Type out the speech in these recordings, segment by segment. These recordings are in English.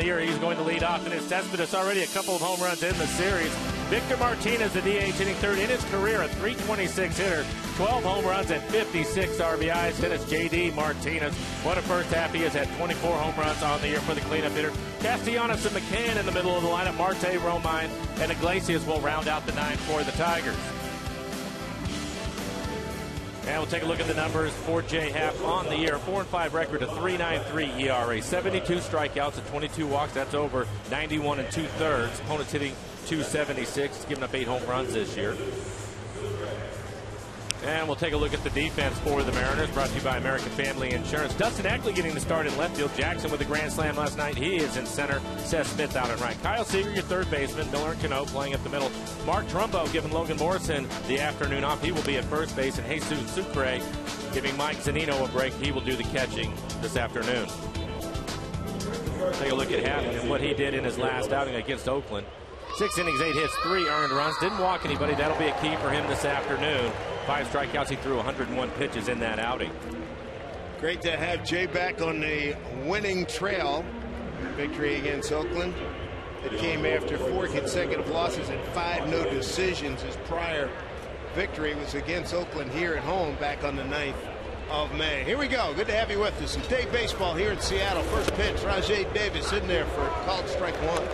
Here he's going to lead off, and it's already a couple of home runs in the series. Victor Martinez, the DH, hitting third in his career, a 326 hitter, 12 home runs and 56 RBIs. Then it's J.D. Martinez. What a first half he has had 24 home runs on the year for the cleanup hitter. Castellanos and McCann in the middle of the lineup. Marte, Romine, and Iglesias will round out the nine for the Tigers. And we'll take a look at the numbers for Jay Happ on the year. 4 and 5 record, a 3.93 ERA, 72 strikeouts and 22 walks. That's over 91 and two thirds. Opponents hitting 276, giving up eight home runs this year. And we'll take a look at the defense for the Mariners, brought to you by American Family Insurance. Dustin Ackley getting the start in left field. Jackson with a grand slam last night. He is in center. Seth Smith out in right. Kyle Seager, your third baseman. Miller and Cano playing at the middle. Mark Trumbo giving Logan Morrison the afternoon off. He will be at first base. And Jesus Sucre giving Mike Zunino a break. He will do the catching this afternoon. Take a look at Happ and what he did in his last outing against Oakland. Six innings, eight hits, three earned runs. Didn't walk anybody. That'll be a key for him this afternoon. Five strikeouts. He threw 101 pitches in that outing. Great to have Jay back on the winning trail. Victory against Oakland. It came after four consecutive losses and five no decisions. His prior victory was against Oakland here at home back on the 9th of May. Here we go. Good to have you with us. Some day baseball here in Seattle. First pitch, Rajai Davis in there for called strike one.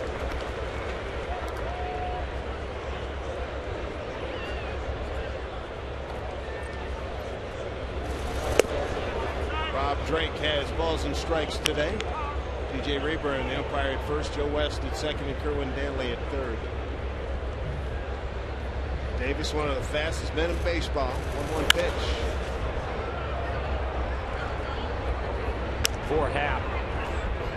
Rob Drake has balls and strikes today. DJ Reyburn, the umpire at first, Joe West at second, and Kerwin Danley at third. Davis, one of the fastest men in baseball. 1 1 pitch. For Happ.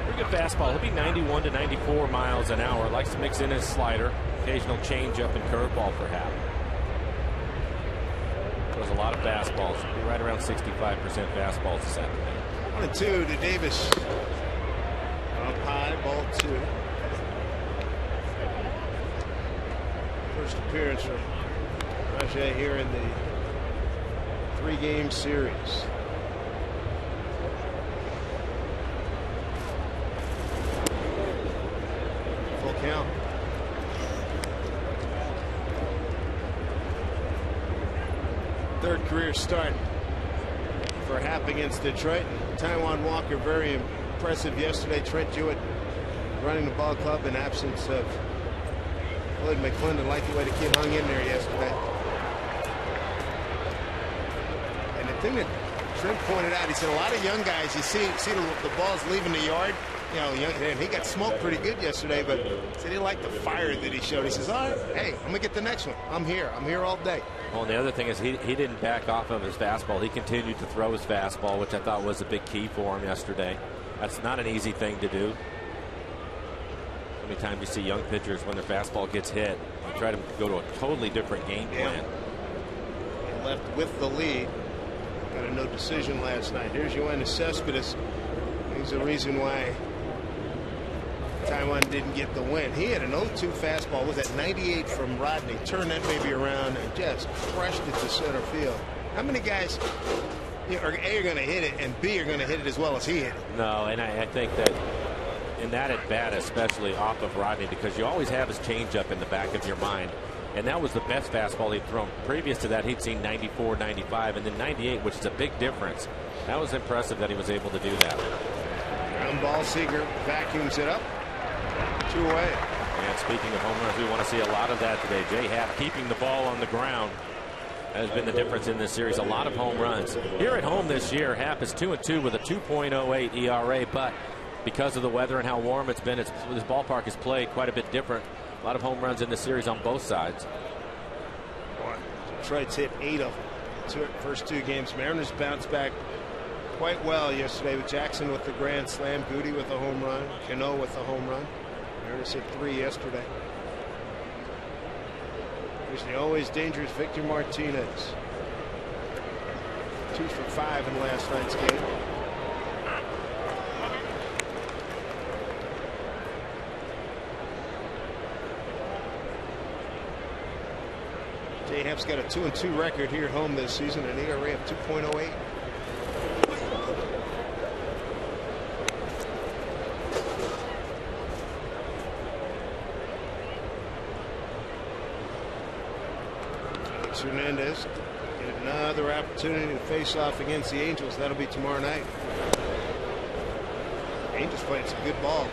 Pretty good fastball. He'll be 91 to 94 miles an hour. Likes to mix in his slider. Occasional changeup and curveball for Happ. Throws a lot of fastballs. Right around 65% fastballs this afternoon. And two to Davis. Up high, ball two. First appearance for Rajai here in the three game series. Full count. Third career start for Happ against Detroit. Taijuan Walker very impressive yesterday. Trent Jewett running the ball club in absence of Lloyd McClendon. Like the way the kid hung in there yesterday. And the thing that Trent pointed out, he said a lot of young guys, you see, see the, the balls leaving the yard. You know, and he got smoked pretty good yesterday, but he said he liked the fire that he showed. He says, all right, hey, I'm going to get the next one. I'm here. I'm here all day. Well, and the other thing is he, he didn't back off of his fastball. He continued to throw his fastball, which I thought was a big key for him yesterday. That's not an easy thing to do. How many times you see young pitchers when their fastball gets hit, they try to go to a totally different game plan. And left with the lead. Got a no decision last night. Here's Yoenis Cespedes. He's the reason why Taijuan didn't get the win. He had an 0-2 fastball. Was at 98 from Rodney. Turned that baby around and just crushed it to center field. How many guys are A are going to hit it and B are going to hit it as well as he hit it? No, and I, I think that in that at bat, especially off of Rodney, because you always have his changeup in the back of your mind. And that was the best fastball he'd thrown. Previous to that, he'd seen 94, 95, and then 98, which is a big difference. That was impressive that he was able to do that. Ground ball, Seager vacuums it up. Two away. And speaking of home runs, we want to see a lot of that today. Jay Happ keeping the ball on the ground has been the difference in this series. A lot of home runs. Here at home this year, Happ is 2 and 2 with a 2.08 ERA, but because of the weather and how warm it's been, it's, this ballpark has played quite a bit different. A lot of home runs in this series on both sides. Detroit's hit eight of them. Two, first two games. Mariners bounced back quite well yesterday with Jackson with the grand slam, Guti with a home run, Cano with a home run. Mariners hit three yesterday. There's the always dangerous Victor Martinez. Two for five in last night's game. Jay Happ's got a 2 and 2 record here at home this season, an ERA of 2.08. Felix Hernandez get another opportunity to face off against the Angels. That'll be tomorrow night. Angels playing some good ball.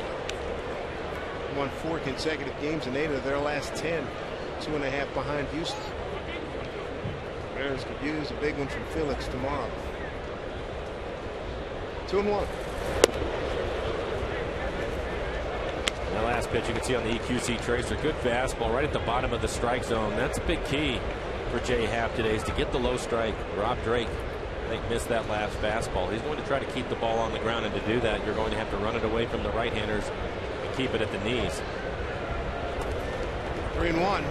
Won four consecutive games in eight of their last ten. Two and a half behind Houston. Mariners could use a big one from Felix tomorrow. Two and one. The last pitch you can see on the EQC tracer. Good fastball right at the bottom of the strike zone. That's a big key for Jay Happ today is to get the low strike. Rob Drake, I think, missed that last fastball. He's going to try to keep the ball on the ground, and to do that, you're going to have to run it away from the right-handers and keep it at the knees. Three and one.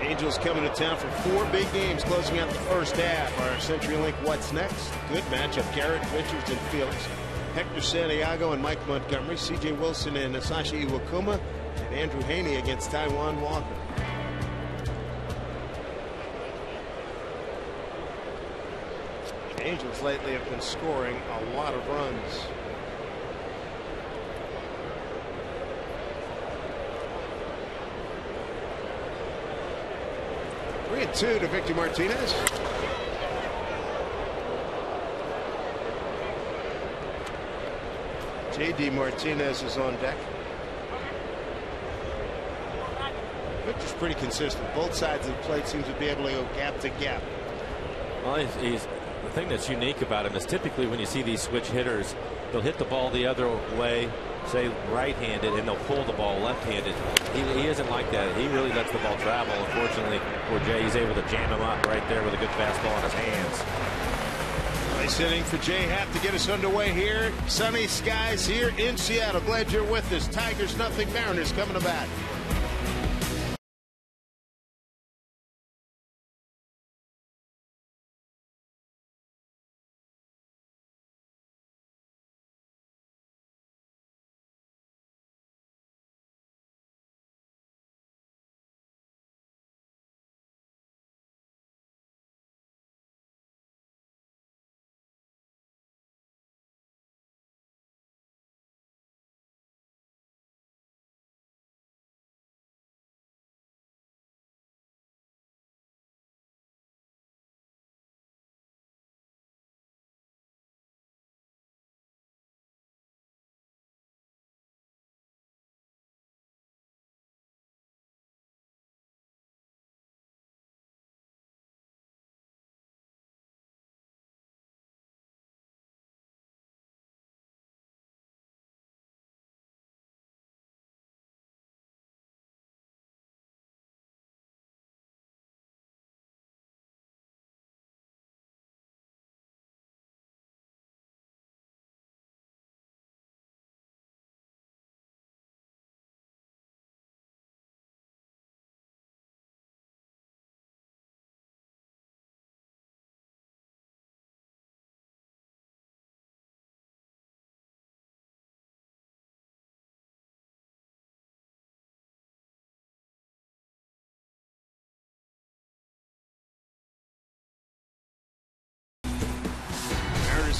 Angels coming to town for four big games closing out the first half. Our CenturyLink What's Next? Good matchup. Garrett Richards and Felix. Hector Santiago and Mike Montgomery. CJ Wilson and Hisashi Iwakuma. And Andrew Heaney against Taijuan Walker. The Angels lately have been scoring a lot of runs. Three and two to Victor Martinez. JD Martinez is on deck. Victor's pretty consistent. Both sides of the plate seems to be able to go gap to gap. Well, he's, he's the thing that's unique about him is typically when you see these switch hitters, they'll hit the ball the other way, say right-handed, and they'll pull the ball left-handed. He, he isn't like that. He really lets the ball travel. Unfortunately, for Jay, he's able to jam him up right there with a good fastball in his hands. Nice inning for Jay Happ to get us underway here. Sunny skies here in Seattle. Glad you're with us. Tigers nothing. Mariners coming to bat.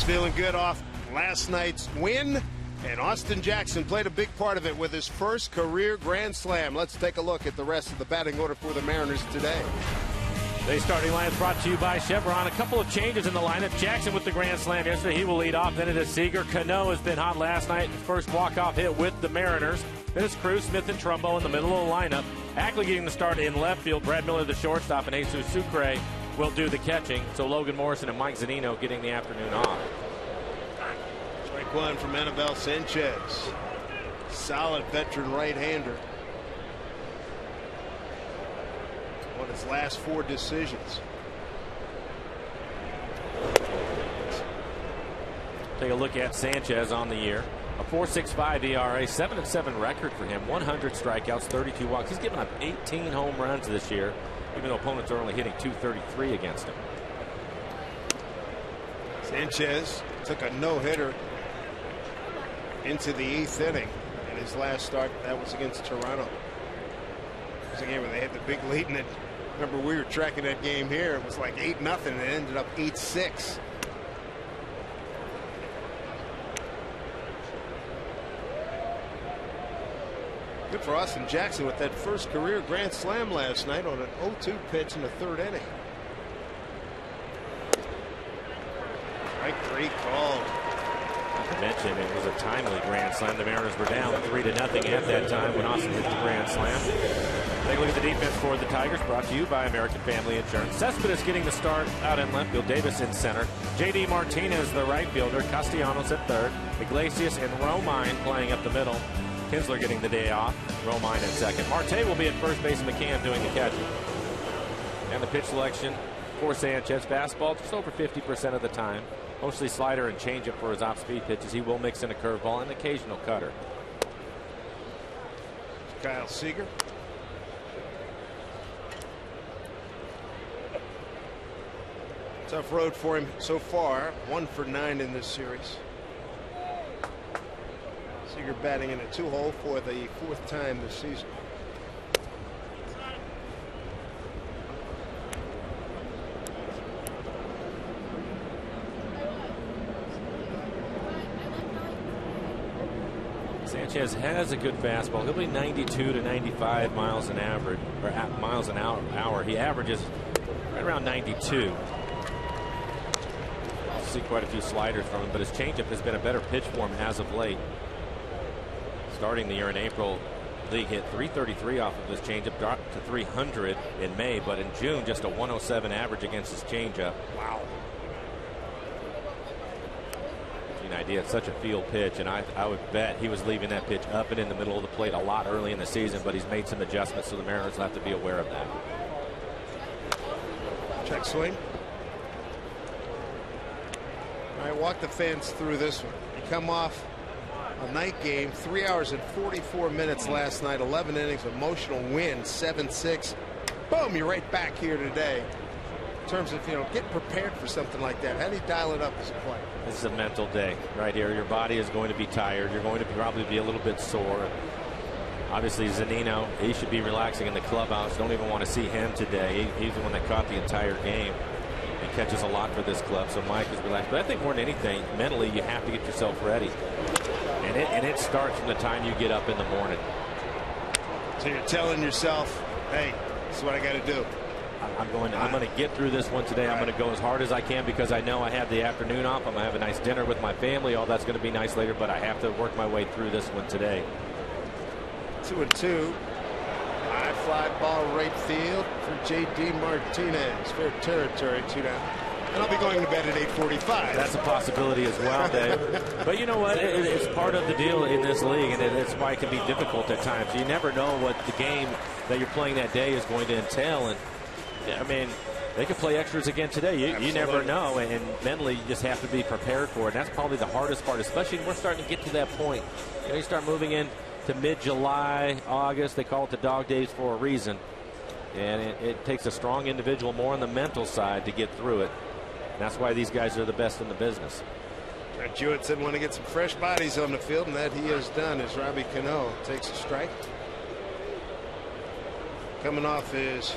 Feeling good off last night's win. And Austin Jackson played a big part of it with his first career grand slam. Let's take a look at the rest of the batting order for the Mariners today. Today's starting lineup brought to you by Chevron. A couple of changes in the lineup. Jackson with the grand slam yesterday. He will lead off. Then it is Seager. Cano has been hot last night. First walk-off hit with the Mariners. Then it's Cruz, Smith, and Trumbo in the middle of the lineup. Ackley getting the start in left field. Brad Miller, the shortstop, and Jesus Sucre will do the catching. So Logan Morrison and Mike Zunino getting the afternoon off. Strike one from Anibal Sanchez. Solid veteran right-hander. Won his last four decisions. Take a look at Sanchez on the year. A 4.65 ERA, 7 and 7 record for him. 100 strikeouts, 32 walks. He's given up 18 home runs this year, even though opponents are only hitting 233 against him. Sanchez took a no hitter into the eighth inning in his last start. That was against Toronto. It was a game where they had the big lead in it. Remember, we were tracking that game here. It was like 8 nothing, and it ended up 8 6. Good for Austin Jackson with that first career grand slam last night on an 0-2 pitch in the third inning. Strike three called. I mentioned it was a timely grand slam. The Mariners were down three to nothing at that time when Austin hit the grand slam. Take a look at the defense for the Tigers, brought to you by American Family Insurance. Cespedes getting the start out in left field. Davis in center. J.D. Martinez, the right fielder. Castellanos at third. Iglesias and Romine playing up the middle. Kinsler getting the day off. Romine at second. Marte will be at first base. McCann doing the catching. And the pitch selection for Sanchez. Fastball just over 50% of the time. Mostly slider and changeup for his off-speed pitches. He will mix in a curveball and occasional cutter. Kyle Seager. Tough road for him so far. One for nine in this series. Seager batting in a two hole for the fourth time this season. Sanchez has a good fastball. He'll be 92 to 95 miles an average or miles an hour. hour. He averages right around 92. See quite a few sliders from him, but his changeup has been a better pitch for him as of late starting the year in April, league hit 333 off of his changeup, dropped to 300 in May, but in June, just a 107 average against his changeup. Wow. An idea, it's such a field pitch, and I, I would bet he was leaving that pitch up and in the middle of the plate a lot early in the season, but he's made some adjustments, so the Mariners will have to be aware of that. Check swing. All right, walk the fans through this one. You come off a night game, three hours and 44 minutes last night, 11 innings, emotional win, 7 6. Boom, you're right back here today. In terms of, you know, getting prepared for something like that, how do you dial it up as a player? This is a mental day right here. Your body is going to be tired. You're going to probably be a little bit sore. Obviously, Zunino, he should be relaxing in the clubhouse. Don't even want to see him today. He, he's the one that caught the entire game. He catches a lot for this club, so Mike is relaxed. But I think more than anything, mentally, you have to get yourself ready and it and it starts from the time you get up in the morning. So you're telling yourself, "Hey, this is what I got to do." I'm going. To, I'm going to get through this one today. I'm going to go as hard as I can because I know I have the afternoon off. I'm going to have a nice dinner with my family. All that's going to be nice later, but I have to work my way through this one today. Two and two. High fly ball right field for J.D. Martinez. Fair territory. Two down and I'll be going to bed at 8:45. That's a possibility as well, Dave. but you know what? It, it's part of the deal in this league, and it, it's why it can be difficult at times. You never know what the game that you're playing that day is going to entail, and I mean. They could play extras again today. You, you never know, and, and mentally you just have to be prepared for it. And that's probably the hardest part, especially when we're starting to get to that point. You know, you start moving in to mid-July, August. They call it the dog days for a reason. And it, it, takes a strong individual more on the mental side to get through it. That's why these guys are the best in the business. Jewett said want to get some fresh bodies on the field, and that he has done as Robbie Cano takes a strike. Coming off his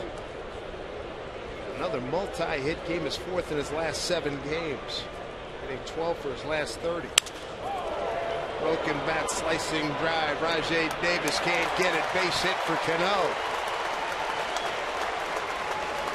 another multi-hit game, his fourth in his last seven games. Hitting 12 for his last 30. Broken bat, slicing drive. Rajai Davis can't get it. Base hit for Cano.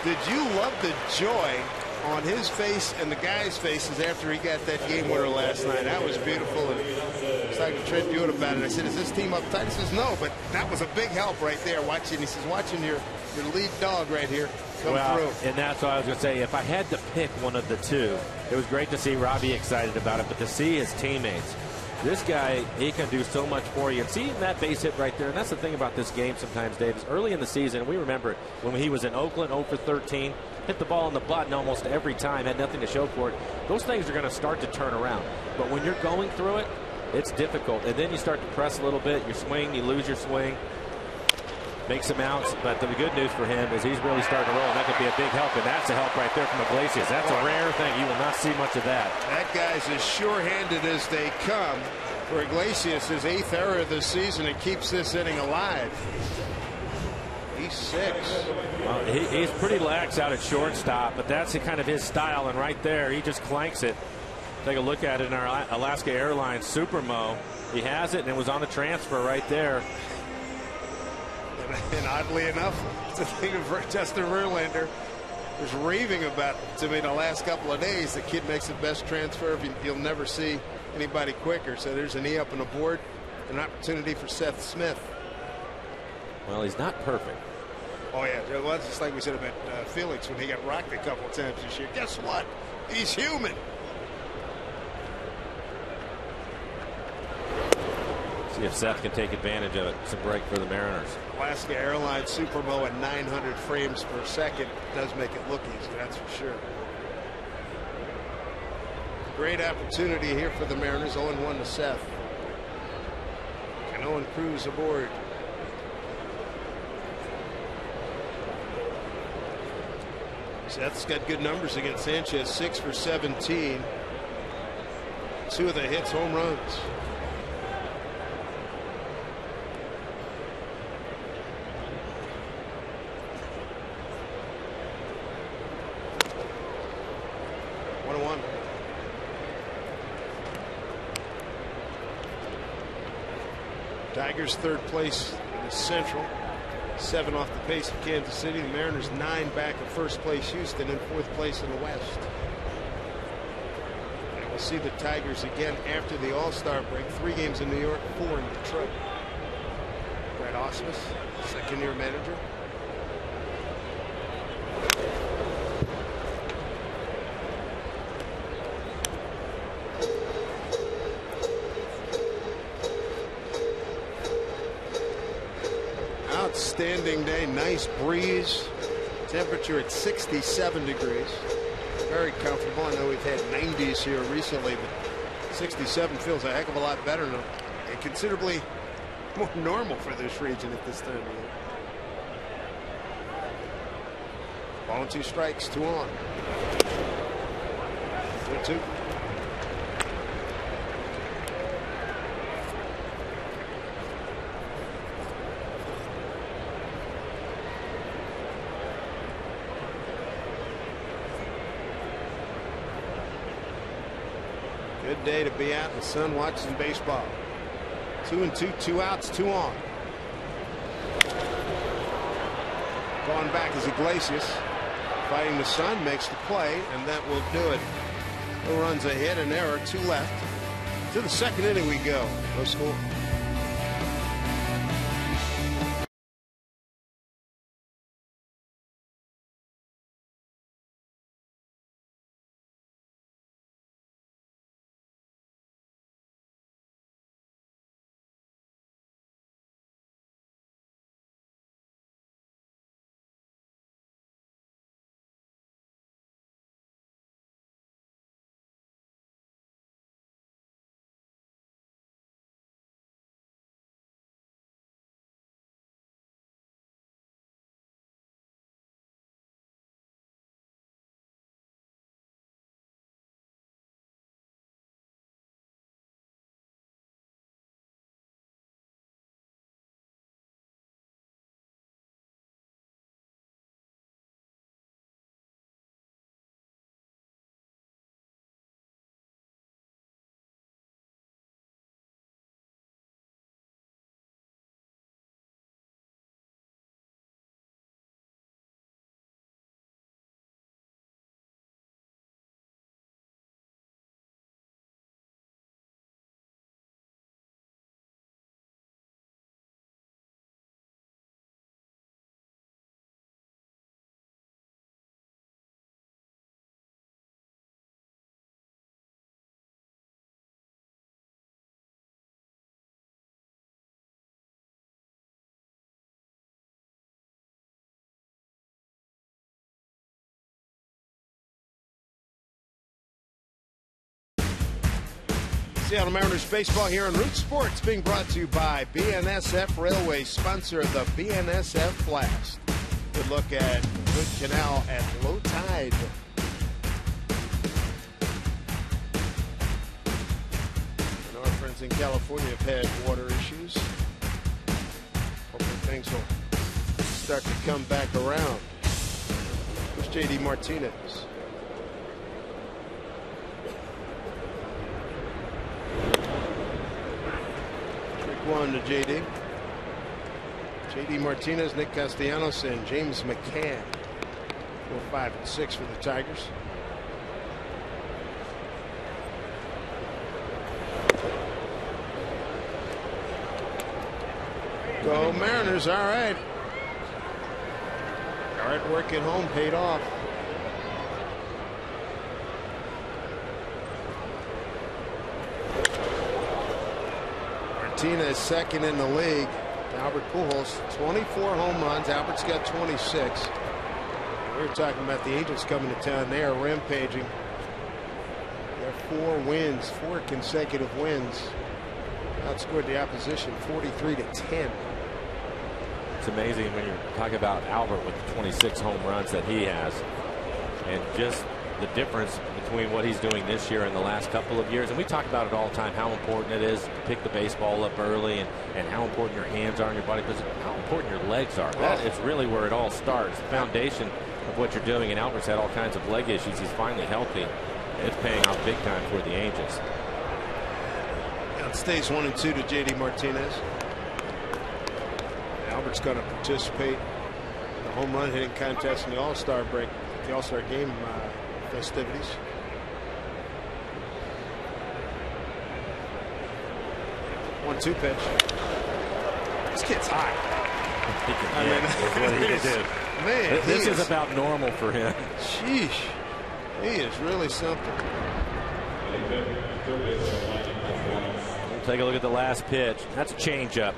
Did you love the joy on his face and the guy's faces after he got that game winner last night. That was beautiful. And I was talking to Trent Jewett about it. I said, is this team uptight? He says, no, but that was a big help right there watching. He says, watching your, your lead dog right here come well, through. And that's what I was going to say. If I had to pick one of the two, it was great to see Robbie excited about it, but to see his teammates this guy, he can do so much for you. And seeing that base hit right there, and that's the thing about this game sometimes, Dave, is early in the season, we remember when he was in Oakland, 0 for 13, hit the ball in the button almost every time, had nothing to show for it. Those things are going to start to turn around. But when you're going through it, it's difficult. And then you start to press a little bit, you swing, you lose your swing, make some outs. But the good news for him is he's really starting to roll, and that could be a big help. And that's a help right there from Iglesias. That's a rare thing. You will not see much of that. That guy's as sure-handed as they come. For Iglesias, his eighth error this season, it keeps this inning alive. He's. Well, he, he's pretty lax out at shortstop, but that's kind of his style. And right there, he just clanks it. Take a look at it in our Alaska Airlines Supermo. He has it, and it was on the transfer right there. And oddly enough, the thing of Justin Verlander was raving about to me the last couple of days. The kid makes the best transfer. You'll never see anybody quicker. So there's an E up on the board, an opportunity for Seth Smith. Well, he's not perfect. Oh yeah, well, it's just like we said about uh, Felix when he got rocked a couple of times this year. Guess what? He's human. See if Seth can take advantage of it. It's a break for the Mariners. Alaska Airlines Supermo at 900 frames per second does make it look easy, that's for sure. Great opportunity here for the Mariners. 0-1 to Seth. And Owen Cruz aboard. Seth's got good numbers against Sanchez. Six for 17. Two of the hits, home runs. Tigers third place in the Central. Seven off the pace of Kansas City. The Mariners nine back of first place Houston and fourth place in the West. And we'll see the Tigers again after the All-Star break. Three games in New York, four in Detroit. Brad Ausmus, second year manager. Outstanding day, nice breeze. Temperature at 67 degrees. Very comfortable. I know we've had 90s here recently, but 67 feels a heck of a lot better. And considerably more normal for this region at this time of year. Ball and two strikes, two on. Two two. Good day to be out in the sun watching baseball. Two and two, two outs, two on. Going back is Iglesias. Fighting the sun makes the play, and that will do it. No runs ahead, and there are two left. To the second inning we go. No score. Seattle Mariners baseball here on Root Sports, being brought to you by BNSF Railway, sponsor of the BNSF Blast. Good look at Hood Canal at low tide. And our friends in California have had water issues. Hopefully things will start to come back around. Here's JD Martinez. One to JD. J.D. Martinez, Nick Castellanos, and James McCann. Four, five, and six for the Tigers. Go Mariners, all right. Hard work at home paid off. Martinez second in the league. Albert Pujols 24 home runs. Albert's got 26. We were talking about the Angels coming to town. They are rampaging. They're four wins, four consecutive wins. Outscored the opposition 43 to 10. It's amazing when you're talking about Albert with the 26 home runs that he has. And just the difference between what he's doing this year and the last couple of years. And we talk about it all the time, how important it is to pick the baseball up early and, and how important your hands are on your body, because how important your legs are. That is really where it all starts. The foundation of what you're doing. And Albert's had all kinds of leg issues. He's finally healthy. It's paying off big time for the Angels. It stays one and two to J.D. Martinez. Albert's going to participate in the home run hitting contest in the All-Star break, the All-Star game uh, festivities. One-two pitch. This kid's. He can, I yeah, mean, what he do. Man, this is, is about normal for him. Sheesh, he is really something. We'll take a look at the last pitch. That's a changeup.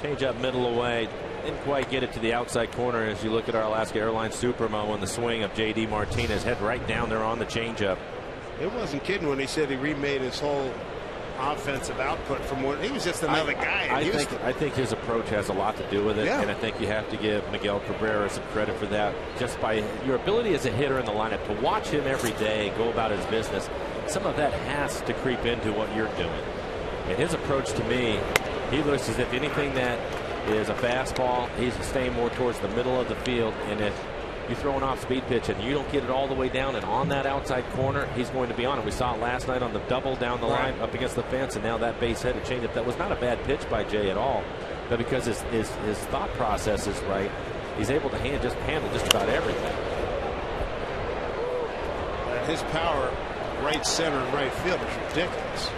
Change up middle away. Didn't quite get it to the outside corner as you look at our Alaska Airlines Supermo and the swing of J.D. Martinez head right down there on the changeup. It wasn't kidding when he said he remade his whole offensive output from what he was just another I, guy. I think I think his approach has a lot to do with it, yeah. and I think you have to give Miguel Cabrera some credit for that. Just by your ability as a hitter in the lineup to watch him every day go about his business, some of that has to creep into what you're doing. And his approach to me he looks as if anything that is a fastball, he's staying more towards the middle of the field. And if you throw an off speed pitch and you don't get it all the way down and on that outside corner, he's going to be on it. We saw it last night on the double down the right. line up against the fence, and now that base headed changeup. That was not a bad pitch by Jay at all. But because his, his, his thought process is right, he's able to hand, just handle just about everything. His power, right center and right field, is ridiculous.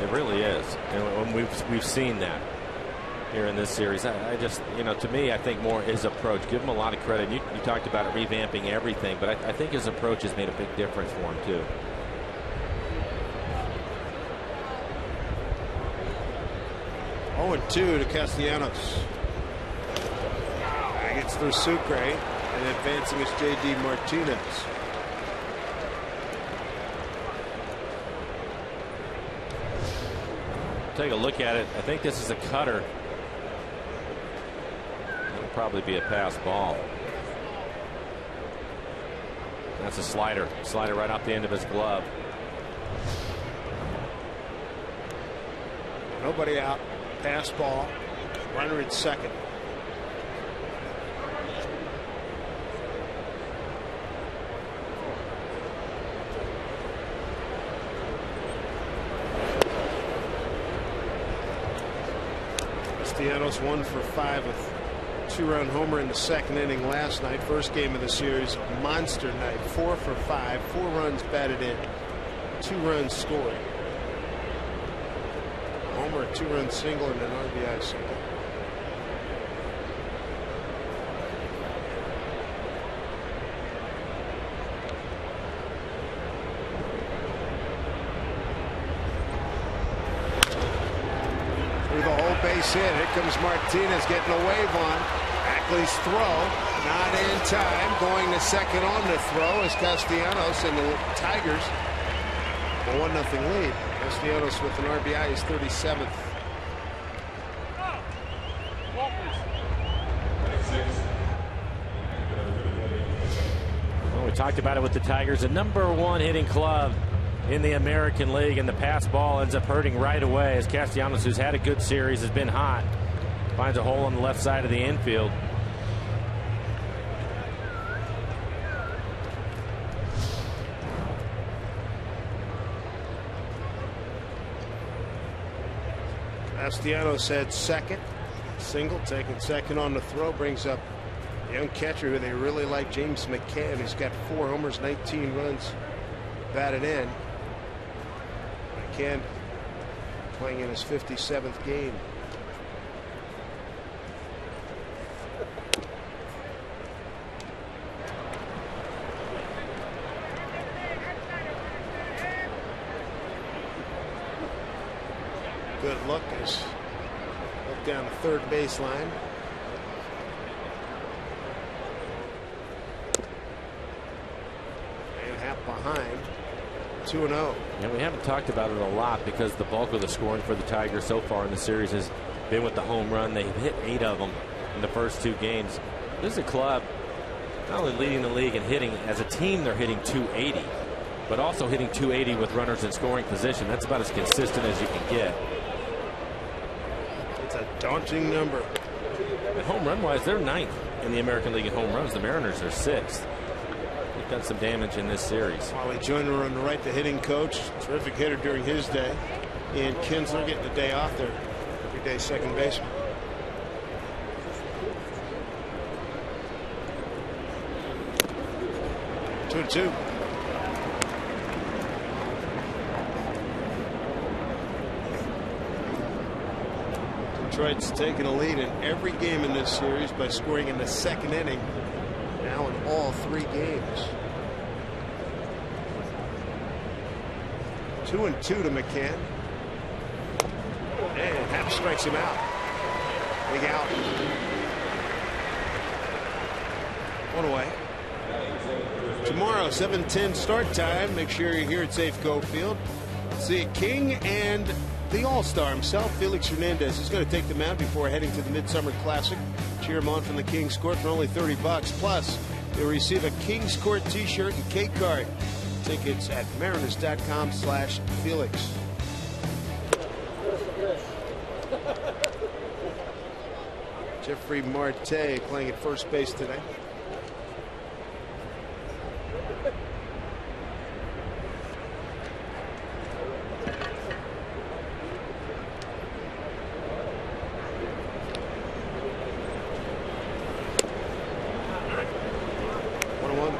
It really is, and we've we've seen that here in this series. I, I, just, you know, to me, I think more his approach. Give him a lot of credit. You, you talked about revamping everything, but I, I think his approach has made a big difference for him too. Oh, and two to Castellanos. Gets through Sucre and advancing is J.D. Martinez. take a look at it. I think this is a cutter. Probably be a pass ball. That's a slider. Slider right off the end of his glove. Nobody out. Pass ball. Runner at second. Castellanos one for five two run homer in the second inning last night. First game of the series, monster night. Four for five, four runs batted in, two runs scored. Homer, two run single, and an RBI single. base hit. Here comes Martinez getting a wave on. Ackley's throw. Not in time. Going to second on the throw is Castellanos and the Tigers. A 1 0 lead. Castellanos with an RBI is 37th. Well, we talked about it with the Tigers. the number one hitting club in the American League, and the pass ball ends up hurting right away as Castellanos, who's had a good series, has been hot, finds a hole on the left side of the infield. Castellanos said second. Single taking second on the throw brings up young catcher who they really like, James McCann. He's got four homers, 19 runs batted in. McCann playing in his 57th game. Good look as look down the third baseline. And half behind. 2 0. And we haven't talked about it a lot because the bulk of the scoring for the Tigers so far in the series has been with the home run. They've hit eight of them in the first two games. This is a club not only leading the league in hitting, as a team, they're hitting 280, but also hitting 280 with runners in scoring position. That's about as consistent as you can get. Daunting number. And home run wise, they're ninth in the American League in home runs. The Mariners are sixth. They've done some damage in this series. Wally Joyner on the right, the hitting coach. Terrific hitter during his day. And Kinsler getting the day off there. Everyday second baseman. Two and two. Detroit's taken a lead in every game in this series by scoring in the second inning. Now in all three games. Two and two to McCann. And Happ strikes him out. Big out. One away. Tomorrow, 7:10 start time. Make sure you're here at Safeco Field. See King and the All-Star himself, Felix Hernandez. is going to take them out before heading to the Midsummer Classic. Cheer him on from the King's Court for only 30 bucks. Plus, you'll receive a King's Court T-shirt and cake card. Tickets at mariners.com slash Felix. Jeffrey Marte playing at first base today. One on one.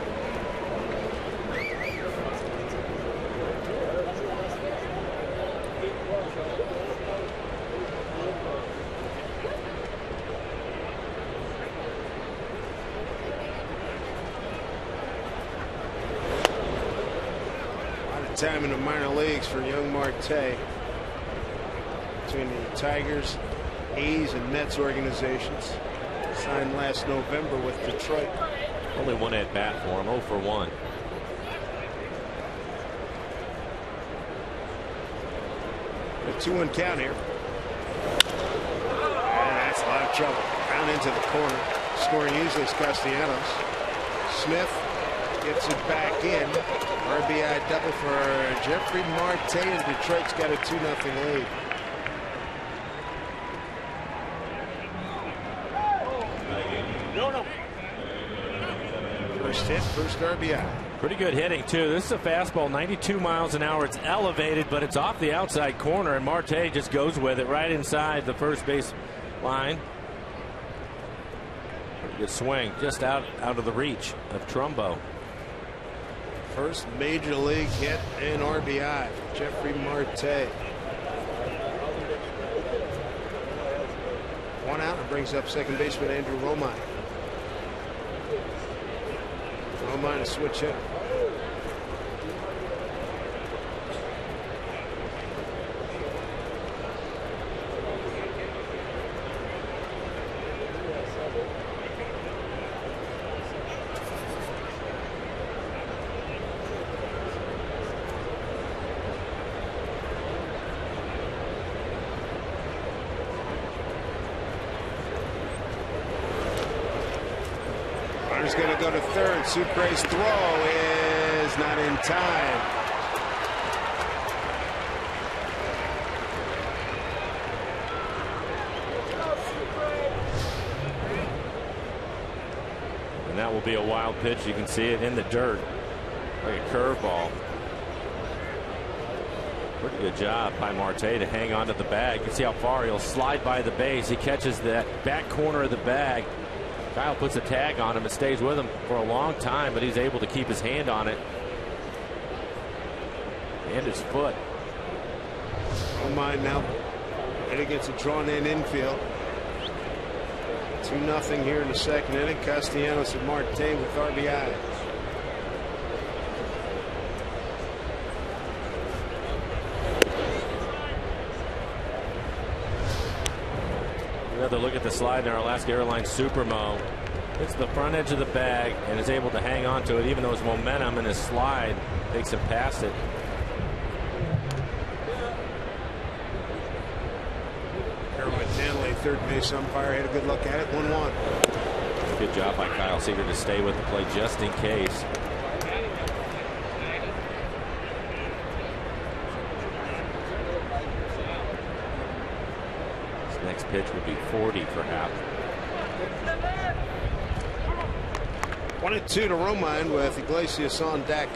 A lot of time in the minor leagues for young Marte. Between Tigers, A's, and Mets organizations. Signed last November with Detroit. Only one at bat for him, 0 for 1. A two one count here. And that's a lot of trouble. Down into the corner. Scoring easily is Castellanos. Smith gets it back in. RBI double for Jeffrey Marte, and Detroit's got a 2 0 lead. First RBI. Pretty good hitting, too. This is a fastball, 92 miles an hour. It's elevated, but it's off the outside corner, and Marte just goes with it right inside the first base line. Pretty good swing, just out, out of the reach of Trumbo. First major league hit and RBI for Jeffrey Marte. One out and brings up second baseman Andrew Romine. Romine a switch. Runner's going to go to third. Sucre's throw is not in time. And that will be a wild pitch. You can see it in the dirt, like a curveball. Pretty good job by Marte to hang on to the bag. You can see how far he'll slide by the base. He catches that back corner of the bag. Kyle puts a tag on him and stays with him for a long time, but he's able to keep his hand on it and his foot. Romine now and against a drawn in infield. 2 nothing here in the second inning. Castellanos and Marte with RBIs. Another look at the slide in our Alaska Airlines Supermo. Hits the front edge of the bag and is able to hang on to it, even though his momentum and his slide takes him past it. Caroline Manley, third base umpire, had a good look at it. 1 1. Good job by Kyle Seager to stay with the play just in case. Next pitch would be 40 for Happ. One and two to Romine with Iglesias on deck.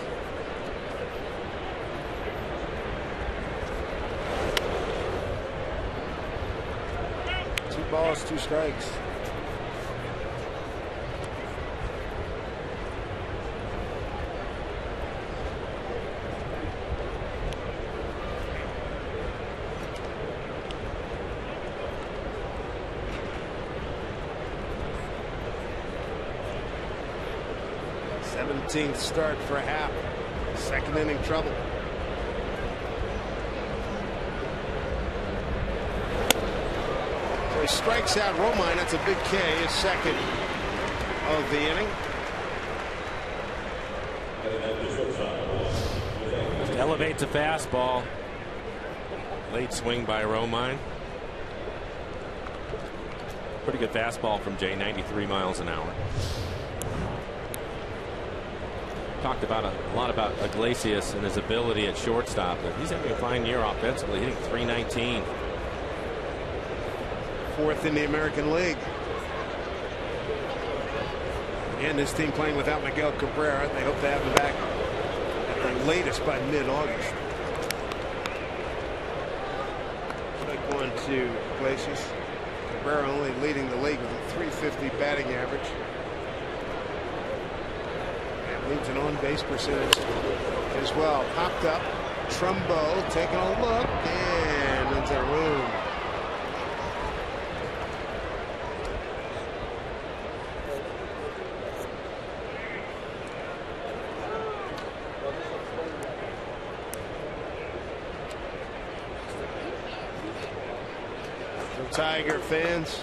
Two balls, two strikes. Seventeenth start for Happ. Second inning trouble. So he strikes out Romine. That's a big K. His second of the inning. Elevates a fastball. Late swing by Romine. Pretty good fastball from Jay, 93 miles an hour. Talked about a, a lot about Iglesias and his ability at shortstop. But he's having a fine year offensively, hitting 319. Fourth in the American League. And this team playing without Miguel Cabrera. They hope to have him back at the latest by mid-August. Strike one to Iglesias. Cabrera only leading the league with a 350 batting average. Leads an on-base percentage as well. Popped up. Trumbo taking a look and into the room. Tiger fans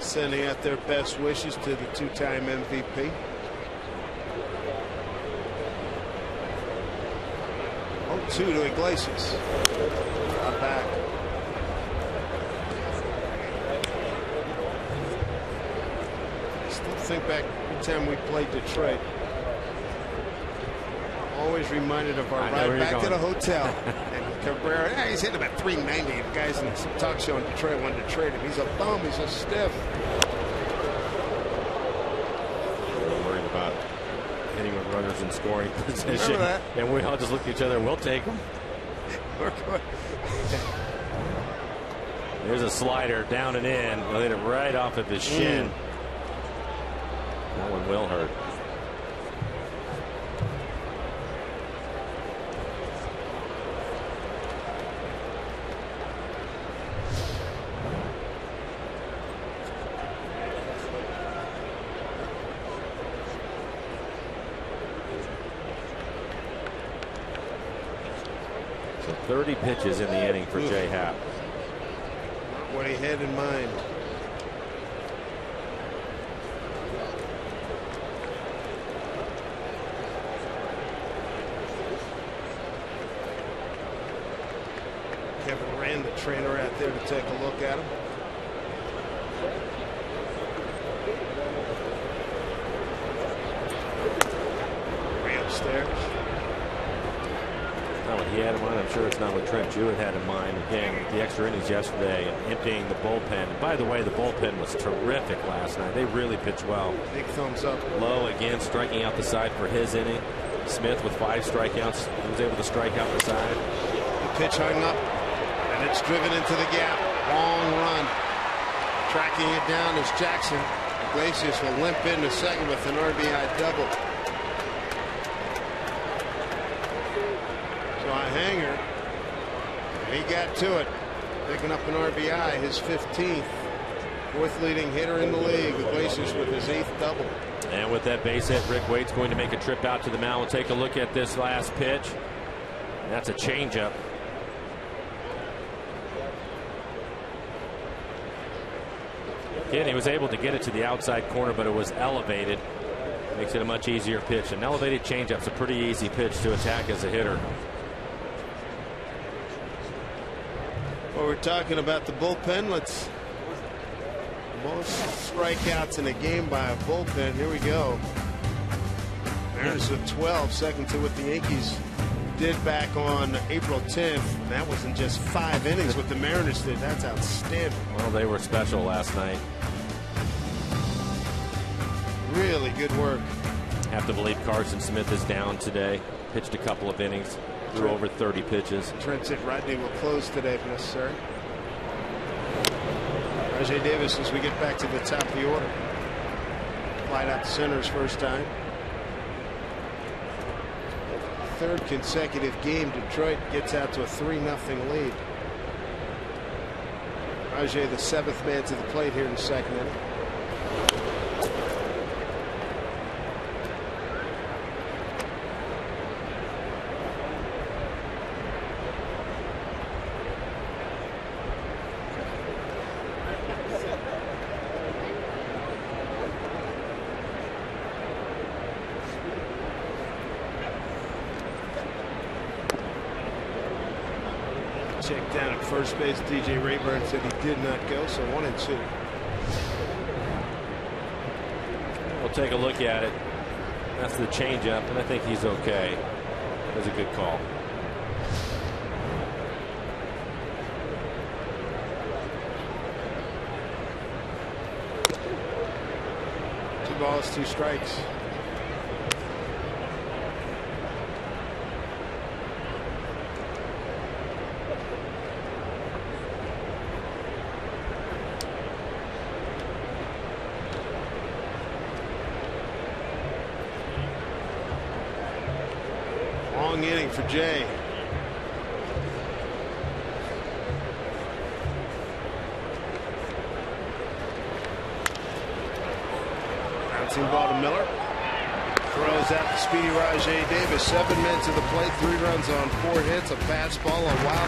sending out their best wishes to the two-time MVP. Two to Iglesias. Not back. I Still think back every time we played Detroit. Always reminded of our I know where ride back to the hotel. and Cabrera, yeah, he's hitting about 390. The guys in the talk show in Detroit wanted to trade him. He's a bum. He's a stiff. We're worried about hitting with runners in scoring position. And we all just look at each other and we'll take them. There's a slider down and in. Hit it right off of his shin. Mm. That one will hurt. So 30 pitches in the inning for Jay Happ. what he had in mind. Kevin Rand the trainer out there to take a look at him. Way upstairs. Not what he had in mind. I'm sure it's not what Trent Jewett had in mind. Again, the extra innings yesterday and emptying the bullpen. And by the way, the bullpen was terrific last night. They really pitched well. Big thumbs up. Lowe again striking out the side for his inning. Smith with five strikeouts. Was able to strike out the side. The pitch hung up, and it's driven into the gap. Long run. Tracking it down is Jackson. Iglesias will limp into second with an RBI double. So a hanger. He got to it. Picking up an RBI, his 15th. Fourth leading hitter in the league. Iglesias with his eighth double. And with that base hit, Rick Waits going to make a trip out to the mound. We'll take a look at this last pitch. That's a changeup. Again, he was able to get it to the outside corner, but it was elevated. Makes it a much easier pitch. An elevated changeup's a pretty easy pitch to attack as a hitter. Well, we're talking about the bullpen. Let's most strikeouts in a game by a bullpen. Here we go. Mariners with 12, second to what the Yankees did back on April 10th. That wasn't just five innings what the Mariners did. That's outstanding. Well, they were special last night. Really good work. Have to believe Carson Smith is down today. Pitched a couple of innings, threw over 30 pitches. Trent said Rodney will close today if necessary. Rajai Davis as we get back to the top of the order. Flied out to center's first time. Third consecutive game, Detroit gets out to a 3 0 lead. Rajai, the seventh man to the plate here in the second inning. Checked down at first base. DJ Reyburn said he did not go, so one and two. We'll take a look at it. That's the changeup, and I think he's okay. That was a good call. Two balls, two strikes. Long inning for Jay. Bouncing ball to Miller. Throws out to Speedy Rajai Davis. Seven men to the plate. Three runs on four hits. A fastball, a wild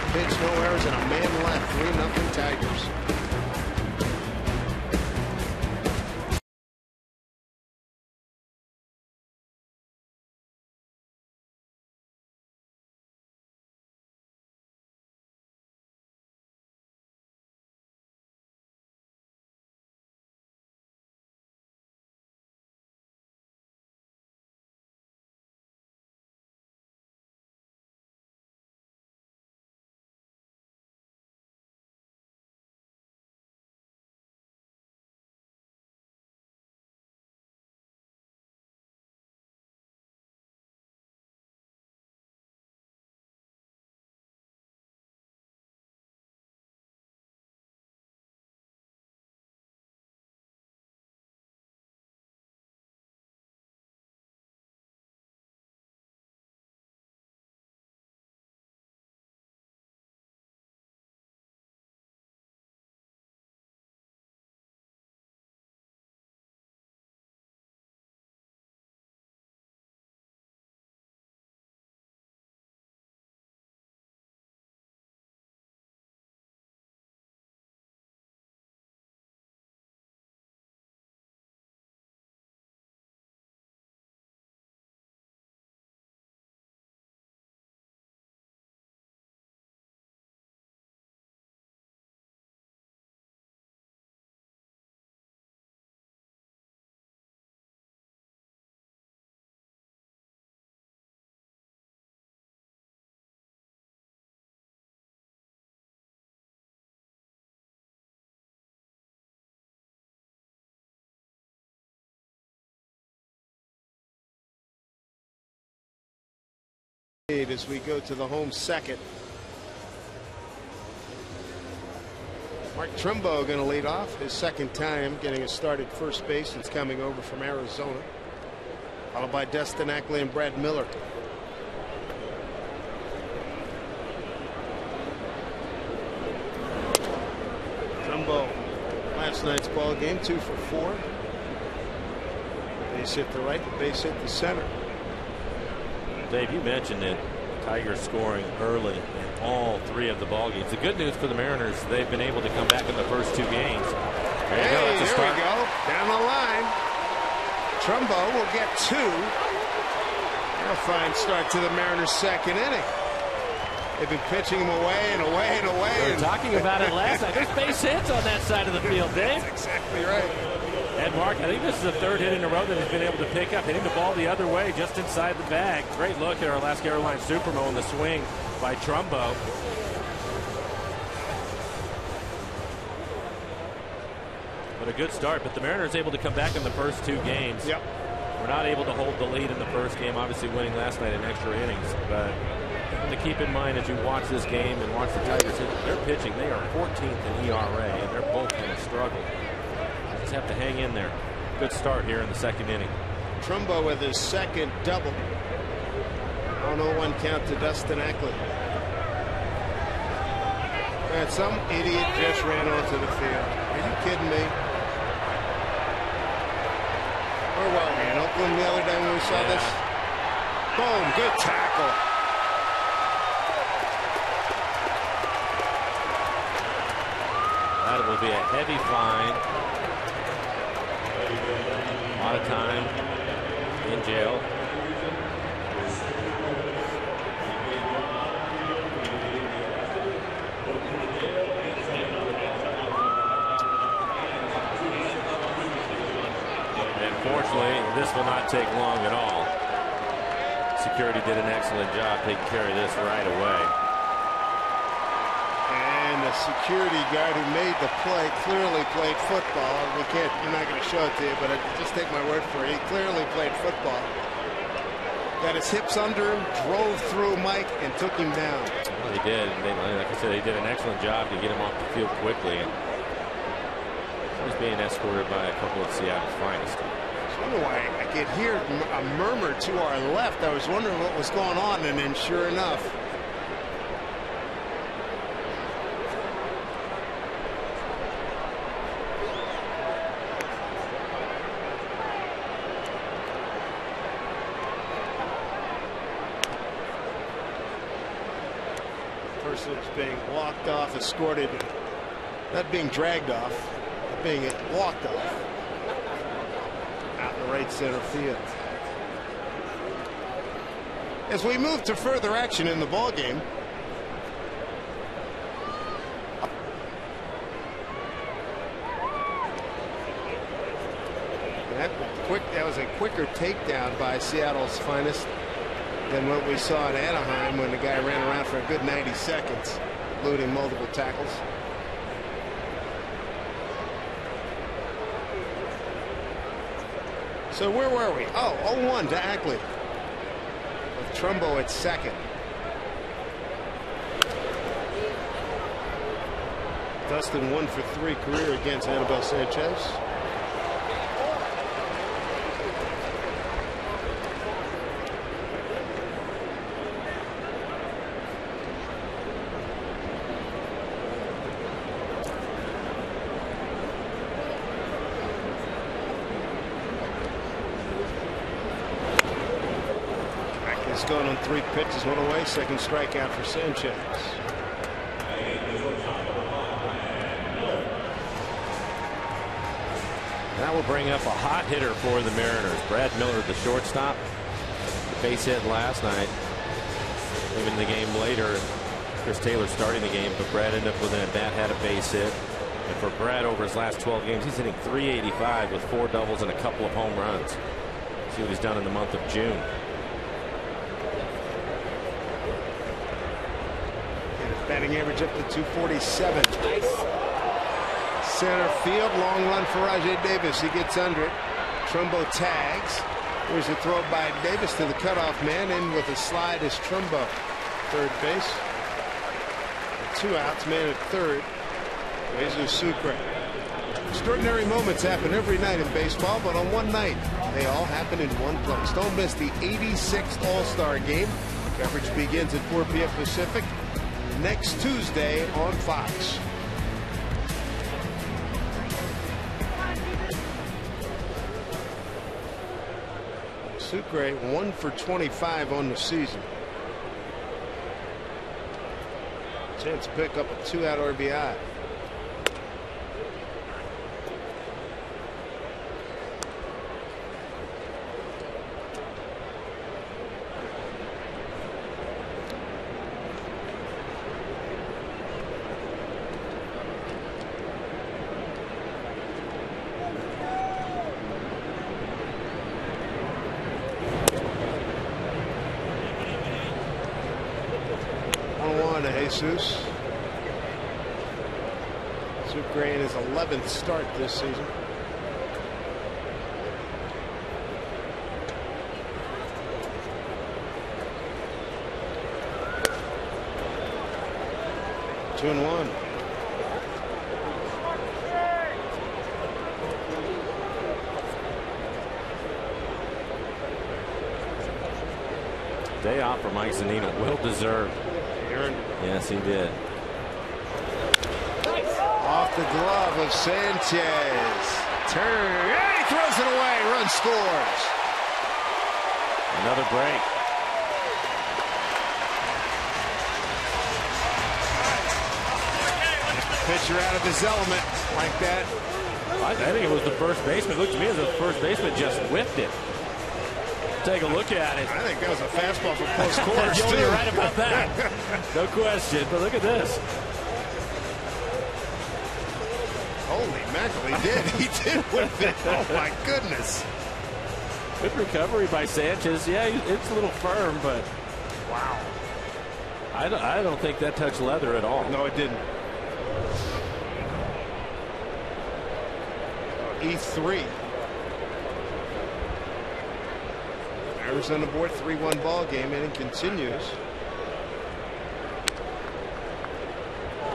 as we go to the home second. Mark Trumbo going to lead off his second time getting a start at first base It's coming over from Arizona. Followed by Dustin Ackley and Brad Miller. Trumbo last night's ball game two for four. Base hit the right, base hit the center. Dave, you mentioned it. Tigers scoring early in all three of the ball games. The good news for the Mariners, they've been able to come back in the first two games. There you hey, go. That's there we go. Down the line. Trumbo will get two. A fine start to the Mariners' second inning. They've been pitching him away and away and away. We were talking about it last night. There's base hits on that side of the field, Dave. That's exactly right. And Mark, I think this is the third hit in a row that he's been able to pick up, hitting the ball the other way, just inside the bag. Great look at our Alaska Airlines Supermo in the swing by Trumbo. But a good start. But the Mariners able to come back in the first two games. Yep. We're not able to hold the lead in the first game, obviously winning last night in extra innings. But to keep in mind as you watch this game and watch the Tigers they're pitching. They are 14th in ERA, and they're both going to struggle have to hang in there. Good start here in the second inning. Trumbo with his second double. On 0-1 count to Dustin Ackley. And some idiot just ran onto the field. Are you kidding me? Oh, Where were we? In Oakland the other day when we saw yeah. this? Boom, good tackle. That will be a heavy fine lot of time in jail. Unfortunately, this will not take long at all. Security did an excellent job taking care of this right away security guard who made the play clearly played football. We can't, I'm not going to show it to you, but I, just take my word for it. He clearly played football. Got his hips under him, drove through Mike, and took him down. Well, he did. They, like I said, they did an excellent job to get him off the field quickly. And he was being escorted by a couple of Seattle's finest. I wonder why I could hear a murmur to our left. I was wondering what was going on, and then sure enough, being walked off, escorted, not being dragged off, but being walked off out in the right center field. As we move to further action in the ball game, that quick that was a quicker takedown by Seattle's finest than what we saw in Anaheim when the guy ran around for a good 90 seconds, looting multiple tackles. So where were we? Oh, 0-1 to Ackley. With Trumbo at second. Dustin one for three career against Anibal Sanchez. going on one away, second strikeout for Sanchez. That will bring up a hot hitter for the Mariners. Brad Miller, the shortstop. The base hit last night. Even the game later, Chris Taylor starting the game, but Brad ended up with an at bat, had a base hit. And for Brad over his last 12 games, he's hitting 385 with four doubles and a couple of home runs. See what he's done in the month of June. Average up to 247. Nice. Center field, long run for Rajai Davis. He gets under it. Trumbo tags. There's a throw by Davis to the cutoff man. In with a slide is Trumbo. Third base. Two outs, man at third. Jesus Sucre. Extraordinary moments happen every night in baseball, but on one night, they all happen in one place. Don't miss the 86th All-Star Game. Coverage begins at 4 p.m. Pacific next Tuesday on Fox. Sucre one for 25 on the season. Chance to pick up a two out RBI. Jesus. Sucre in his 11th start this season. Two and one. Day off for Mike Zunino. Well deserved. Aaron. Yes, he did. Off the glove of Sanchez. Turn. Yeah, he throws it away. Run scores. Another break. Pitcher out of his element like that. I, I think it was the first baseman. It looked to me as if the first baseman just whipped it. Take a look at it. I think that was a fastball for close quarters. You're too. right about that. no question. But look at this. Holy mackerel, he did. He did whip it. Oh, my goodness. Good recovery by Sanchez. Yeah, it's a little firm, but wow. I don't, I don't think that touched leather at all. No, it didn't. E3. Mariners on the board 3-1 ball game and it continues.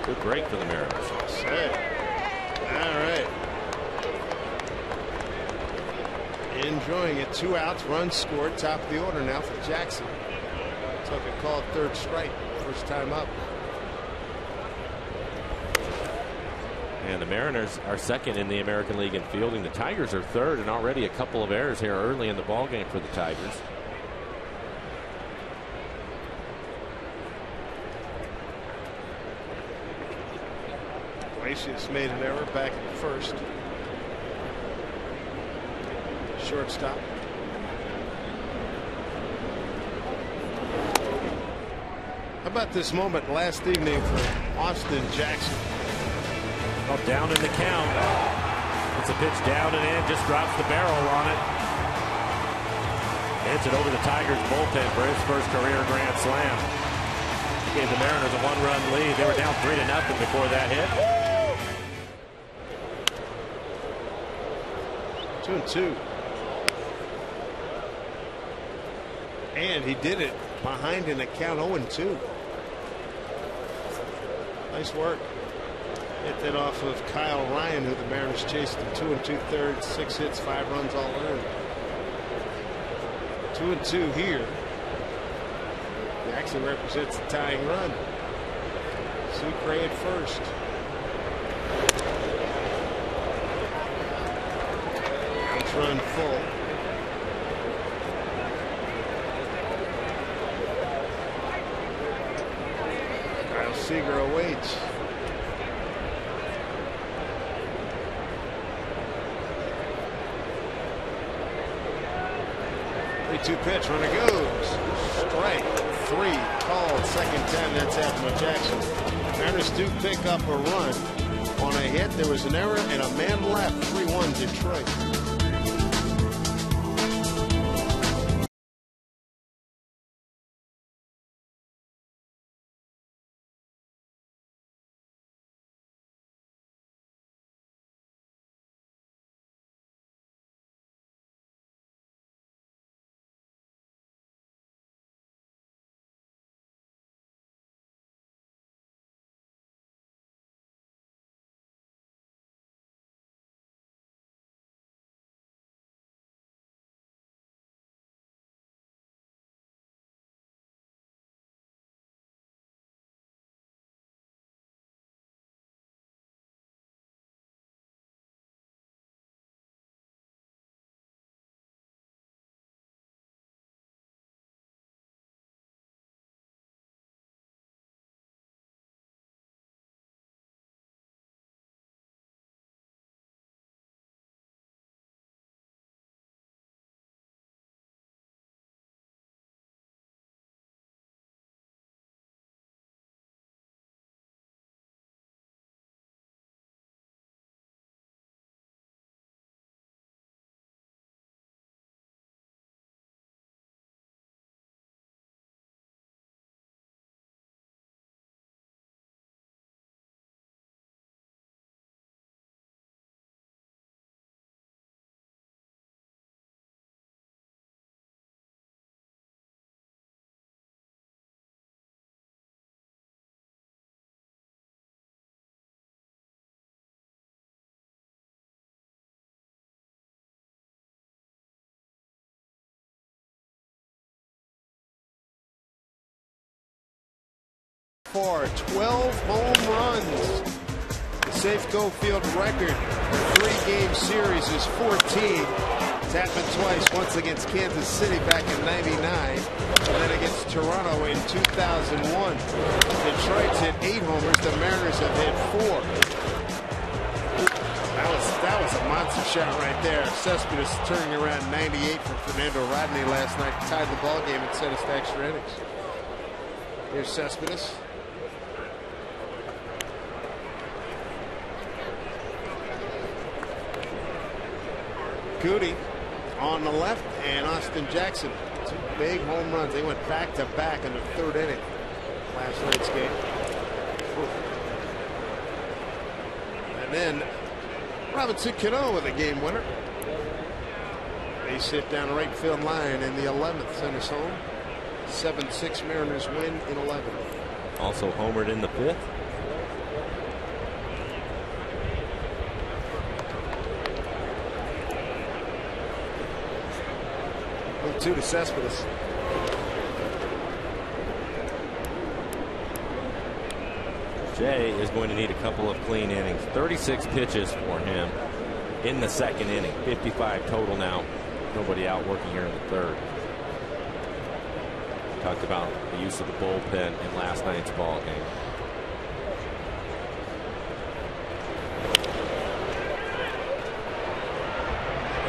Good break for the Mariners. All right. Enjoying it. Two outs, runs scored. Top of the order now for Jackson. Took a call third strike. First time up. And the Mariners are second in the American League in fielding. The Tigers are third, and already a couple of errors here early in the ball game for the Tigers. Iglesias made an error back at first. Shortstop. How about this moment last evening for Austin Jackson? Well, down in the count. It's a pitch down and in, just drops the barrel on it. Hits it over the Tigers bullpen for his first career grand slam. Gave the Mariners a one-run lead. They were down three to nothing before that hit. Two and two. And he did it behind in the count 0 and 2. Nice work. Hit that off of Kyle Ryan, who the Mariners chased to two and two thirds, six hits, five runs all earned. Two and two here. Jackson represents the tying run. Sucre at first. Run full. Kyle Seager awaits. 3-2 pitch, runner goes. Strike three, called second time that's to Jackson. Mariners do pick up a run on a hit. There was an error and a man left. 3-1 Detroit. Far, 12 home runs. The Safeco Field record three-game series is 14. It's happened twice, once against Kansas City back in 99, and then against Toronto in 2001. Detroit's hit eight homers. The Mariners have hit four. That was, that was a monster shot right there. Cespedes turning around 98 from Fernando Rodney last night, tied the ball game and sent us to extra innings. Here's Cespedes. Guti on the left and Austin Jackson. Two big home runs. They went back to back in the third inning last night's game. And then Robinson Cano with a game winner. They sit down right field line in the 11th, send us home. 7-6 Mariners win in 11. Also homered in the fifth. Two to Cespedes. Jay is going to need a couple of clean innings. 36 pitches for him in the second inning. 55 total now. Nobody out working here in the third. Talked about the use of the bullpen in last night's ball game.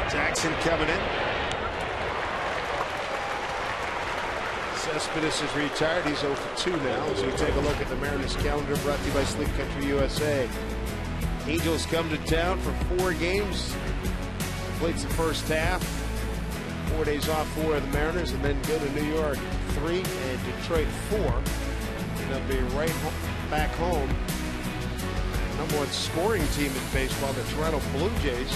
Jackson coming in. Cespedes is retired. He's 0 for 2 now. As we take a look at the Mariners calendar brought to you by Sleep Country USA. Angels come to town for four games. Plays the first half. Four days off for the Mariners and then go to New York three and Detroit four. And they'll be right back home. Number one scoring team in baseball, the Toronto Blue Jays.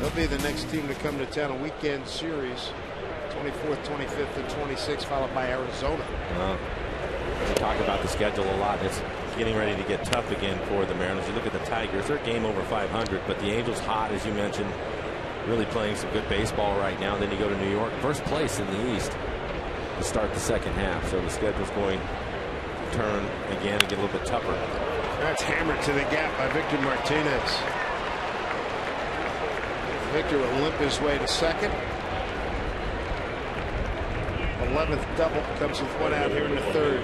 They'll be the next team to come to town a weekend series. 24th, 25th, and 26th, followed by Arizona. Uh, we talk about the schedule a lot. It's getting ready to get tough again for the Mariners. You look at the Tigers, they're game over 500, but the Angels hot, as you mentioned, really playing some good baseball right now. Then you go to New York, first place in the East to start the second half. So the schedule's going to turn again and get a little bit tougher. That's hammered to the gap by Victor Martinez. Victor will limp his way to second. 11th double comes with one out here in the third.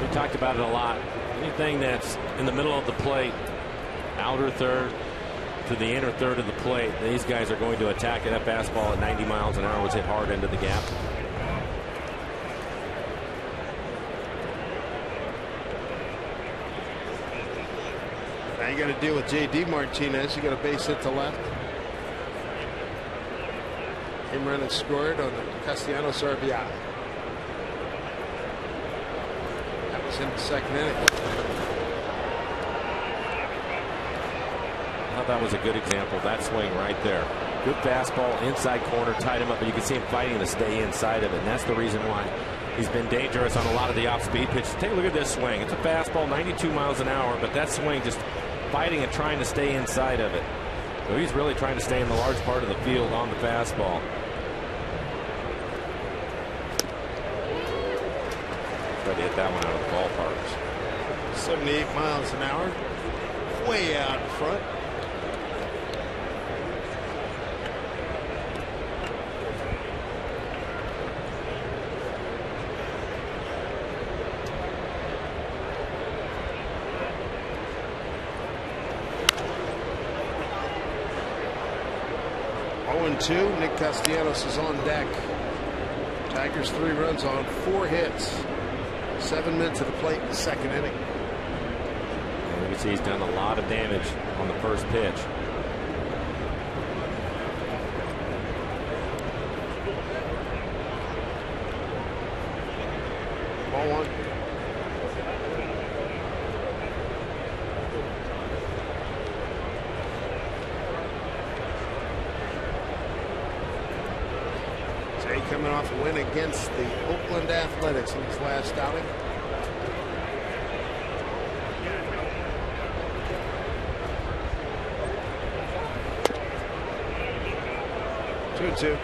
We talked about it a lot. Anything that's in the middle of the plate, outer third to the inner third of the plate, these guys are going to attack it. That fastball at 90 miles an hour was hit hard into the gap. Now you got to deal with J.D. Martinez. You got a base hit to left. Him running scored on the Castellanos RBI. That was in the second inning. Thought that was a good example. That swing right there. Good fastball, inside corner, tied him up, but you can see him fighting to stay inside of it. And that's the reason why he's been dangerous on a lot of the off-speed pitches. Take a look at this swing. It's a fastball, 92 miles an hour, but that swing just fighting and trying to stay inside of it. So he's really trying to stay in the large part of the field on the fastball. To hit that one out of the ballpark. 78 miles an hour. Way out in front. Oh two. Nick Castellanos is on deck. Tigers three runs on four hits. Seven minutes at the plate in the second inning. And you can see he's done a lot of damage on the first pitch. Ball one. Jay coming off a win against the Oakland Athletics in his last outing. Two two.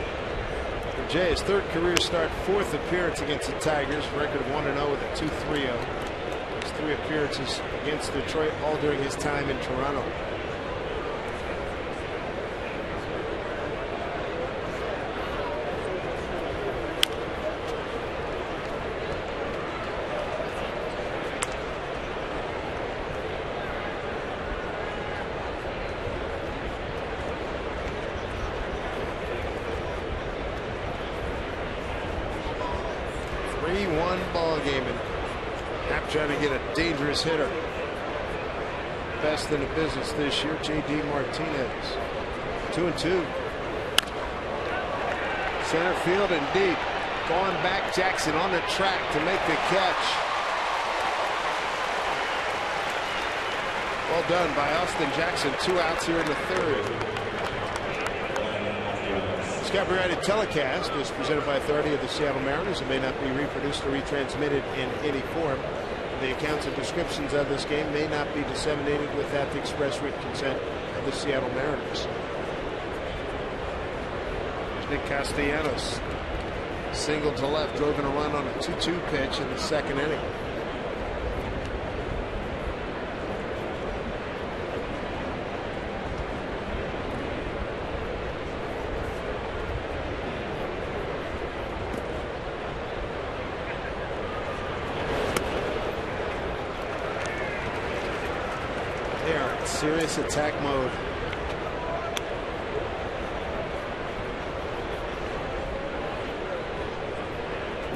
For third career start, fourth appearance against the Tigers, record of 1 0 with a 2 3 0. His three appearances against Detroit, all during his time in Toronto. trying to get dangerous hitter. Best in the business this year, J.D. Martinez. Two and two. Center field and deep. Going back, Jackson on the track to make the catch. Well done by Austin Jackson. Two outs here in the third. This copyrighted telecast is presented by authority of the Seattle Mariners. It may not be reproduced or retransmitted in any form. The accounts and descriptions of this game may not be disseminated without the express written consent of the Seattle Mariners. Nick Castellanos. Single to left, drove in a run on a 2-2 pitch in the second inning. Serious attack mode.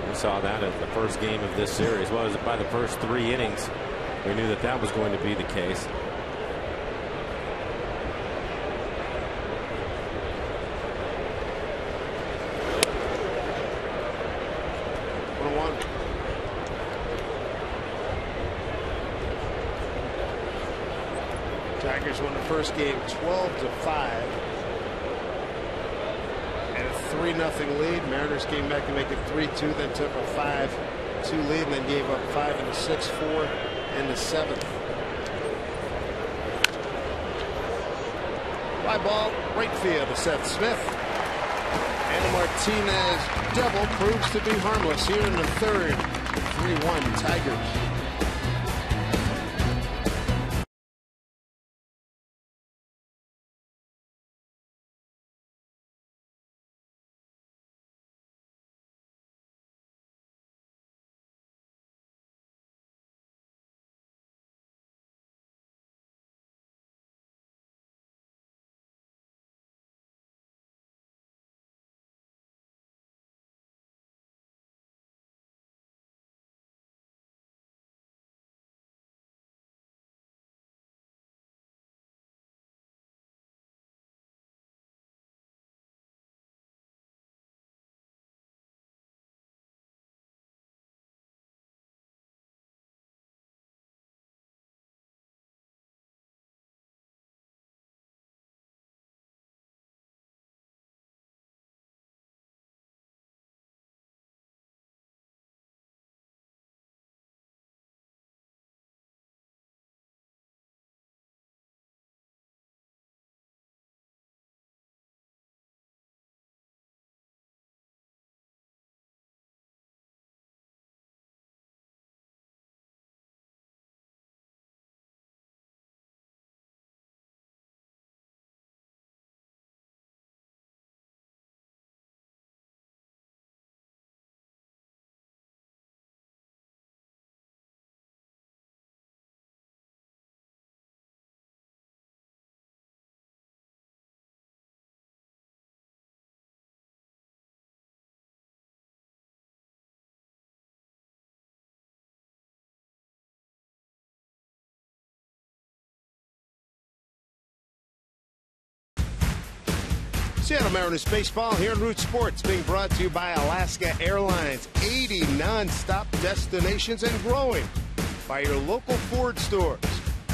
We saw that at the first game of this series. Well, it by the first three innings. We knew that that was going to be the case. First game 12 to 5. And a 3 0 lead. Mariners came back to make it 3 2, then took a 5 2 lead, and then gave up 5 in the 6 4 in the 7th. Fly ball, right field to Seth Smith. And Martinez double proves to be harmless here in the third. 3 1 Tigers. Seattle Mariners baseball here in Root Sports being brought to you by Alaska Airlines. 80 non-stop destinations and growing by your local Ford stores.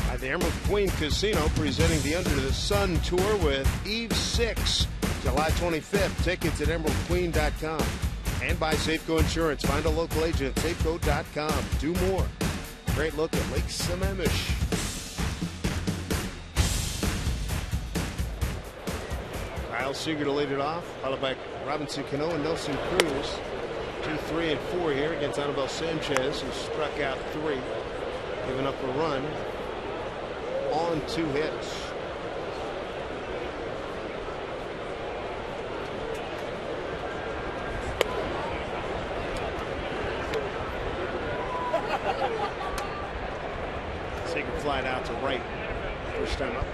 By the Emerald Queen Casino presenting the Under the Sun Tour with Eve 6, July 25th. Tickets at emeraldqueen.com. And by Safeco Insurance. Find a local agent at safeco.com. Do more. Great look at Lake Sammamish. Kyle Seager to lead it off, followed by Robinson Cano and Nelson Cruz. Two, three, and four here against Anibal Sanchez, who struck out three, giving up a run on two hits. Seager flied out to right first time up.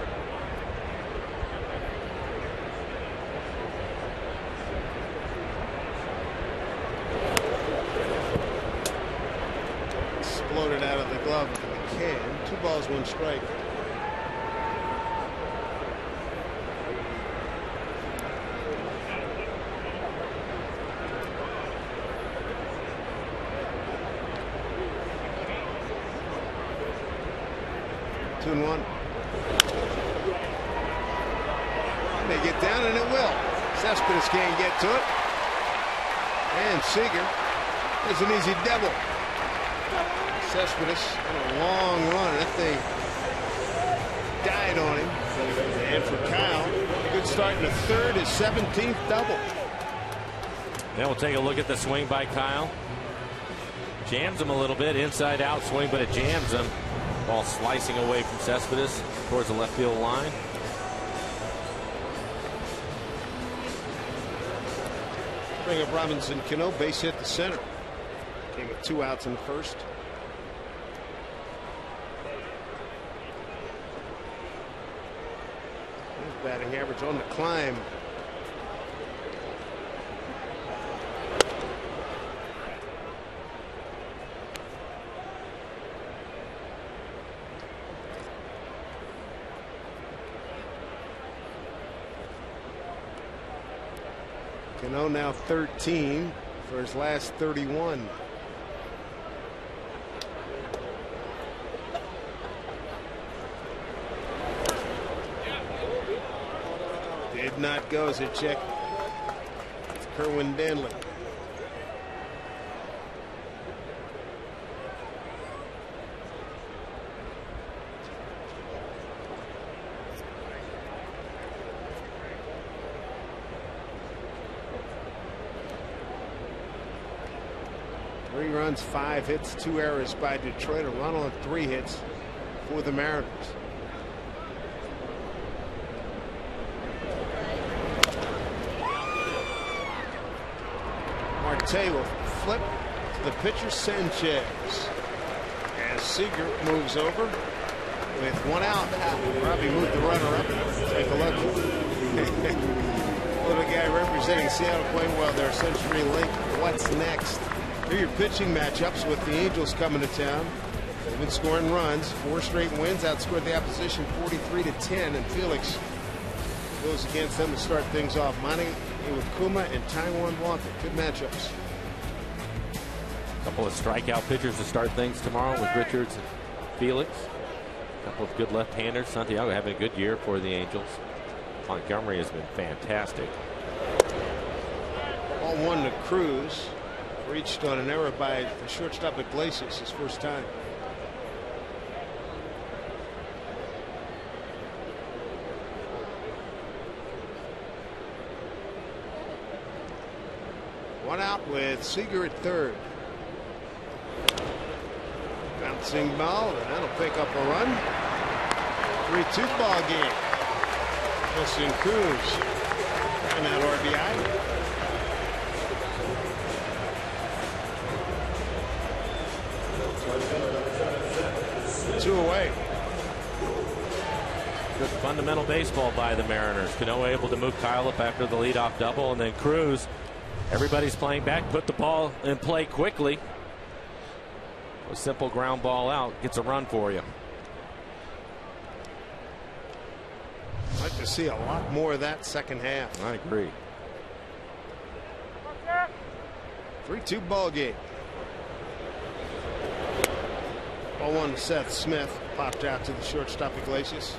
2 and 1. They get down, and it will. Cespedes can't get to it. And Seager is an easy devil. Cespedes in a long run. That thing died on him. And for Kyle, a good start in the third, his 17th double. Then we'll take a look at the swing by Kyle. Jams him a little bit, inside out swing, but it jams him. Ball slicing away from Cespedes towards the left field line. Bring up Robinson Cano, base hit the center. Came with two outs in the first. His batting average on the climb. Cano now 13 for his last 31. Did not go as a check. It's Kerwin Danley. Three runs, five hits, two errors by Detroit. A run on three hits for the Mariners. Marte will flip to the pitcher Sanchez. As Seager moves over with one out. Robbie moved the runner up. Take a look. Little guy representing Seattle playing well there. Century Link. What's next? Here your pitching matchups with the Angels coming to town. They've been scoring runs, four straight wins, outscored the opposition 43 to 10, and Felix goes against them to start things off. Monty with Kuma and Taijuan Walker. Good matchups. A couple of strikeout pitchers to start things tomorrow with Richards and Felix. A couple of good left-handers. Santiago having a good year for the Angels. Montgomery has been fantastic. Ball one to Cruz. Reached on an error by the shortstop Iglesias his first time. One out with Seager at third. Bouncing ball. And that'll pick up a run. 3 2 ball game. Nelson Cruz. And that RBI. Baseball by the Mariners. Cano able to move Kyle up after the leadoff double, and then Cruz. Everybody's playing back. Put the ball in play quickly. A simple ground ball out gets a run for you. I'd like to see a lot more of that second half. I agree. 3 2 ball game. Ball one to Seth Smith. Popped out to the shortstop Iglesias.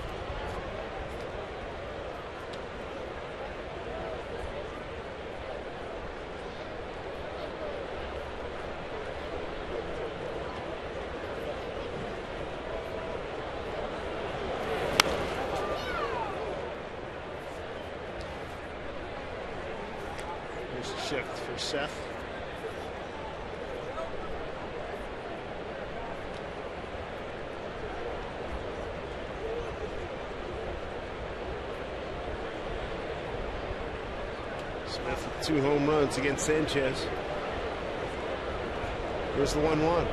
There's a shift for Seth. Smith with two home runs against Sanchez. Here's the 1 1.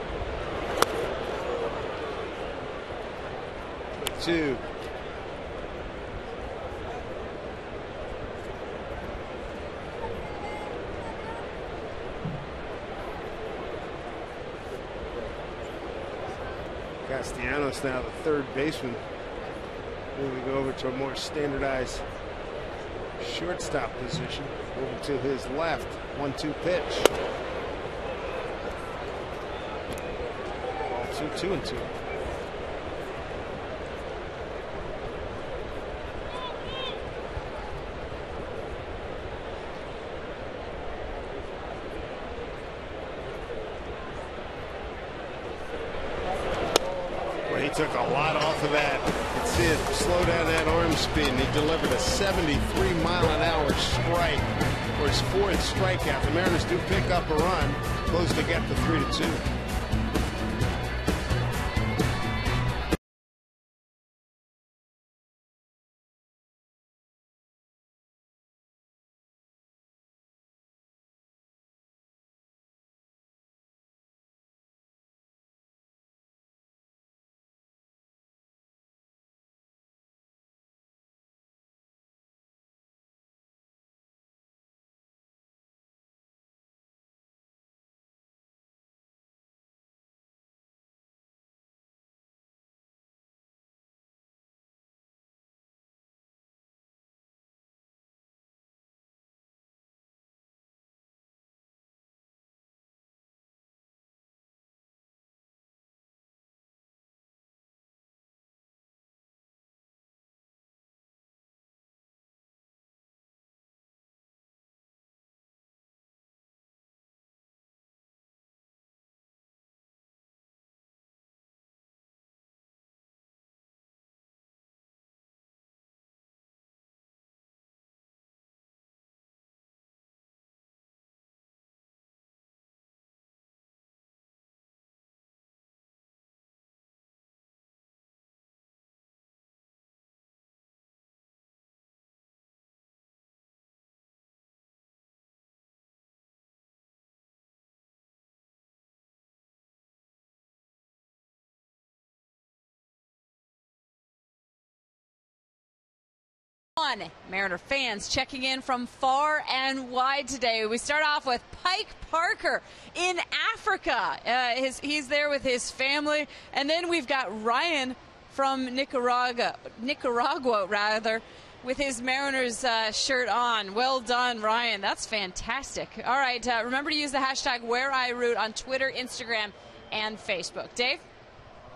Two. Castellanos now the third baseman. Moving over to a more standardized shortstop position. Moving to his left. One two pitch. Two, two and two. off of that. It's it. Slow down that arm spin. He delivered a 73 mile an hour strike for his fourth strikeout. The Mariners do pick up a run. Close to get the 3 to 2. Mariner fans checking in from far and wide today. We start off with Pike Parker in Africa. Uh, his, he's there with his family. And then we've got Ryan from Nicaragua, Nicaragua rather, with his Mariners uh, shirt on. Well done, Ryan. That's fantastic. All right, uh, remember to use the hashtag Where I Root on Twitter, Instagram, and Facebook. Dave?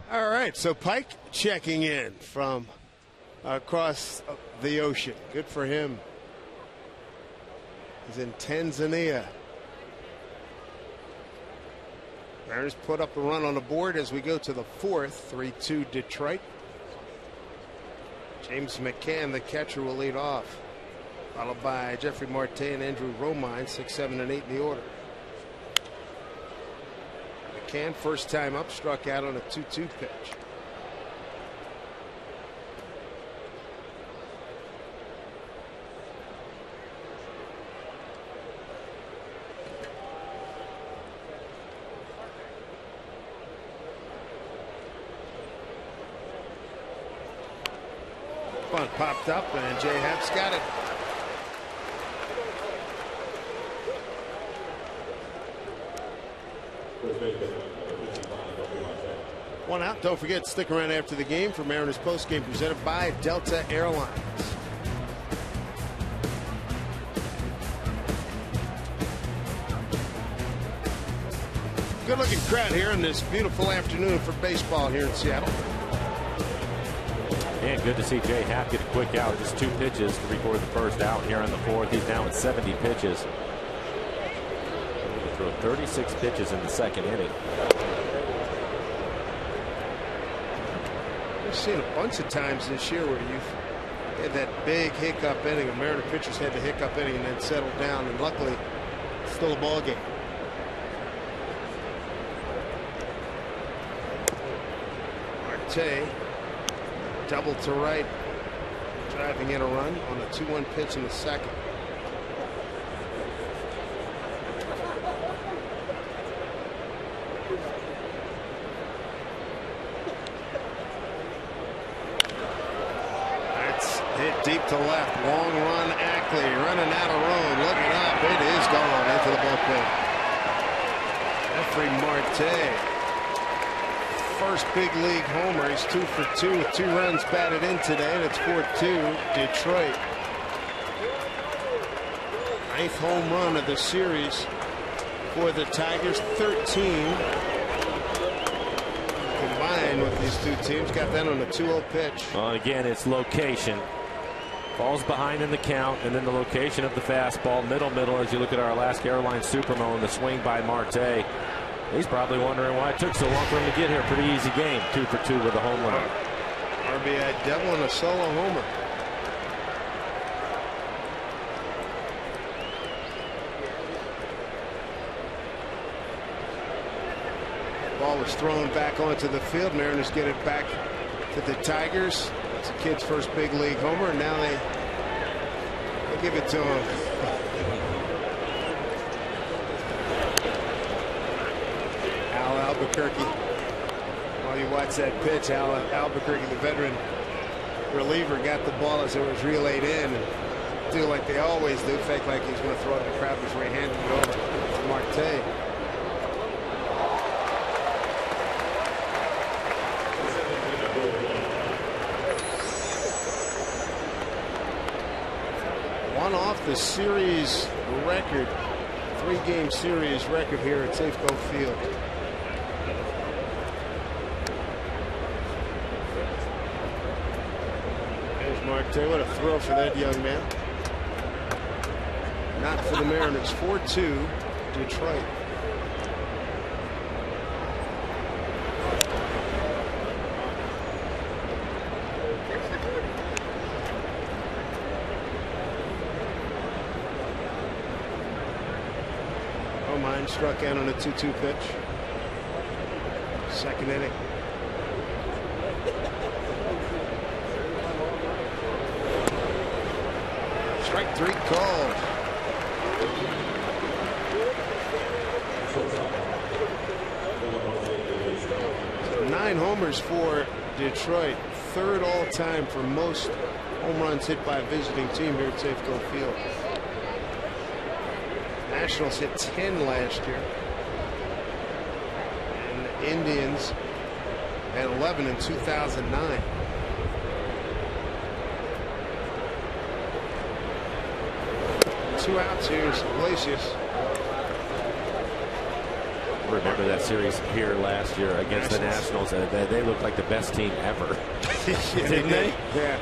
All right, so Pike checking in from – across the ocean. Good for him. He's in Tanzania. Mariners put up a run on the board as we go to the fourth, 3 2 Detroit. James McCann, the catcher, will lead off, followed by Jefry Marte and Andrew Romine, 6, 7, and 8 in the order. McCann, first time up, struck out on a 2 2 pitch. Popped up, and Jay Happ's got it. One out. Don't forget, stick around after the game for Mariners postgame presented by Delta Airlines. Good looking crowd here on this beautiful afternoon for baseball here in Seattle. And good to see Jay Happ get a quick out. Just two pitches to record the first out here in the fourth. He's now at 70 pitches. He'll throw 36 pitches in the second inning. We've seen a bunch of times this year where you've had that big hiccup inning. A Mariner pitchers had the hiccup inning and then settled down. And luckily, Still a ball game. Marte double to right, driving in a run on a 2-1 pitch in the second. That's hit deep to left. Long run, Ackley running out of room. Looking up, it is gone into the bullpen. Jefry Marte first big league homer. He's two for two with two runs batted in today, and it's 4-2 Detroit. Ninth home run of the series for the Tigers. 13 combined with these two teams. Got that on a 2-0 pitch. Well, again, it's location. Falls behind in the count, and then the location of the fastball, middle, middle, as you look at our Alaska Airlines Supermoon, the swing by Marte. He's probably wondering why it took so long for him to get here. Pretty easy game. Two for two with a home run. RBI double and a solo homer. Ball was thrown back onto the field. Mariners get it back to the Tigers. It's a kid's first big league homer, and now they, they give it to him. Al Albuquerque. While you watch that pitch, Al Albuquerque, the veteran reliever, got the ball as it was relayed in. Do like they always do, fake like he's going to throw it to the crowd before he handed it over to Marte. One off the series record, three game series record here at Safeco Field. There's Marte. What a throw for that young man. Not for the Mariners. 4-2 Detroit. Struck out on a 2-2 pitch. Second inning. Strike three called. Nine homers for Detroit. Third all time for most home runs hit by a visiting team here at Safeco Field. Nationals hit 10 last year. And Indians had 11 in 2009. Two outs here's Iglesias. Remember that series here last year against the Nationals? They, looked like the best team ever. Yeah, Didn't they? Yeah.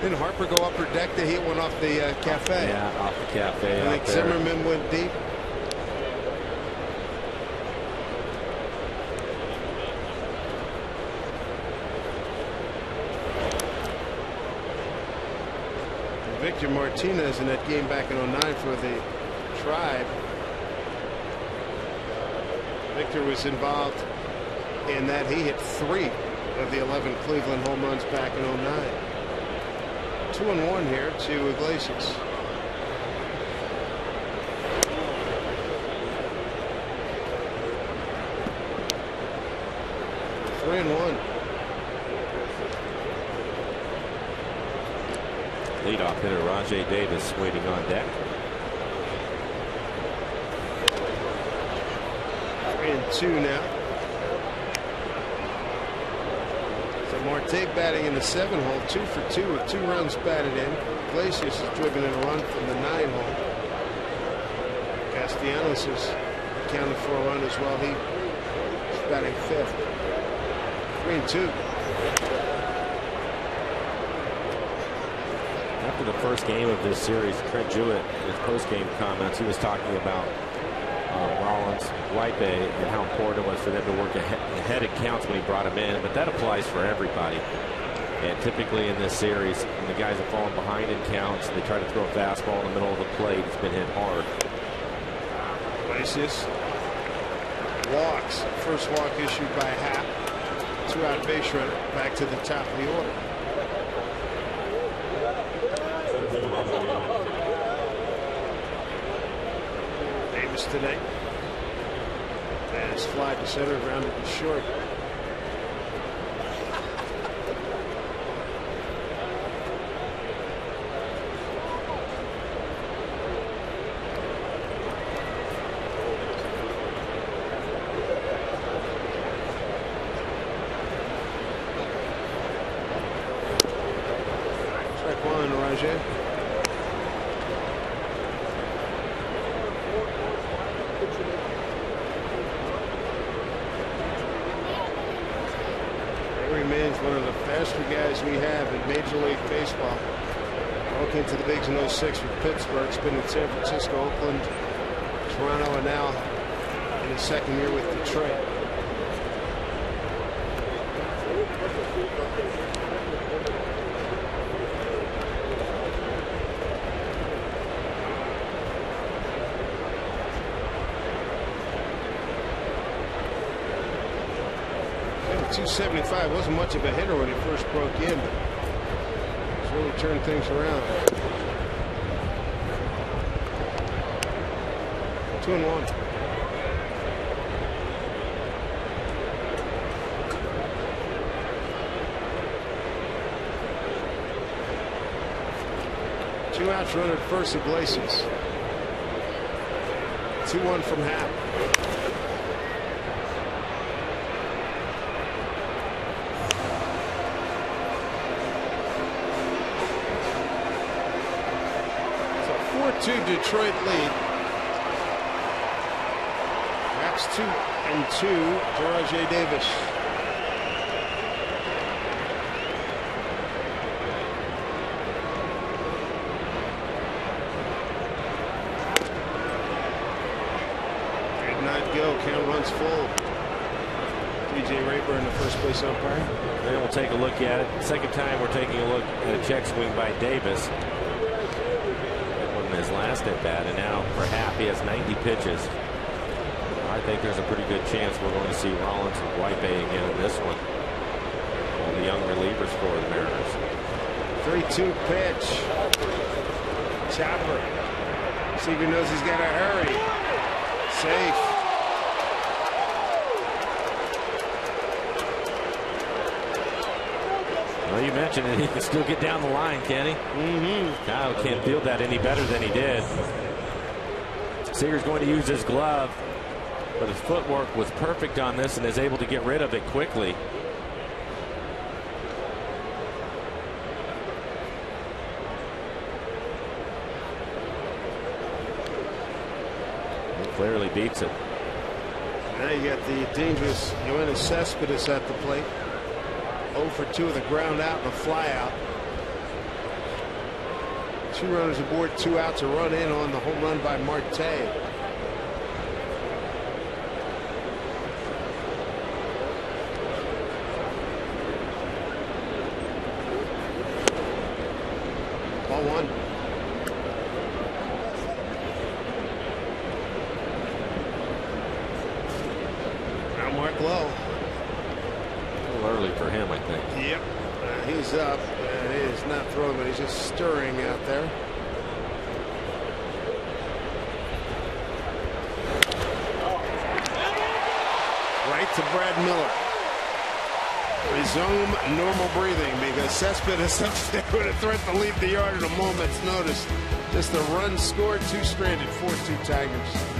Didn't Harper go upper deck to hit one off the uh, cafe? Yeah, off the cafe. I think there. Zimmerman went deep. Victor Martinez in that game back in 09 for the Tribe. Victor was involved in that. He hit three of the 11 Cleveland home runs back in 09. Two and one here to Iglesias. Three and one. Rajai Davis waiting on deck. Three and two now. So Marte batting in the seven hole, two for two with two runs batted in. Iglesias has driven in a run from the nine hole. Castellanos has accounted for a run as well. He's batting fifth. Three and two. After the first game of this series, Trent Jewett, in his post-game comments, he was talking about uh, Rollins, Bay, and how important it was for them to work ahead, ahead of counts when he brought him in. But that applies for everybody. And typically in this series, when the guys have fallen behind in counts, they try to throw a fastball in the middle of the plate. It's been hit hard. Iglesias walks. First walk issued by Happ. Two out base runner. Back to the top of the order. Today. As fly to center, grounded to short. Strike one, Rajai. He remains one of the faster guys we have in Major League Baseball. Broke into the bigs in 06 with Pittsburgh, spent in San Francisco, Oakland, Toronto, and now in his second year with Detroit. At 275 wasn't much of a hitter when he first broke in, but he's really turned things around. Two and one. Outs, runner at first, Iglesias. Two one from Happ. It's a 4-2 Detroit lead. That's two and two to Rajai Davis. Did not go. Count runs full. DJ Place umpire. Then we'll take a look at it. Second time we're taking a look at a check swing by Davis. That one his last at bat, and now for Happ he has 90 pitches. I think there's a pretty good chance we're going to see Rollins and Guaipe again in this one. All the young relievers for the Mariners. 3-2 pitch. Chopper. Seager knows he's got to hurry. Safe. Well, you. He can still get down the line, can he? Mm-hmm. Kyle can't field that any better than he did. Seager's going to use his glove, but his footwork was perfect on this and is able to get rid of it quickly. He clearly beats it. Now you got the dangerous Yoenis Cespedes at the plate. 0 for 2 of the ground out and a fly out. Two runners aboard, two outs, a run in on the home run by Marte. Ball one. Now Mark Lowe. A little early for him, I think. Yep. Uh, he's up. Uh, he is not throwing, but he's just stirring out there. Right to Brad Miller. Resume normal breathing because Cespedes up there with a threat to leave the yard at a moment's notice. Just a run scored, two stranded, 4-2 Tigers.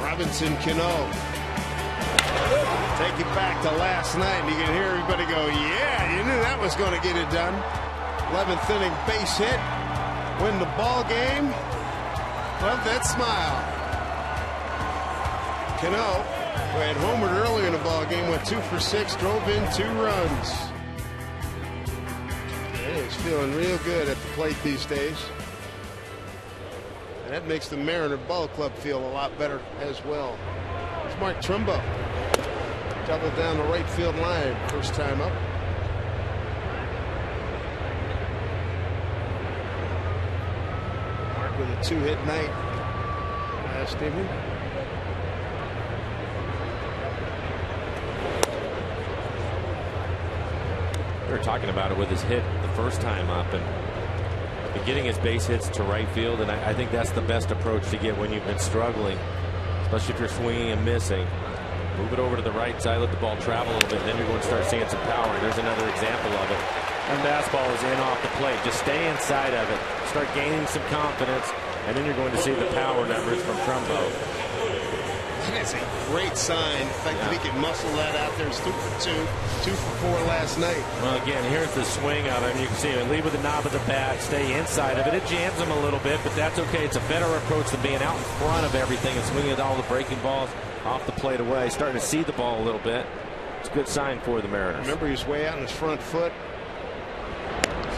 Robinson Cano. Take it back to last night, and you can hear everybody go, yeah, you knew that was going to get it done. 11th inning base hit, win the ball game. Love that smile. Cano, who had homered earlier in the ball game, went two for six, drove in two runs. He's feeling real good at the plate these days. And that makes the Mariner Ball Club feel a lot better as well. It's Mark Trumbo. Double down the right field line, first time up. Mark with a two-hit night last evening. We were talking about it with his hit the first time up and getting his base hits to right field, and I, I, think that's the best approach to get when you've been struggling, especially if you're swinging and missing. Move it over to the right side, let the ball travel a little bit, and then you're going to start seeing some power. There's another example of it. And fastball is in off the plate. Just stay inside of it. Start gaining some confidence, and then you're going to see the power numbers from Trumbo. That's a great sign. The fact yeah. that he can muscle that out there is two for two, two for four last night. Well, again, here's the swing of it. You can see him Lead with the knob of the bat, stay inside of it. It jams him a little bit, but that's okay. It's a better approach than being out in front of everything and swinging at all the breaking balls off the plate away. Starting to see the ball a little bit. It's a good sign for the Mariners. Remember, he's way out on his front foot.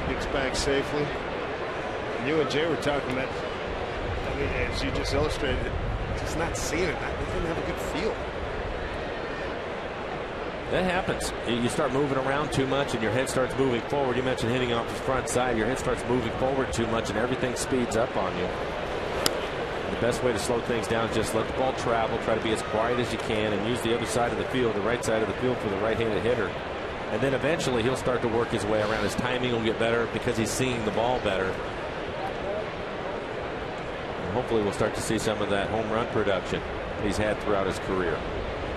Gets back safely. You and Jay were talking about, I mean, as you just illustrated, just not seeing it. Have a good feel. That happens. You start moving around too much and your head starts moving forward. You mentioned hitting off the front side. Your head starts moving forward too much and everything speeds up on you. The best way to slow things down is just let the ball travel. Try to be as quiet as you can and use the other side of the field, the right side of the field for the right-handed hitter. And then eventually he'll start to work his way around. His timing will get better because he's seeing the ball better hopefully we'll start to see some of that home run production he's had throughout his career.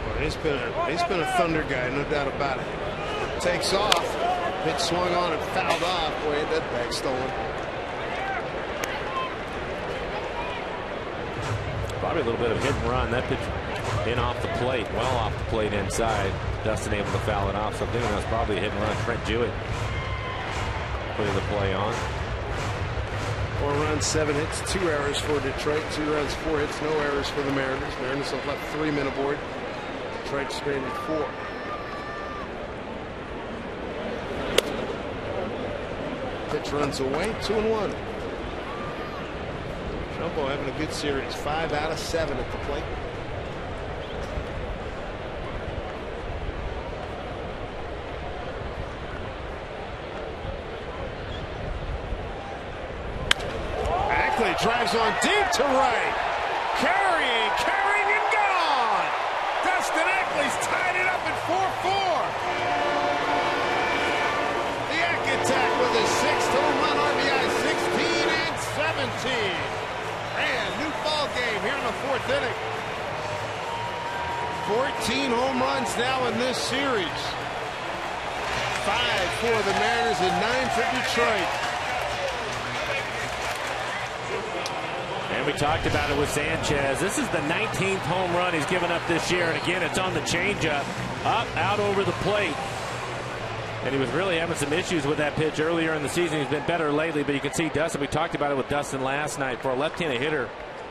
Well, he's been a, he's been a thunder guy, no doubt about it. Takes off, pitch swung on and fouled off. Boy, that bag stolen. Probably a little bit of hit and run. That pitch in off the plate, well off the plate inside. Dustin able to foul it off. So I think that's probably a hit and run. Trent Jewett putting the play on. Four runs, seven hits, two errors for Detroit. Two runs, four hits, no errors for the Mariners. Mariners have left three men aboard. Detroit stranded four. Pitch runs away, two and one. Trumbo having a good series, five out of seven at the plate. Drives on deep to right. Carrying, carrying and gone. Dustin Ackley's tied it up at 4-4. The Ack attack with his sixth home run RBI 16 and 17. And new ball game here in the fourth inning. 14 home runs now in this series. Five for the Mariners and nine for Detroit. And we talked about it with Sanchez. This is the 19th home run he's given up this year. And again, it's on the changeup. Up, out over the plate. And he was really having some issues with that pitch earlier in the season. He's been better lately, but you can see Dustin. We talked about it with Dustin last night. For a left-handed hitter,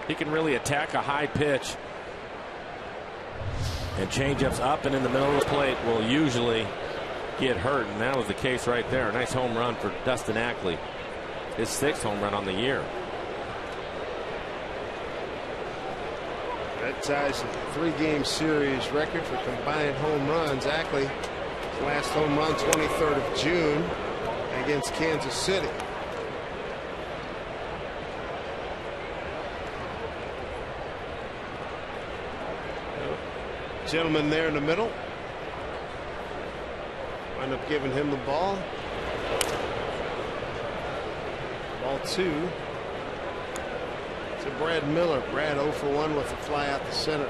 he can really attack a high pitch. And changeups up and in the middle of the plate will usually get hurt. And that was the case right there. Nice home run for Dustin Ackley. His sixth home run on the year. That ties a three-game series record for combined home runs. Ackley, last home run 23rd of June against Kansas City. Gentleman there in the middle. Wind up giving him the ball. Ball two to Brad Miller. Brad 0 for 1 with a fly out the center.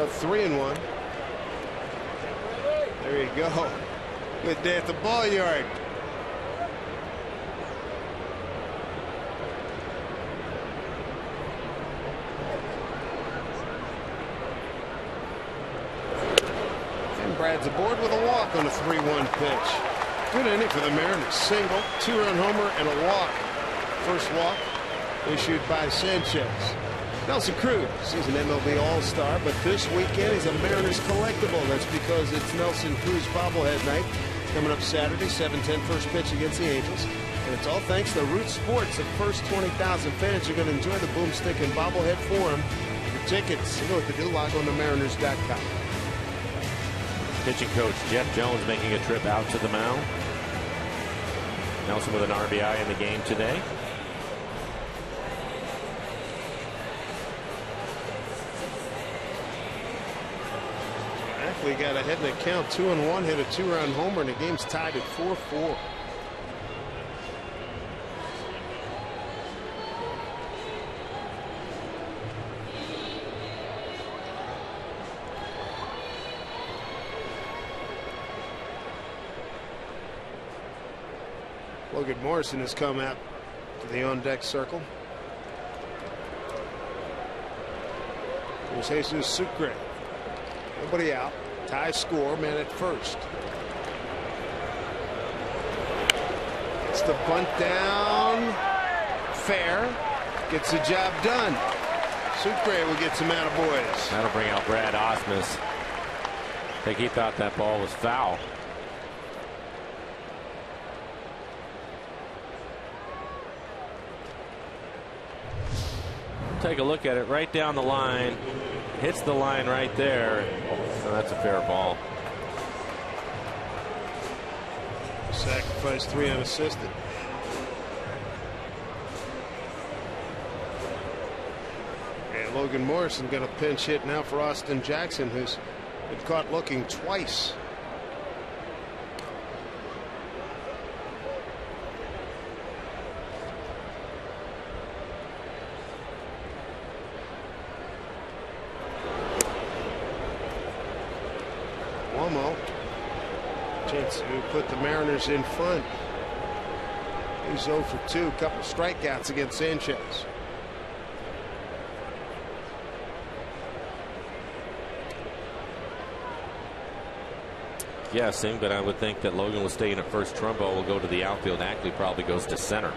So three and one. There you go. Good day at the ball yard. And Brad's aboard with a walk on a 3-1 pitch. Good inning for the Mariners. Single, two-run homer, and a walk. First walk issued by Sanchez. Nelson Cruz, he's an MLB All-Star, but this weekend he's a Mariners collectible. That's because it's Nelson Cruz bobblehead night coming up Saturday, 7-10 first pitch against the Angels. And it's all thanks to Root Sports. The first 20,000 fans are going to enjoy the boomstick and bobblehead forum. For tickets, you know what to do. Log on to Mariners.com. Pitching coach Jeff Jones making a trip out to the mound. Nelson with an RBI in the game today. Ackley got ahead in the count, two and one, hit a two-run homer, and the game's tied at four-four. Morrison has come out to the on-deck circle. Here's Jesus Sucre. Nobody out. Tie score, man at first. It's the bunt down. Fair. Gets the job done. Sucre will get some out of boys. That'll bring out Brad Ausmus. I think he thought that ball was foul. Take a look at it right down the line. Hits the line right there. Oh, that's a fair ball. Sacrifice three unassisted. And Logan Morrison got a pinch hit now for Austin Jackson, who's been caught looking twice. LoMo. Chance to put the Mariners in front. He's 0 for 2, couple strikeouts against Sanchez. Guessing, but I would think that Logan will stay in at first. Trumbo will go to the outfield. Ackley probably goes to center.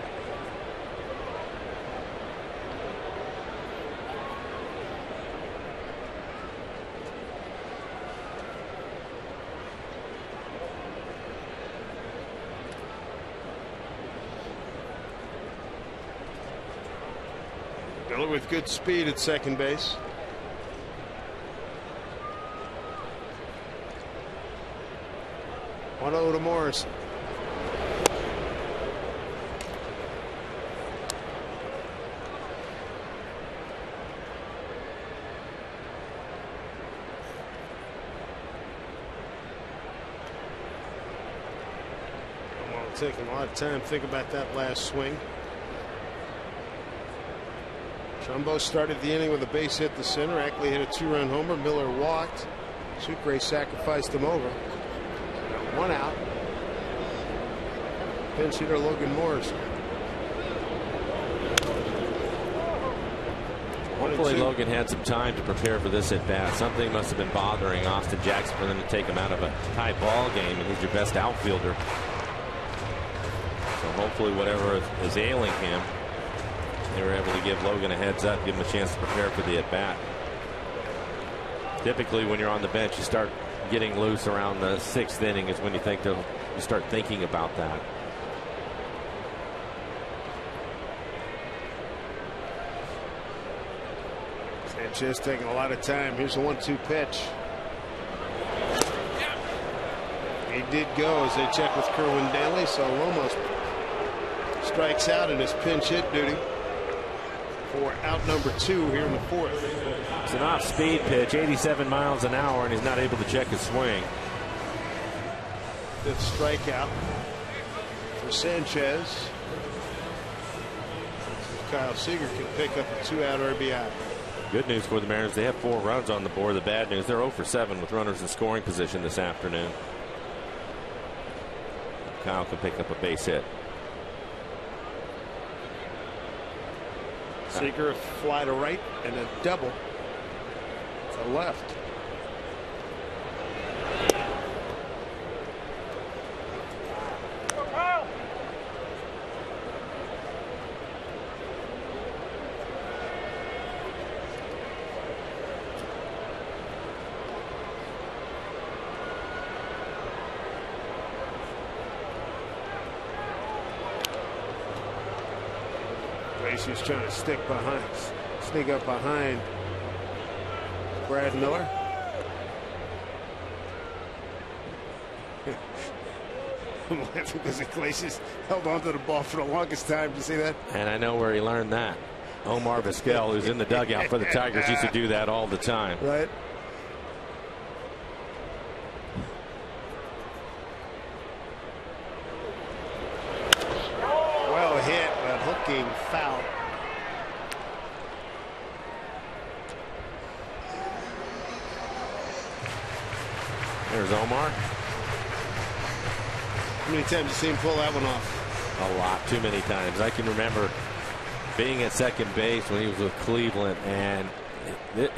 With good speed at second base. One zero to Morrison. Taking a lot of time to think about that last swing. Trumbo started the inning with a base hit to center. Ackley hit a two-run homer. Miller walked. Sucre sacrificed him over. One out. Pinch hitter Logan Morrison. Hopefully Logan had some time to prepare for this at bat. Something must have been bothering Austin Jackson for them to take him out of a tie ball game, and he's your best outfielder. So hopefully, whatever is ailing him, they were able to give Logan a heads up, give him a chance to prepare for the at bat. Typically, when you're on the bench, you start getting loose around the sixth inning, is when you think they'll you start thinking about that. Sanchez taking a lot of time. Here's a one-two pitch. He did go as they check with Kerwin Danley, so Lomos strikes out in his pinch hit duty for out number two here in the fourth. It's an off-speed pitch, 87 miles an hour, and he's not able to check his swing. Fifth strikeout for Sanchez. Kyle Seager can pick up a two-out RBI. Good news for the Mariners. They have four runs on the board. The bad news, they're 0 for 7 with runners in scoring position this afternoon. Kyle can pick up a base hit. Seager a fly to right and a double to left. He's trying to stick behind, sneak up behind Brad Miller. I'm laughing because Iglesias held onto the ball for the longest time. You see that? And I know where he learned that. Omar Vizquel, who's in the dugout for the Tigers, used to do that all the time. Right. Well hit, but hooking foul. There's Omar. How many times you seen him pull that one off? A lot, too many times. I can remember being at second base when he was with Cleveland, and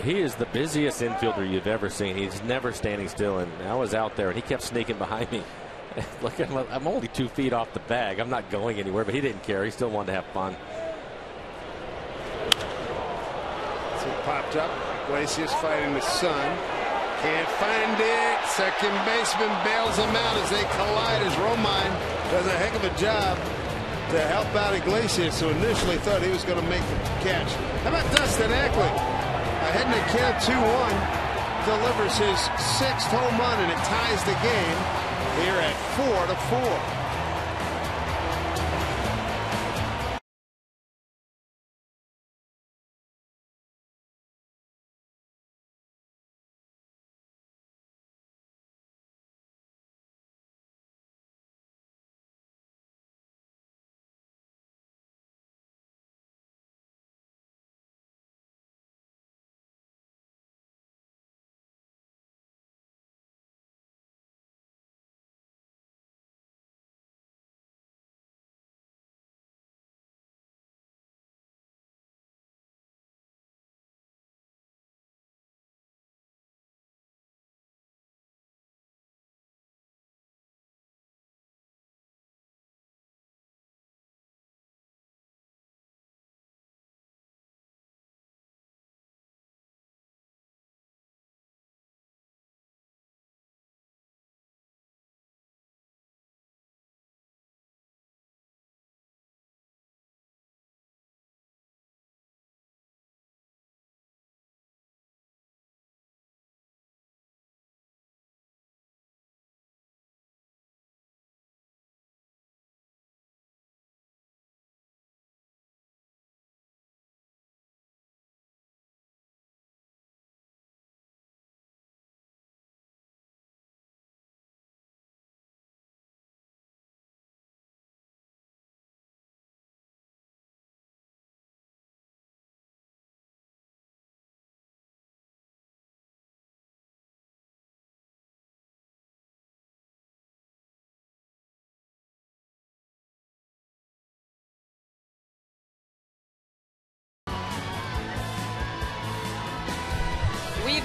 he is the busiest infielder you've ever seen. He's never standing still, and I was out there, and he kept sneaking behind me. Look, I'm only two feet off the bag. I'm not going anywhere, but he didn't care. He still wanted to have fun. So it popped up. Iglesias fighting the sun. Can't find it. Second baseman bails him out as they collide as Romine does a heck of a job to help out Iglesias, who initially thought he was going to make the catch. How about Dustin Ackley? Ahead in the count 2 1, delivers his sixth home run, and it ties the game here at 4 to 4.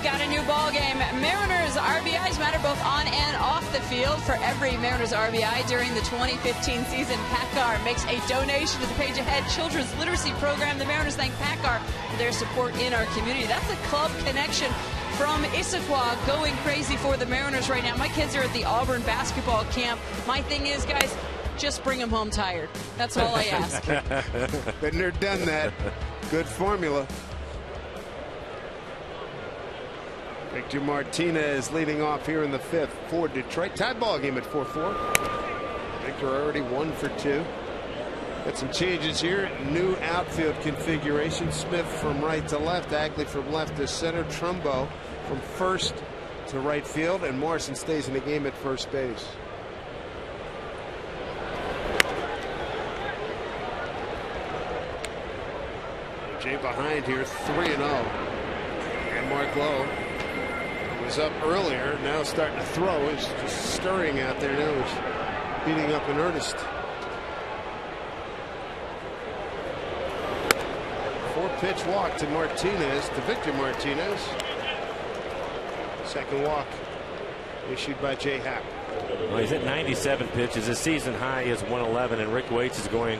We've got a new ball game. Mariners RBIs matter both on and off the field. For every Mariners RBI during the 2015 season, PACCAR makes a donation to the Page Ahead Children's Literacy Program. The Mariners thank PACCAR for their support in our community. That's a club connection from Issaquah going crazy for the Mariners right now. My kids are at the Auburn basketball camp. My thing is, guys, just bring them home tired. That's all I ask. Been there, done that. Good formula. Victor Martinez leading off here in the fifth for Detroit. Tie ball game at 4-4. Victor already one for two. Got some changes here. New outfield configuration. Smith from right to left. Ackley from left to center. Trumbo from first to right field. And Morrison stays in the game at first base. Jay behind here 3 0. and 0. Mark Lowe was up earlier, now starting to throw. He's just stirring out there now. He's beating up in earnest. Four pitch walk to Martinez, to Victor Martinez. Second walk issued by Jay Happ. Well, he's at 97 pitches. His season high is 111, and Rick Waits is going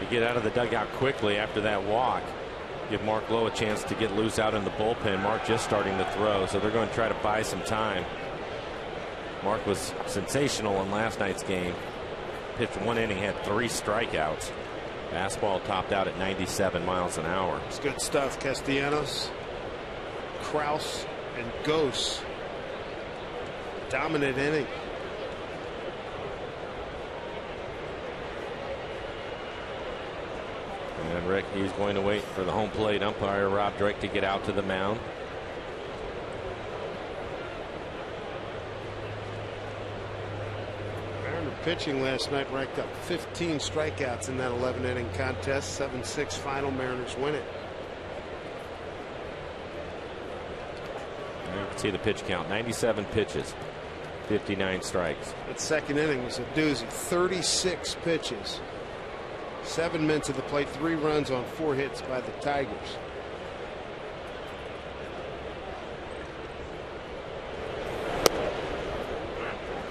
to get out of the dugout quickly after that walk. Give Mark Lowe a chance to get loose out in the bullpen. Mark just starting to throw, so they're going to try to buy some time. Mark was sensational in last night's game. Pitched one inning, had three strikeouts. Fastball topped out at 97 miles an hour. It's good stuff. Castellanos, Krauss, and Gose. Dominant inning. And Rick, he's going to wait for the home plate umpire, Rob Drake, to get out to the mound. Mariner pitching last night racked up 15 strikeouts in that 11 inning contest. 7 6 final. Mariners win it. You can see the pitch count 97 pitches, 59 strikes. That second inning was a doozy. 36 pitches. Seven men to the plate, three runs on four hits by the Tigers.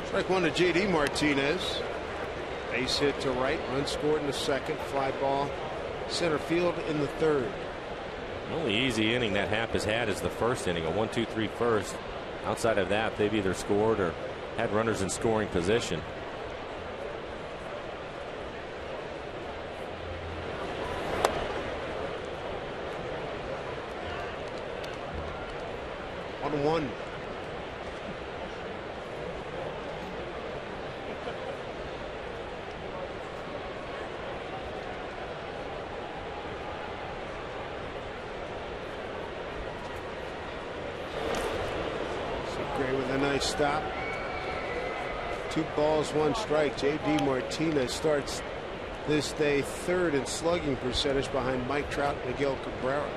Strike one to J.D. Martinez. Base hit to right, run scored in the second, fly ball center field in the third. The only easy inning that Happ has had is the first inning, a 1 2 3 first. Outside of that, they've either scored or had runners in scoring position. One with a nice stop. Two balls, one strike. J.D. Martinez starts this day third in slugging percentage behind Mike Trout and Miguel Cabrera.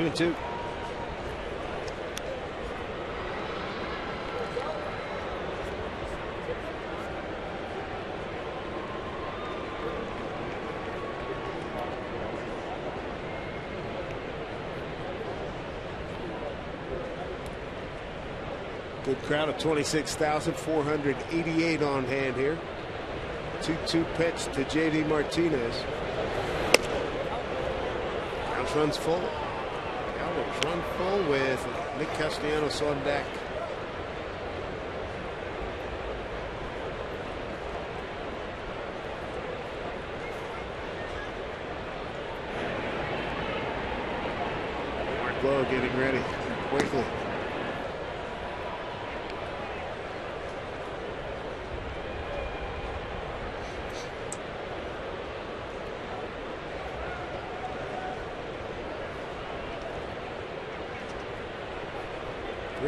Two and two. Good crowd of 26,488 on hand here. 2 2 pitch to JD Martinez. House runs full. Cowboys run full with Nick Castellanos on deck. Mark Lowe getting ready quickly.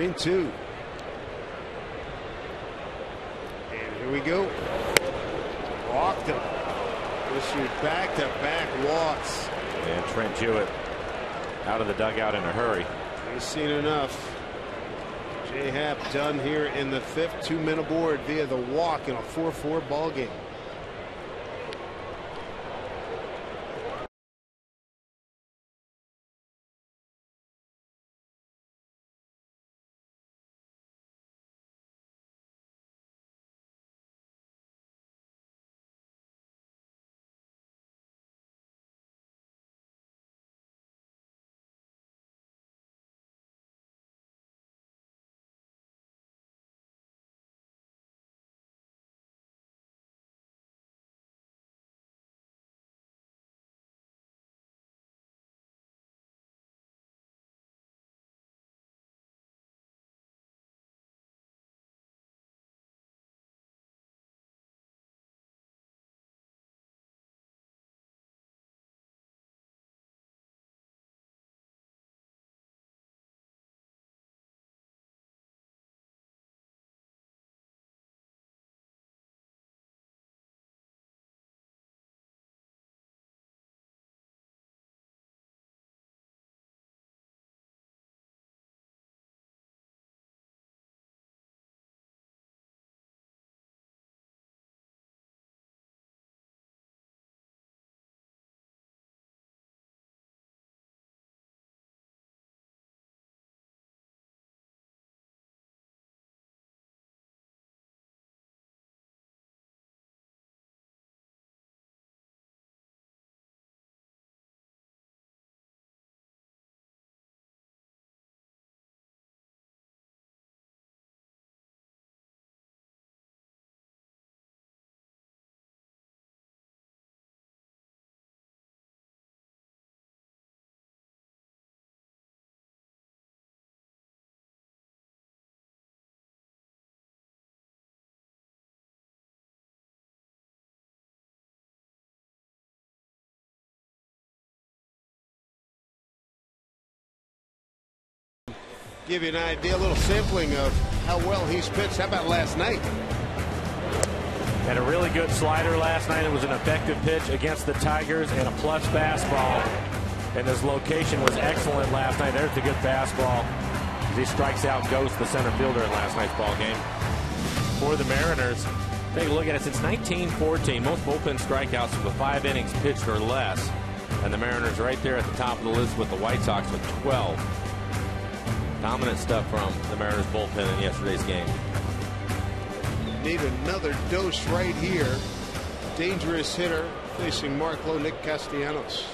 Green two. And here we go. Walked him. This Issued back to back walks. And Trent Jewett out of the dugout in a hurry. He's seen enough. Jay Happ done here in the fifth, two men aboard via the walk in a 4 4 ball game. Give you an idea, a little sampling of how well he's pitched. How about last night? Had a really good slider last night. It was an effective pitch against the Tigers and a plus fastball. And his location was excellent last night. There's a good fastball. As he strikes out Gose, the center fielder in last night's ball game. For the Mariners, take a look at it. Since 1914, most bullpen strikeouts with five innings pitched or less. And the Mariners right there at the top of the list with the White Sox with 12. Dominant stuff from the Mariners bullpen in yesterday's game. Need another dose right here. Dangerous hitter facing Mark Lowe, Nick Castellanos.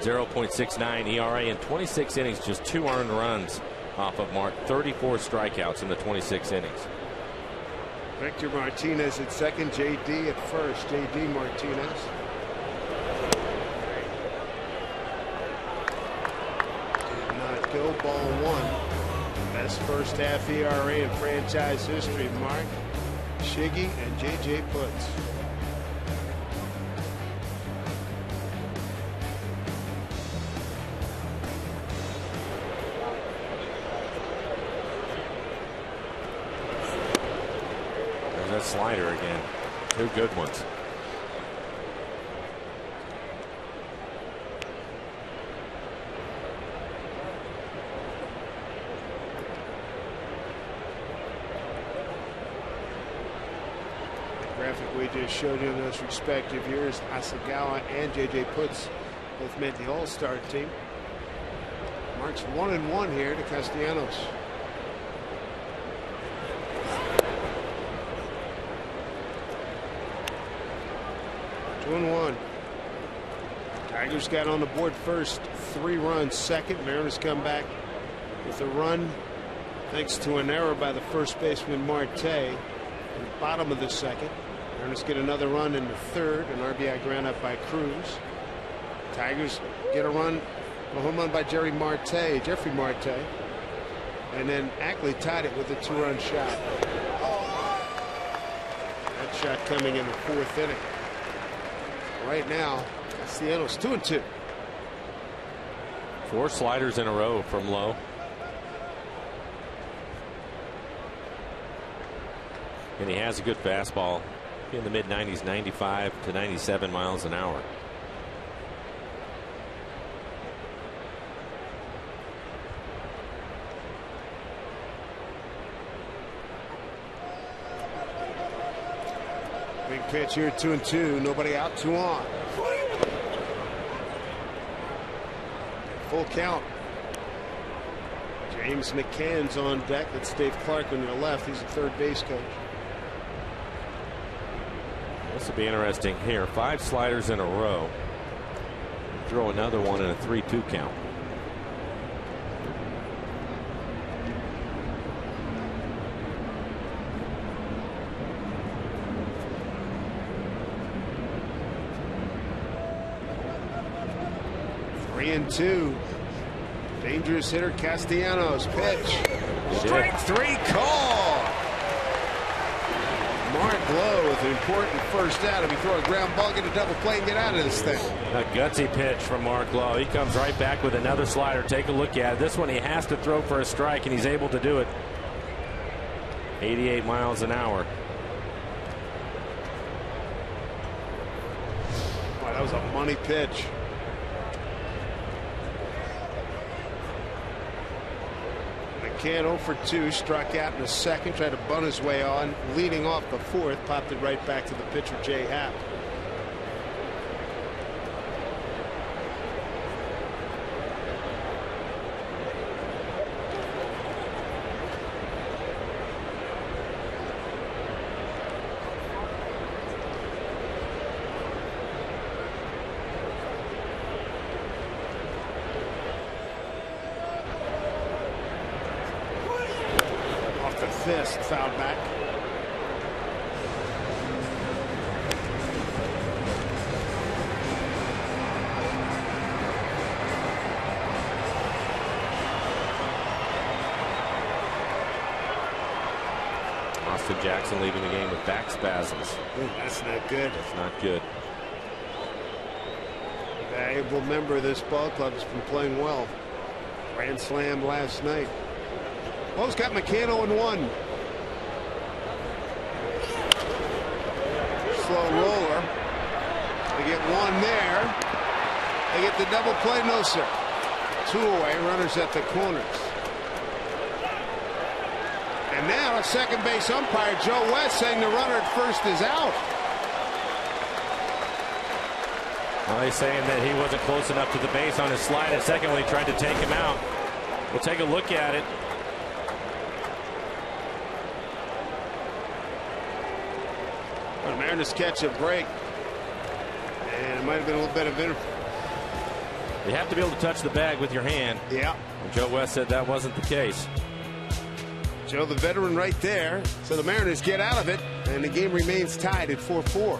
0.69 ERA in 26 innings, just two earned runs off of Mark. 34 strikeouts in the 26 innings. Victor Martinez at second, JD at first. JD Martinez. Ball one. Best first half ERA in franchise history. Mark, Shiggy, and JJ Putz. There's that slider again. Two good ones. we just showed you in those respective years. Hasegawa and J.J. Putz both made the All-Star team. Marks one and one here to Castellanos. Two and one. Tigers got on the board first, three runs second. Mariners come back with a run thanks to an error by the first baseman Marte in the bottom of the second. Mariners get another run in the third, an RBI ground up by Cruz. Tigers get a run, a home run by Jerry Marte, Jefry Marte. And then Ackley tied it with a two-run shot. That shot coming in the fourth inning. Right now, Castellanos two and two. Four sliders in a row from Lowe. And he has a good fastball in the mid 90s, 95 to 97 miles an hour. Big pitch here, two and two. Nobody out, two on. Full count. James McCann's on deck. That's Dave Clark on your left. He's the third base coach. This will be interesting here. Five sliders in a row. Throw another one in a 3 2 count. Three and two. Dangerous hitter Castellanos pitch. Strike three call. Mark Lowe with an important first out. If you throw a ground ball, get a double play, and get out of this thing. A gutsy pitch from Mark Lowe. He comes right back with another slider. Take a look at it. This one he has to throw for a strike, and he's able to do it. 88 miles an hour. Wow, that was a money pitch. McCann 0 for 2, struck out in the second, tried to bunt his way on, leading off the fourth, popped it right back to the pitcher, Jay Happ. Spasms. Ooh, that's not good. That's not good. Valuable member of this ball club has been playing well. Grand slam last night. Lowe's got McCann 0 1. Slow roller. They get one there. They get the double play, no sir. Two away, runners at the corners. And now a second base umpire, Joe West, saying the runner at first is out. Well, he's saying that he wasn't close enough to the base on his slide at second when he tried to take him out. We'll take a look at it. The Mariners catch a break. And it might have been a little bit of interference. You have to be able to touch the bag with your hand. Yeah. And Joe West said that wasn't the case. Joe, the veteran, right there. So the Mariners get out of it, and the game remains tied at 4 4.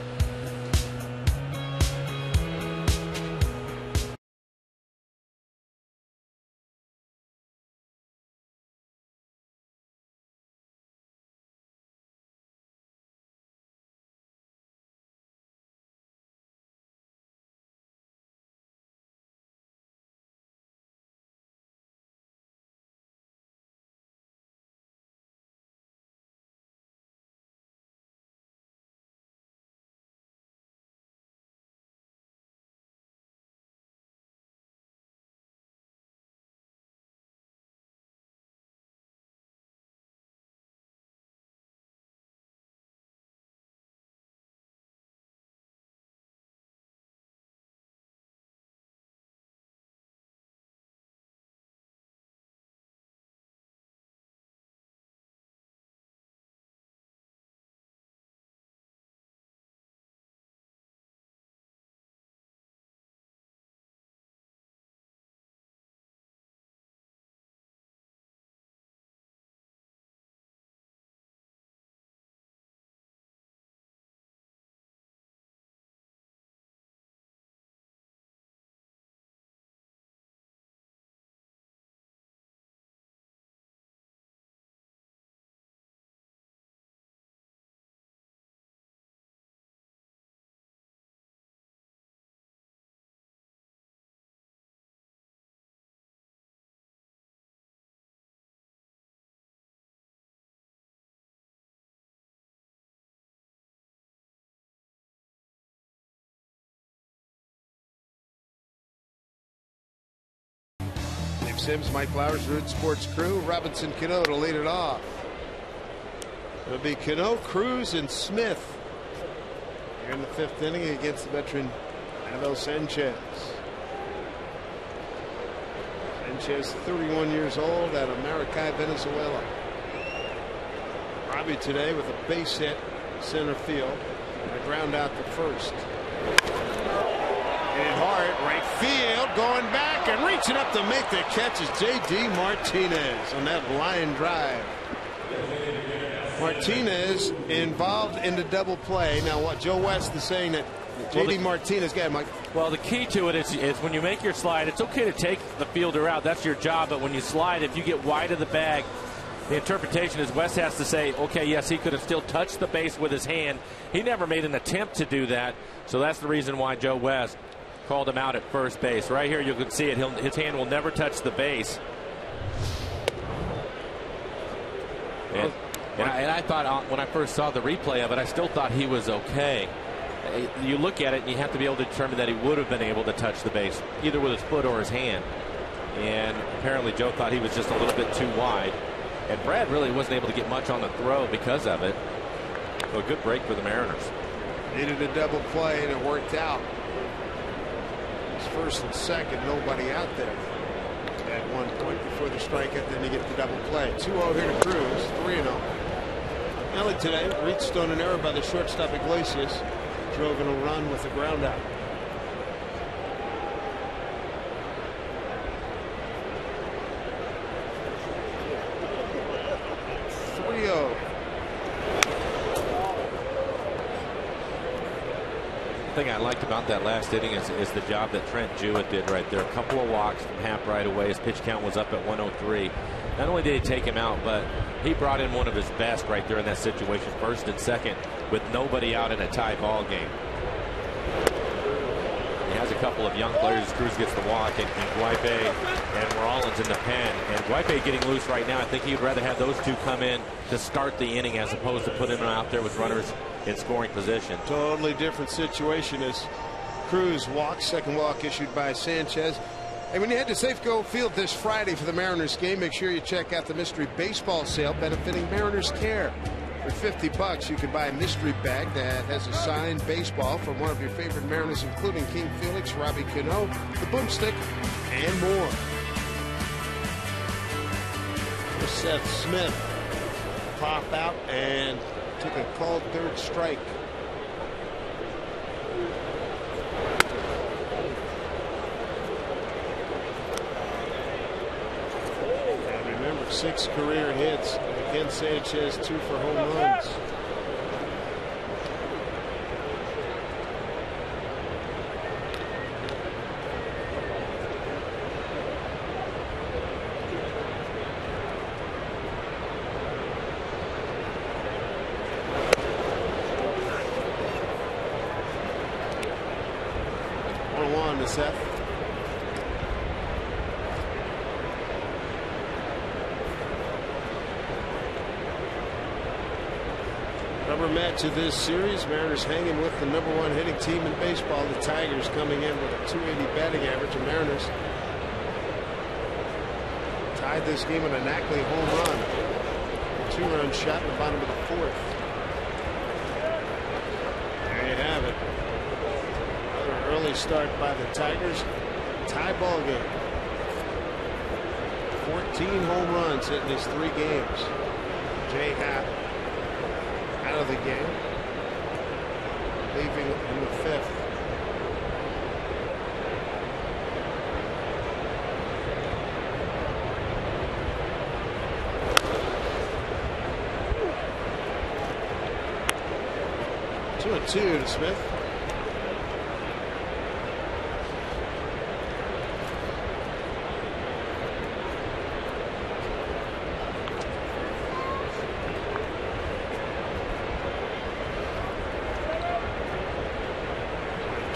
Sims, Mike Blowers, Root Sports Crew, Robinson Cano to lead it off. It'll be Cano, Cruz, and Smith here in the fifth inning against the veteran Anibal Sanchez. Sanchez, 31 years old, out of Maracay, Venezuela. Robbie today with a base hit center field. A ground out to first. Hit hard, right field, going back and reaching up to make the catch is J.D. Martinez on that line drive. Martinez involved in the double play. Now, what Joe West is saying that J.D. Well, the- Martinez got Mike. Well, the key to it is, is when you make your slide, it's okay to take the fielder out. That's your job. But when you slide, if you get wide of the bag, the interpretation is West has to say, okay, yes, he could have still touched the base with his hand. He never made an attempt to do that. So that's the reason why Joe West called him out at first base. Right here, you can see it. He'll, his hand will never touch the base. And, And I, and I thought uh, when I first saw the replay of it, I still thought he was okay. Uh, you look at it and you have to be able to determine that he would have been able to touch the base either with his foot or his hand and apparently Joe thought he was just a little bit too wide and Brad really wasn't able to get much on the throw because of it so a good break for the Mariners Needed a double play and it worked out. First and second, nobody out there. At one point before the strikeout, then they get the double play. 2-0 here to Cruz, 3-0. Ellie today reached on an error by the shortstop Iglesias. Drove in a run with a ground out. Three zero. Thing I liked about that last inning is, is the job that Trent Jewett did right there. A couple of walks from Happ right away. His pitch count was up at 103. Not only did he take him out, but he brought in one of his best right there in that situation, first and second, with nobody out in a tie ball game. Has a couple of young players. Cruz gets the walk, and, and and Rollins in the pen. And Guaipe getting loose right now. I think he'd rather have those two come in to start the inning as opposed to putting them out there with runners in scoring position. Totally different situation as Cruz walks. Second walk issued by Sanchez. And when you head to Safeco Field this Friday for the Mariners game, make sure you check out the mystery baseball sale benefiting Mariners Care. For 50 bucks, you can buy a mystery bag that has a signed baseball from one of your favorite Mariners, including King Felix, Robbie Cano, the Boomstick, and more. Seth Smith pop out and took a called third strike. Six career hits. And Again, Sanchez two for home runs. One one to Seth. Of this series. Mariners hanging with the number one hitting team in baseball, the Tigers, coming in with a 280 batting average. The Mariners tied this game in an Ackley home run. Two run shot in the bottom of the fourth. There you have it. Another early start by the Tigers. Tie ball game. 14 home runs in these three games. Jay Happ the game, leaving in the fifth. Two and two to Smith.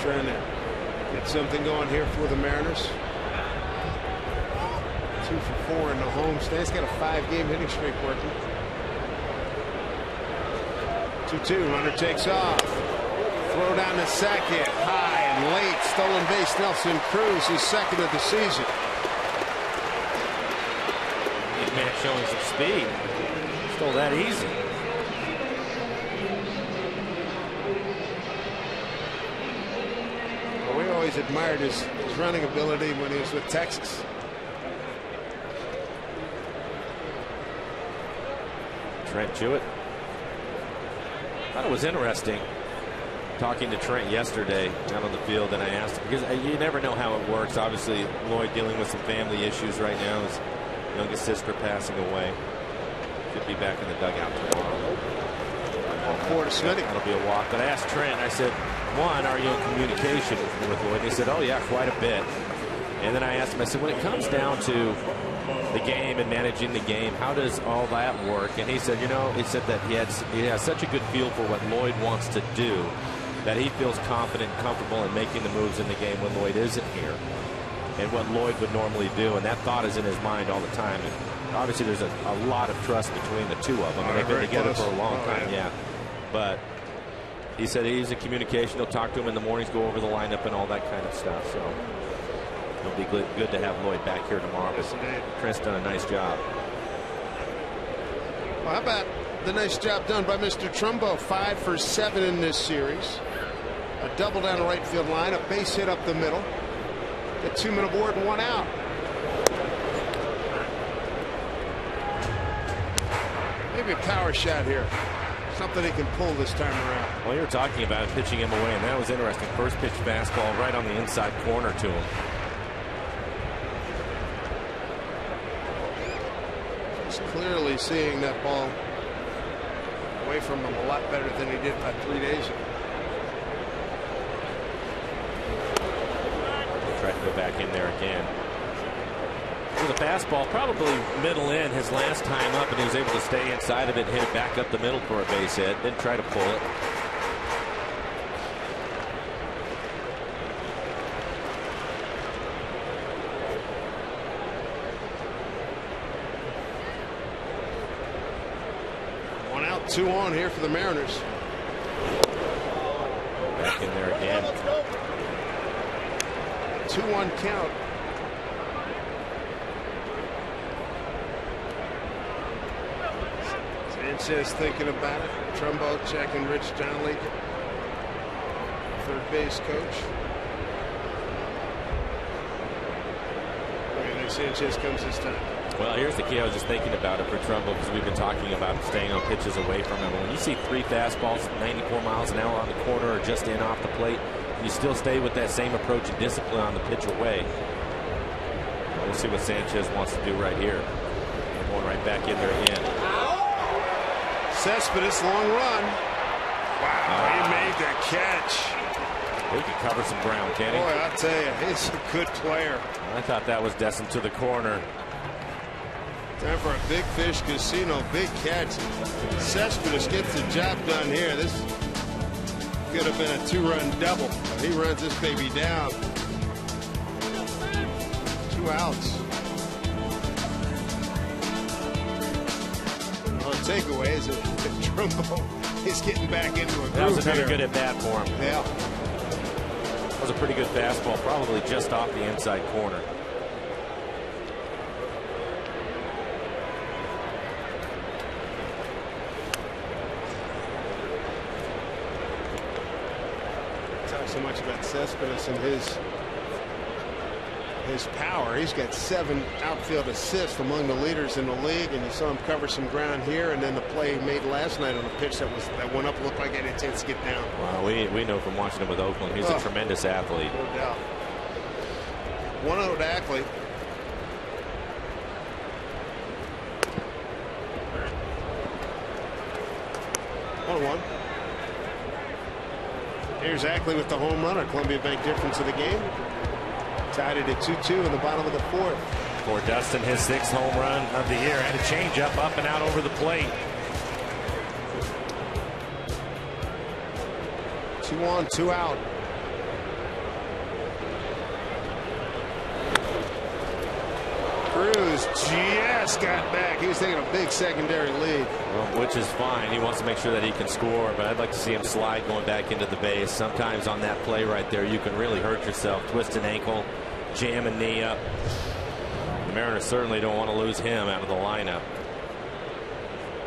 trying to something going here for the Mariners. Two for four in the home stand. He's got a five game hitting streak working. 2 2. Runner takes off. Throw down to second. High and late. Stolen base. Nelson Cruz, his second of the season. Big man showing some speed. Stole that easy. Well, we always admired his, his running ability when he was with Texas. Trent Jewett. Thought it was interesting talking to Trent yesterday out on the field, and I asked him because uh, you never know how it works. Obviously, Lloyd dealing with some family issues right now. His youngest sister passing away. Should be back in the dugout tomorrow. Four to Smitty. That'll be a walk. But I asked Trent. I said, one, are you in communication with, Lloyd? And he said, oh yeah, quite a bit. And then I asked him. I said, when it comes down to the game and managing the game. How does all that work? And he said, you know, he said that he had he has such a good feel for what Lloyd wants to do that he feels confident and comfortable in making the moves in the game when Lloyd isn't here and what Lloyd would normally do. And that thought is in his mind all the time. And obviously, there's a, a lot of trust between the two of them. and they've been together close. for a long Oh, time. yeah. Yeah. But he said he's in communication. He'll talk to him in the mornings, go over the lineup and all that kind of stuff. So it'll be good, good to have Lloyd back here tomorrow. But Trent's done a nice job. Well, how about the nice job done by Mr. Trumbo? Five for seven in this series. A double down the right field line, a base hit up the middle. Get two men aboard and one out. Maybe a power shot here. Something he can pull this time around. Well, you were talking about pitching him away, and that was interesting. First pitch fastball right on the inside corner to him. He's clearly seeing that ball away from him a lot better than he did about three days ago. Try to go back in there again with the fastball, probably middle in his last time up, and he was able to stay inside of it, hit it back up the middle for a base hit, then try to pull it. One out, two on here for the Mariners. Back in there again. 2 1 count. Sanchez thinking about it. Trumbo checking Rich Donnelly, third base coach. I think Sanchez comes this time. Well, here's the key. I was just thinking about it for Trumbo because we've been talking about staying on pitches away from him. When you see three fastballs, 94 miles an hour on the corner or just in off the plate, you still stay with that same approach and discipline on the pitch away. We'll see what Sanchez wants to do right here. Going right back in there again. Cespedes, long run. Wow, he ah. made the catch. He can cover some ground, can he? Boy, I tell you, he's a good player. I thought that was destined to the corner. Time for a big fish casino, big catch. Cespedes gets the job done here. This could have been a two-run double. He runs this baby down. Two outs. Well, the takeaway is that Trumbo is getting back into a groove That was another here. good at bat for him. Yeah. That was a pretty good fastball, probably just off the inside corner. Talk so much about Cespedes and his his power. He's got seven outfield assists among the leaders in the league, and you saw him cover some ground here. And then the play he made last night on a pitch that was that went up looked like it had a chance to get down. Wow, we, we know from watching him with Oakland, he's a Oh. tremendous athlete. No doubt. One out to Ackley. One one. Here's Ackley with the home run. Our Columbia Bank difference of the game. Tied it at 2-2 in the bottom of the fourth. For Dustin, his sixth home run of the year, Had a changeup up and out over the plate. Two on, two out. Cruz just got back. He was taking a big secondary lead. Well, which is fine. He wants to make sure that he can score, but I'd like to see him slide going back into the base. Sometimes on that play right there, you can really hurt yourself. Twist an ankle, jam a knee up. The Mariners certainly don't want to lose him out of the lineup.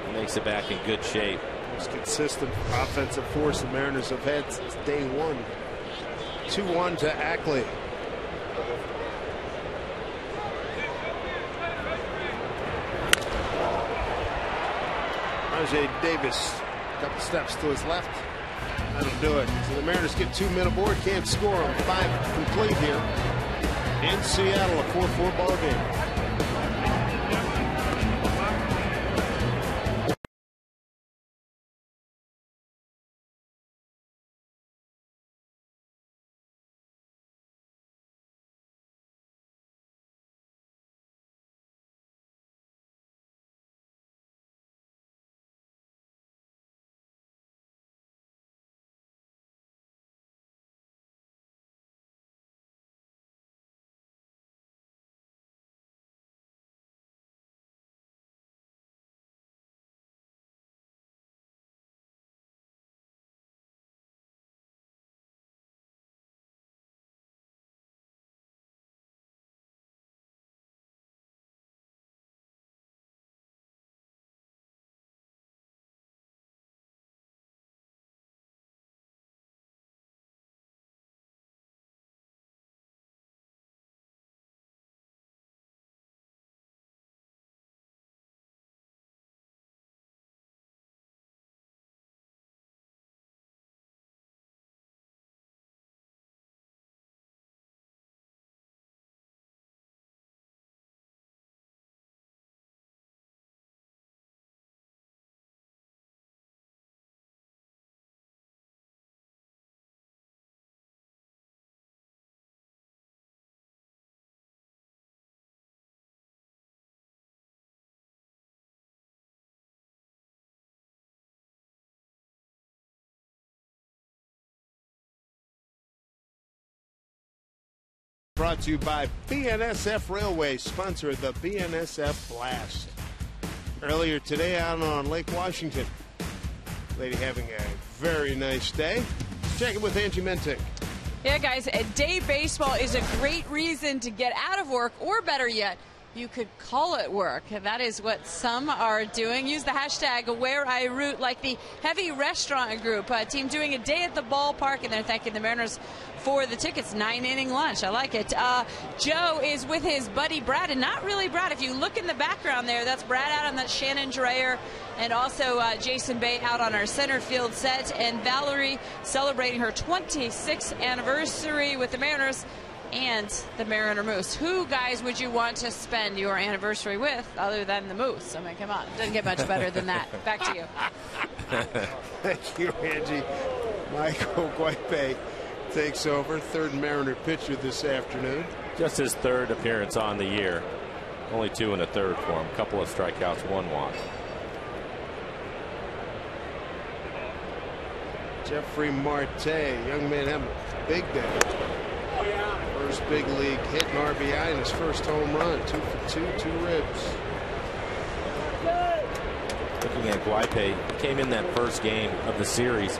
He makes it back in good shape. Most consistent offensive force the Mariners have had since day one. 2-1 to Ackley. Rajai Davis, a couple steps to his left. That'll do it. So the Mariners get two men aboard, can't score them. Five complete here in Seattle, a 4-4 ball game. Brought to you by BNSF Railway, sponsor of the BNSF Blast. Earlier today out on Lake Washington, Lady having a very nice day. Check it with Angie Mentink. Yeah, guys, a day baseball is a great reason to get out of work, or better yet, you could call it work. That is what some are doing. Use the hashtag where I root, like the Heavy Restaurant Group, a team doing a day at the ballpark, and they're thanking the Mariners for the tickets. Nine inning lunch. I like it. Uh, Joe is with his buddy Brad, and not really Brad. If you look in the background there, that's Brad out on that Shannon Drayer, and also uh, Jason Bay out on our center field set, and Valerie celebrating her 26th anniversary with the Mariners and the Mariner Moose. Who, guys, would you want to spend your anniversary with other than the Moose? I mean, come on. Doesn't get much better than that. Back to you. Thank you, Angie. Mayckol Guaipe takes over, third Mariner pitcher this afternoon. Just his third appearance on the year. Only two and a third for him. Couple of strikeouts, one walk. Jefry Marte, young man having a big day. First big league hit in RBI in his first home run. Two for two, two ribs. Looking at Guaipe, came in that first game of the series,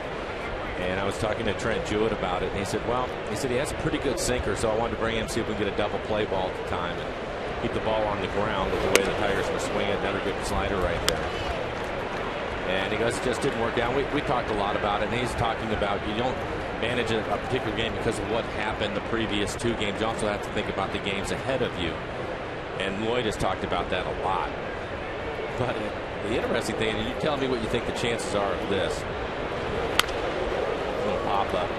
and I was talking to Trent Jewett about it, and he said, well, he said he has a pretty good sinker, so I wanted to bring him see if we can get a double play ball at the time and keep the ball on the ground with the way the Tigers were swinging. Another good slider right there. And he goes, it just didn't work out. We, we talked a lot about it, and he's talking about you don't manage a, a particular game because of what happened the previous two games. You also have to think about the games ahead of you. And Lloyd has talked about that a lot. But the interesting thing, and you tell me what you think the chances are of this. Little pop up.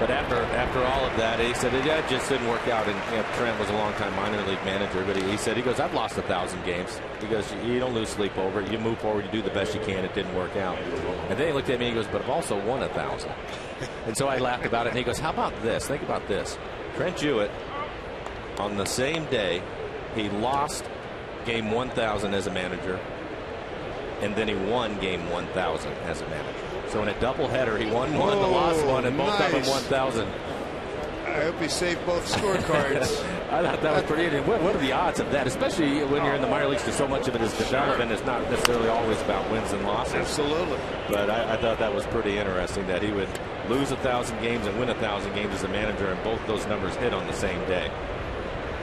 But after after all of that, he said it yeah, just didn't work out. And you know, Trent was a longtime minor league manager, but he, he, said he goes, I've lost a thousand games. He goes, you don't lose sleep over it. You move forward, you do the best you can. It didn't work out. And then he looked at me and he goes, but I've also won a thousand. and so I laughed about it. And he goes, how about this? Think about this. Trent Jewett, on the same day, he lost game 1,000 as a manager, and then he won game 1,000 as a manager. So in a doubleheader, he won one, the lost oh, one, and both nice. of them 1,000. I hope he saved both scorecards. I thought that was pretty interesting. What, what, are the odds of that, especially when you're in the minor leagues? Because so much of it is development. It's not necessarily always about wins and losses. Absolutely. But I, I thought that was pretty interesting that he would lose a thousand games and win a thousand games as a manager, and both those numbers hit on the same day.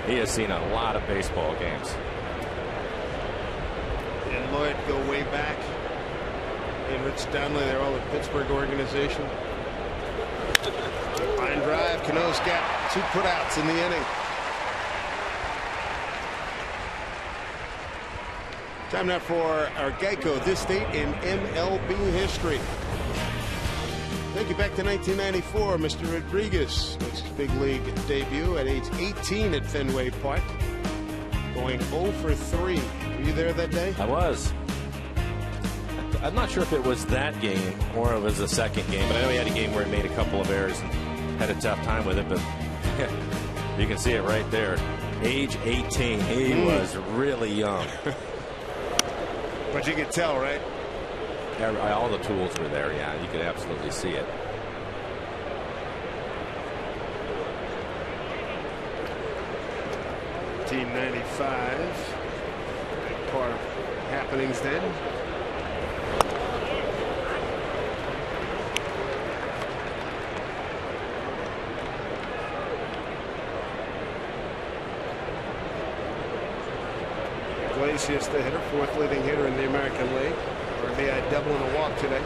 He has seen a lot of baseball games. And Lloyd go way back. And Rich Donnelly, they're all the Pittsburgh organization. Line drive. Cano's got two putouts in the inning. Time now for our Geico This Date in MLB history. Take you back to 1994. Mr. Rodriguez makes his big league debut at age 18 at Fenway Park. Going 0 for 3. Were you there that day? I was. I'm not sure if it was that game or it was the second game, but I know he had a game where he made a couple of errors and had a tough time with it. But you can see it right there. Age 18. He mm. was really young. but you could tell, right? All the tools were there. Yeah, you could absolutely see it. Team 95. Big part of happenings then. Iglesias, the hitter, fourth leading hitter in the American League. RBI double and a walk today.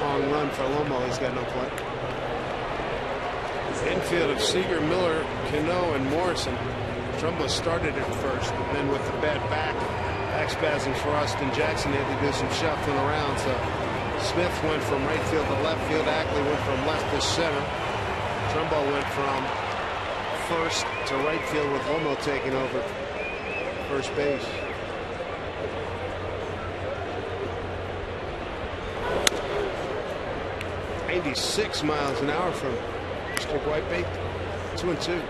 Long run for LoMo. He's got no play. Infield of Seager, Miller, Cano, and Morrison. Trumbo started at first, and then with the bad back, back spasms for Austin Jackson, they had to do some shuffling around. So Smith went from right field to left field. Ackley went from left to center. Trumbo went from first to right field with LoMo taking over first base. Ninety-six miles an hour from Mr. Whitebait. Two and two.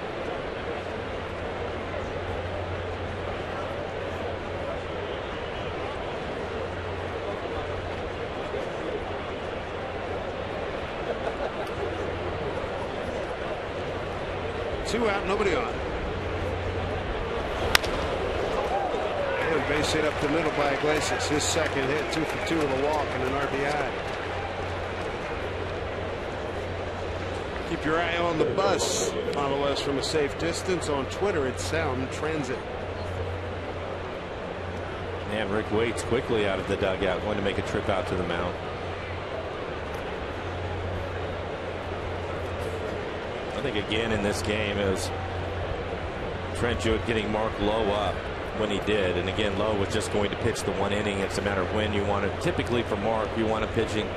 Two out, nobody on. And Base hit up the middle by Iglesias. His second hit, two for two with a walk and an RBI. Keep your eye on the bus. Follow us from a safe distance on Twitter at Sound Transit. And Rick Waits quickly out of the dugout, going to make a trip out to the mound. Think again in this game is Trent Jewett getting Mark Lowe up when he did. And again, Lowe was just going to pitch the one inning. It's a matter of when you want to. Typically for Mark, you want to pitching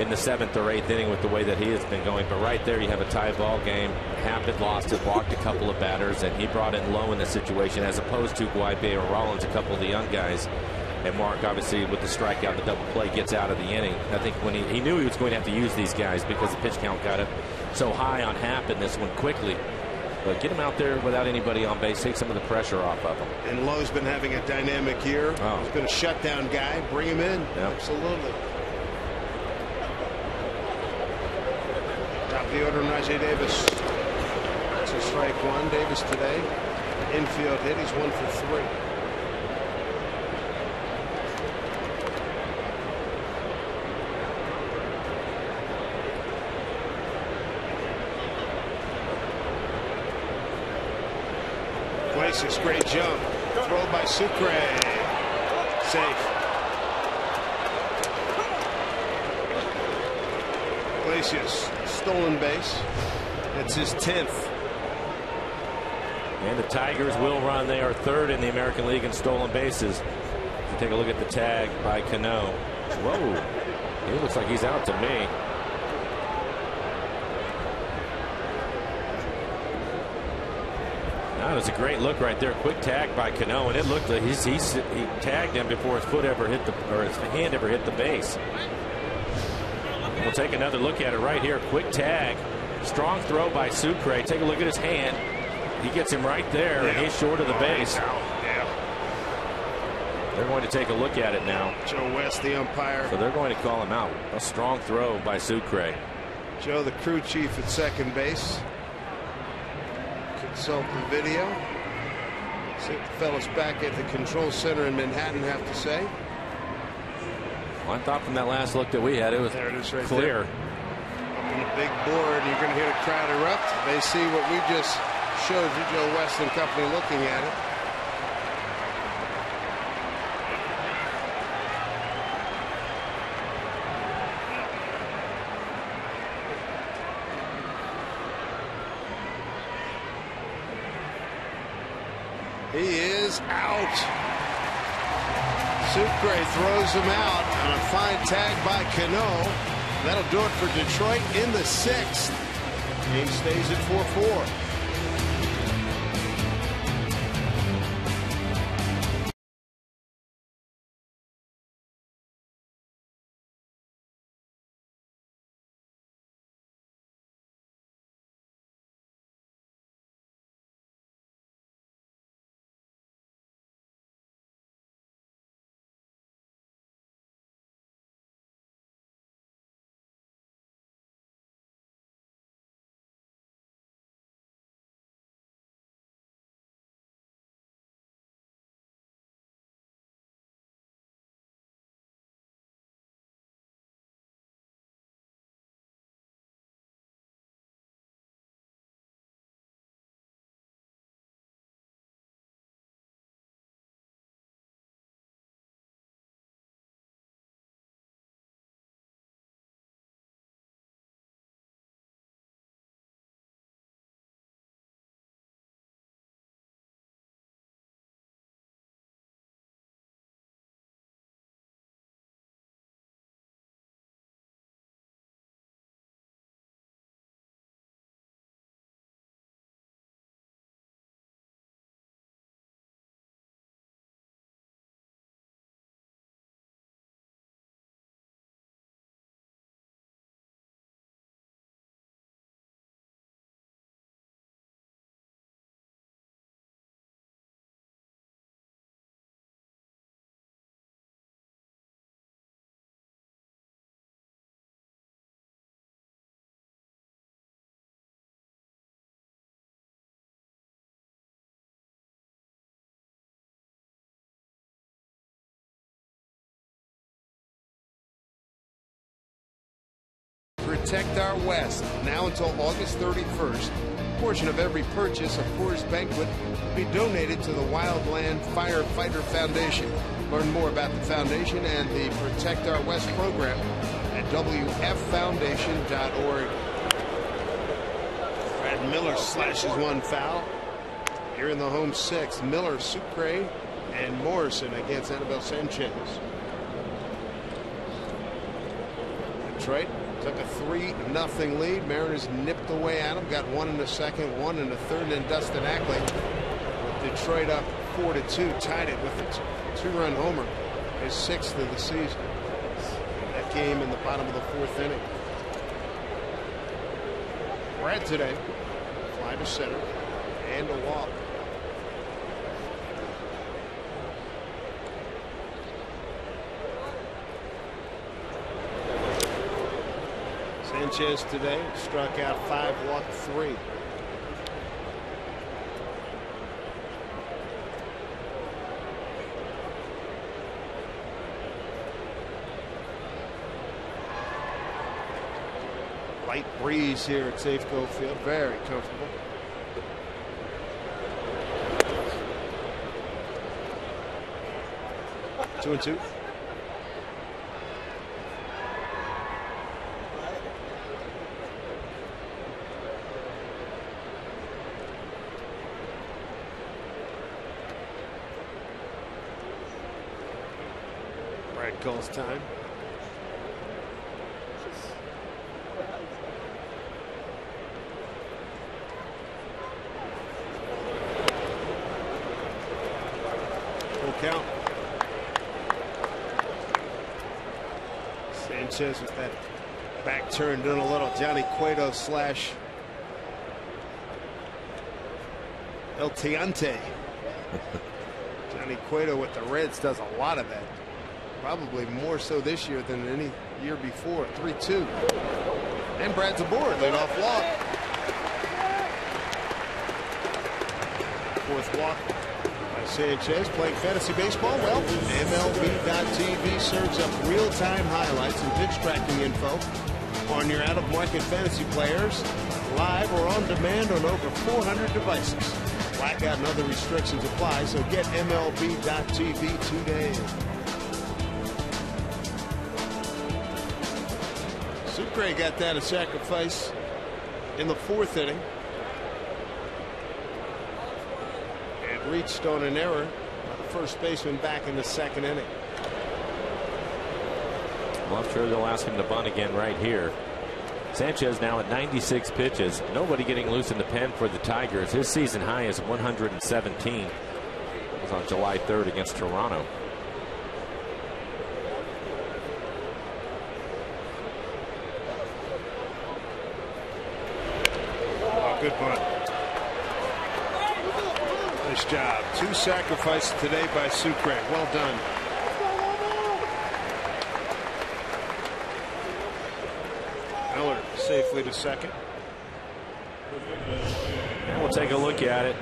in the seventh or eighth inning with the way that he has been going. But right there, you have a tie ball game. Hampton lost it, walked a couple of batters, and he brought in Lowe in the situation as opposed to Guaipe or Rollins, a couple of the young guys. And Mark, obviously, with the strikeout, the double play, gets out of the inning. I think when he, he knew he was going to have to use these guys because the pitch count got up so high on Hampton this one quickly. But get him out there without anybody on base, take some of the pressure off of him. And Lowe's been having a dynamic year. Oh. He's been a shutdown guy. Bring him in. Yep. Absolutely. Top of the order, Rajai Davis. That's a strike one. Davis today. Infield hit. He's one for three. Iglesias, great jump. Throw by Sucre. Safe. Iglesias, stolen base. That's his 10th. And the Tigers will run. They are third in the American League in stolen bases. If you take a look at the tag by Cano. Whoa. He looks like he's out to me. That was a great look right there. Quick tag by Cano, and it looked like he's, he's, he tagged him before his foot ever hit the or his hand ever hit the base. We'll take another look at it right here. Quick tag. Strong throw by Sucre. Take a look at his hand. He gets him right there, and he's short of the base. They're going to take a look at it now. Joe West, the umpire. So they're going to call him out. A strong throw by Sucre. Joe, the crew chief at second base. Consult the video. See what the fellas back at the control center in Manhattan have to say. Well, I thought from that last look that we had, it was There it is right clear. Up on the big board, you're going to hear the crowd erupt. They see what we just showed you, Joe West and company looking at it. He is out. Sucre throws him out on a fine tag by Cano. That'll do it for Detroit in the sixth. Game stays at 4-4. Protect Our West, now until August 31st. A portion of every purchase of Coors Banquet will be donated to the Wildland Firefighter Foundation. Learn more about the foundation and the Protect Our West program at WFFoundation.org. Brad Miller slashes one foul. Here in the home six, Miller, Sucre, and Morrison against Anibal Sanchez. Detroit took a 3 nothing lead. Mariners nipped away at them, got one in the second, one in the third, and then Dustin Ackley with Detroit up 4 to 2, tied it with a two run homer, his sixth of the season. That game in the bottom of the fourth inning. Brad today, fly to center and a walk. Sanchez today struck out five, walked three. Light breeze here at Safeco Field, very comfortable. Two and two. Brad calls time. Full count. Sanchez with that back turn doing a little Johnny Cueto slash El Tiante. Johnny Cueto with the Reds does a lot of that. Probably more so this year than any year before. 3 2. And Brad's aboard. Lead off walk. Fourth walk by Sanchez playing fantasy baseball. Well, MLB.tv serves up real time highlights and pitch tracking info on your out of market fantasy players, live or on demand on over 400 devices. Blackout and other restrictions apply, so get MLB.tv today. Sucre got that a sacrifice in the fourth inning. And reached on an error by the first baseman back in the second inning. Well, I'm sure they'll ask him to bunt again right here. Sanchez now at 96 pitches. Nobody getting loose in the pen for the Tigers. His season high is 117. It was on July 3rd against Toronto. Good bunt. Nice job. Two sacrifices today by Sucre. Well done. Miller safely to second. And we'll take a look at it.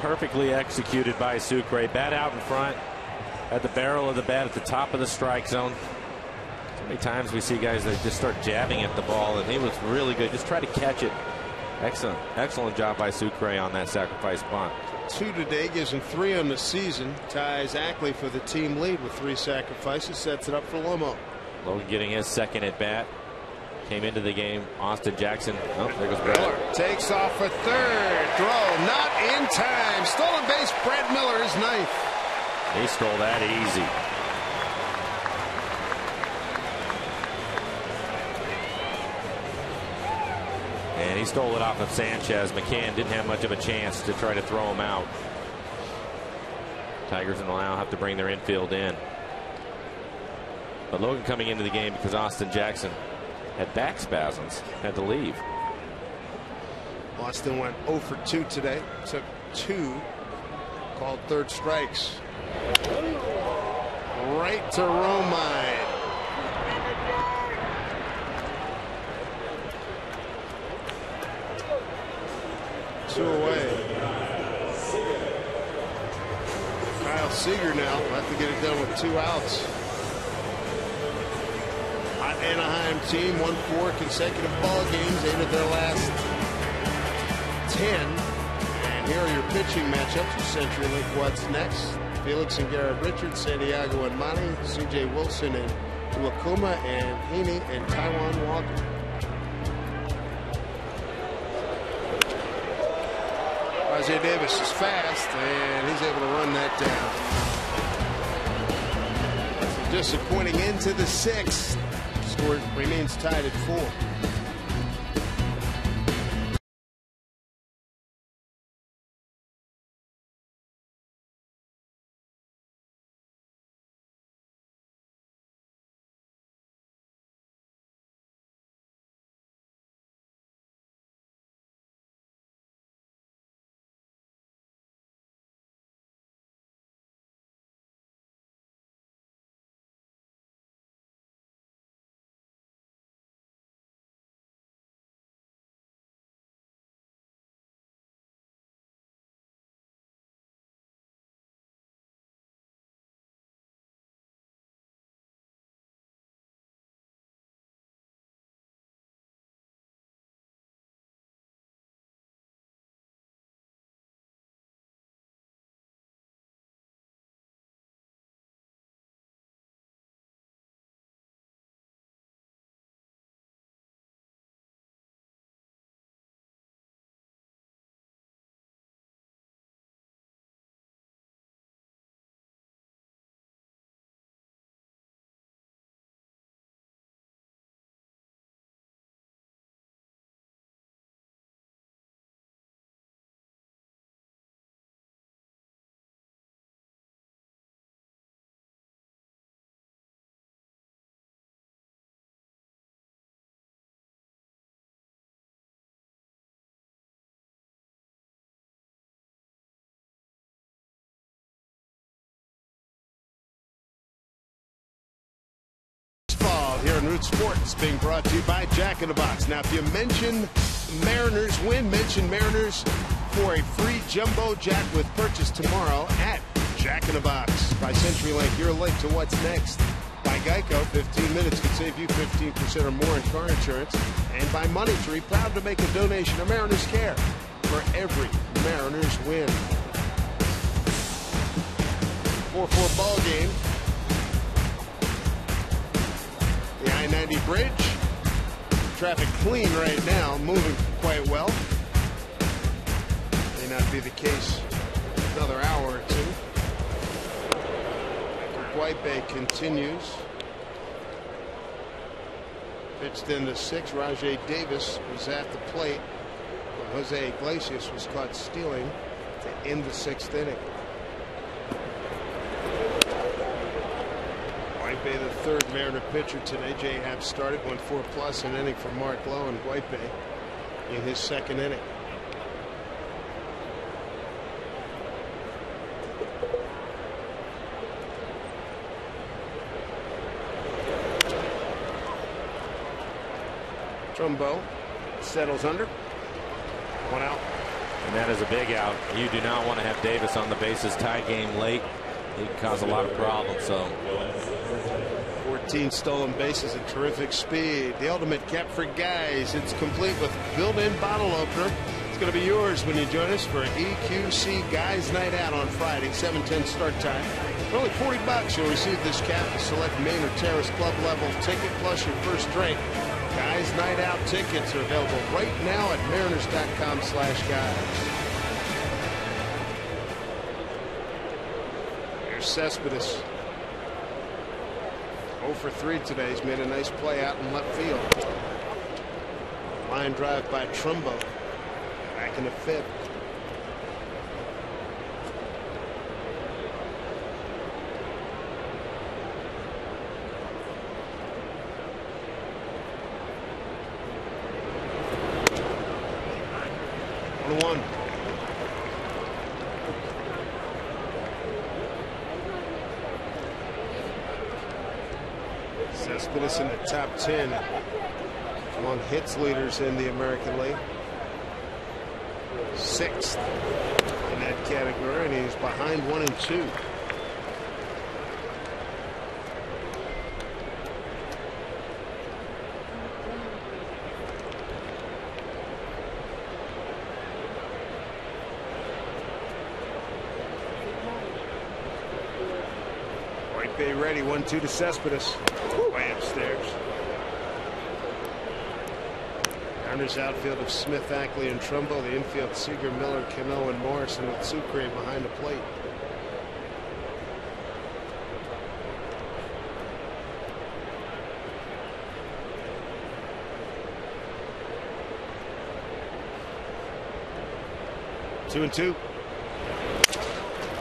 Perfectly executed by Sucre. Bat out in front at the barrel of the bat at the top of the strike zone. Many times we see guys that just start jabbing at the ball, and he was really good. Just try to catch it. Excellent, excellent job by Sucre on that sacrifice bunt. Two today gives him three on the season. Ties Ackley for the team lead with three sacrifices. Sets it up for LoMo. Logan getting his second at bat. Came into the game. Austin Jackson. Oh, there goes. Miller takes off for third. Throw not in time. Stolen base. Brad Miller is ninth. He stole that easy. And he stole it off of Sanchez. McCann didn't have much of a chance to try to throw him out. Tigers will now have to bring their infield in. But Logan coming into the game because Austin Jackson had back spasms, had to leave. Austin went 0 for 2 today. Took two. Called third strikes. Right to Romine. Two away. Kyle Seager now will have to get it done with two outs. hot Anaheim team won four consecutive ball games, eight of their last ten. And here are your pitching matchups for CenturyLink. What's next? Felix and Garrett Richards, Santiago and Monty, C.J. Wilson and Iwakuma, and Heaney and Taijuan Walker. Rajai Davis is fast, and he's able to run that down. Disappointing into the sixth. Score remains tied at four. Sports, being brought to you by Jack in the Box. Now, if you mention Mariners win, mention Mariners for a free jumbo jack with purchase tomorrow at Jack in the Box by CenturyLink. You're link to what's next. By Geico, 15 minutes can save you 15% or more in car insurance. And by Money Tree, proud to make a donation to Mariners Care for every Mariners win. 4-4 ball game. The I-90 bridge. Traffic clean right now, moving quite well. May not be the case another hour or two. Bay continues. Pitched in the six. Rajai Davis was at the plate. Jose Iglesias was caught stealing to end the sixth inning. The third Mariner pitcher today. J. Happ started, went four plus an inning for Mark Lowe and Bay in his second inning. Trumbo settles under. One out. And that is a big out. You do not want to have Davis on the bases tie game late. He can cause a lot of problems. So 14 stolen bases at terrific speed. The ultimate cap for guys. It's complete with built-in bottle opener. It's going to be yours when you join us for EQC Guys Night Out on Friday, 7:10 start time. For only 40 bucks, you'll receive this cap to select main or terrace club level ticket plus your first drink. Guys Night Out tickets are available right now at mariners.com slash guys. Here's Cespedes. 0 for 3 today. He's made a nice play out in left field. Line drive by Trumbo. Back in the fifth. One put in the top 10 among hits leaders in the American League. Sixth in that category, and he's behind one and two. Bay ready. One two to Cespedes. Way upstairs. Outfield of Smith, Ackley, and Trumbo. The infield Seager, Miller, Cano, and Morrison with Sucre behind the plate. Two and two.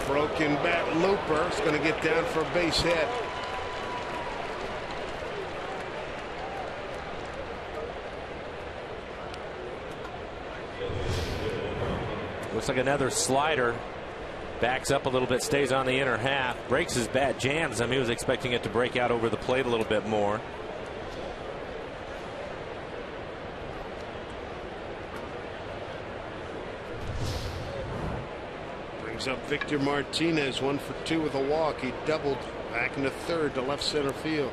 Broken bat Looper is going to get down for a base hit. Looks like another slider. Backs up a little bit, stays on the inner half, breaks his bat, jams him. He was expecting it to break out over the plate a little bit more. Brings up Victor Martinez, one for two with a walk. He doubled back into third to left center field.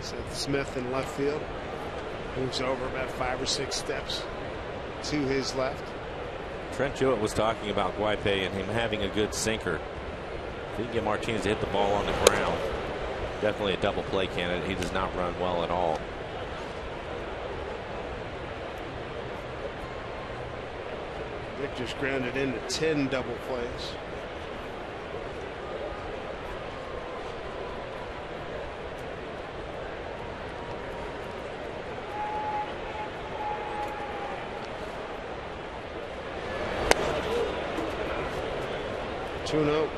Seth Smith in left field. Moves over about five or six steps to his left. Trent Jewett was talking about Guaipe and him having a good sinker. If he can get Martinez to hit the ball on the ground, definitely a double play candidate. He does not run well at all. Victor's grounded into 10 double plays. Two and oh.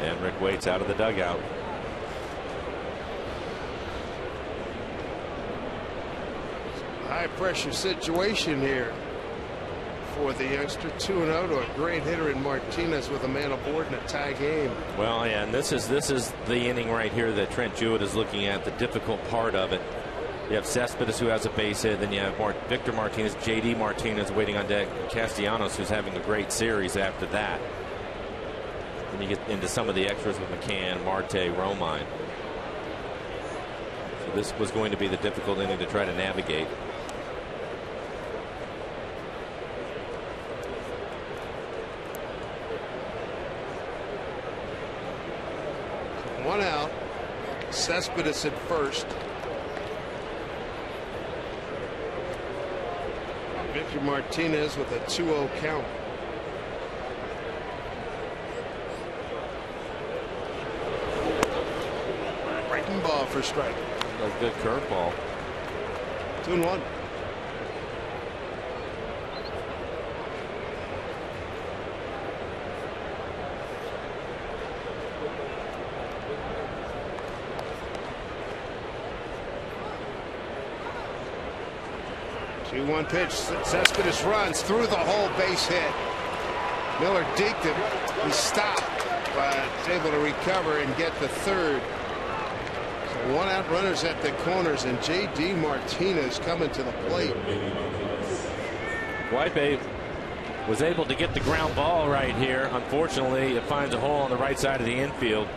And Rick waits out of the dugout. High pressure situation here for the youngster. 2 0 to a great hitter in Martinez with a man aboard in a tie game. Well, yeah, and this is this is the inning right here that Trent Jewett is looking at, the difficult part of it. You have Cespedes who has a base hit, then you have Mart Victor Martinez, JD Martinez waiting on deck, Castellanos who's having a great series after that. Then you get into some of the extras with McCann, Marte, Romine. So this was going to be the difficult inning to try to navigate. One out. Cespedes at first. Martinez with a 2-0 count. Breaking ball for strike. A good curveball. 2 and 1. One pitch. Cespedes runs through the whole base hit. Miller deked him. He stopped, but able to recover and get the third. So one out runners at the corners, and J.D. Martinez coming to the plate. Guaipe was able to get the ground ball right here. Unfortunately, it finds a hole on the right side of the infield.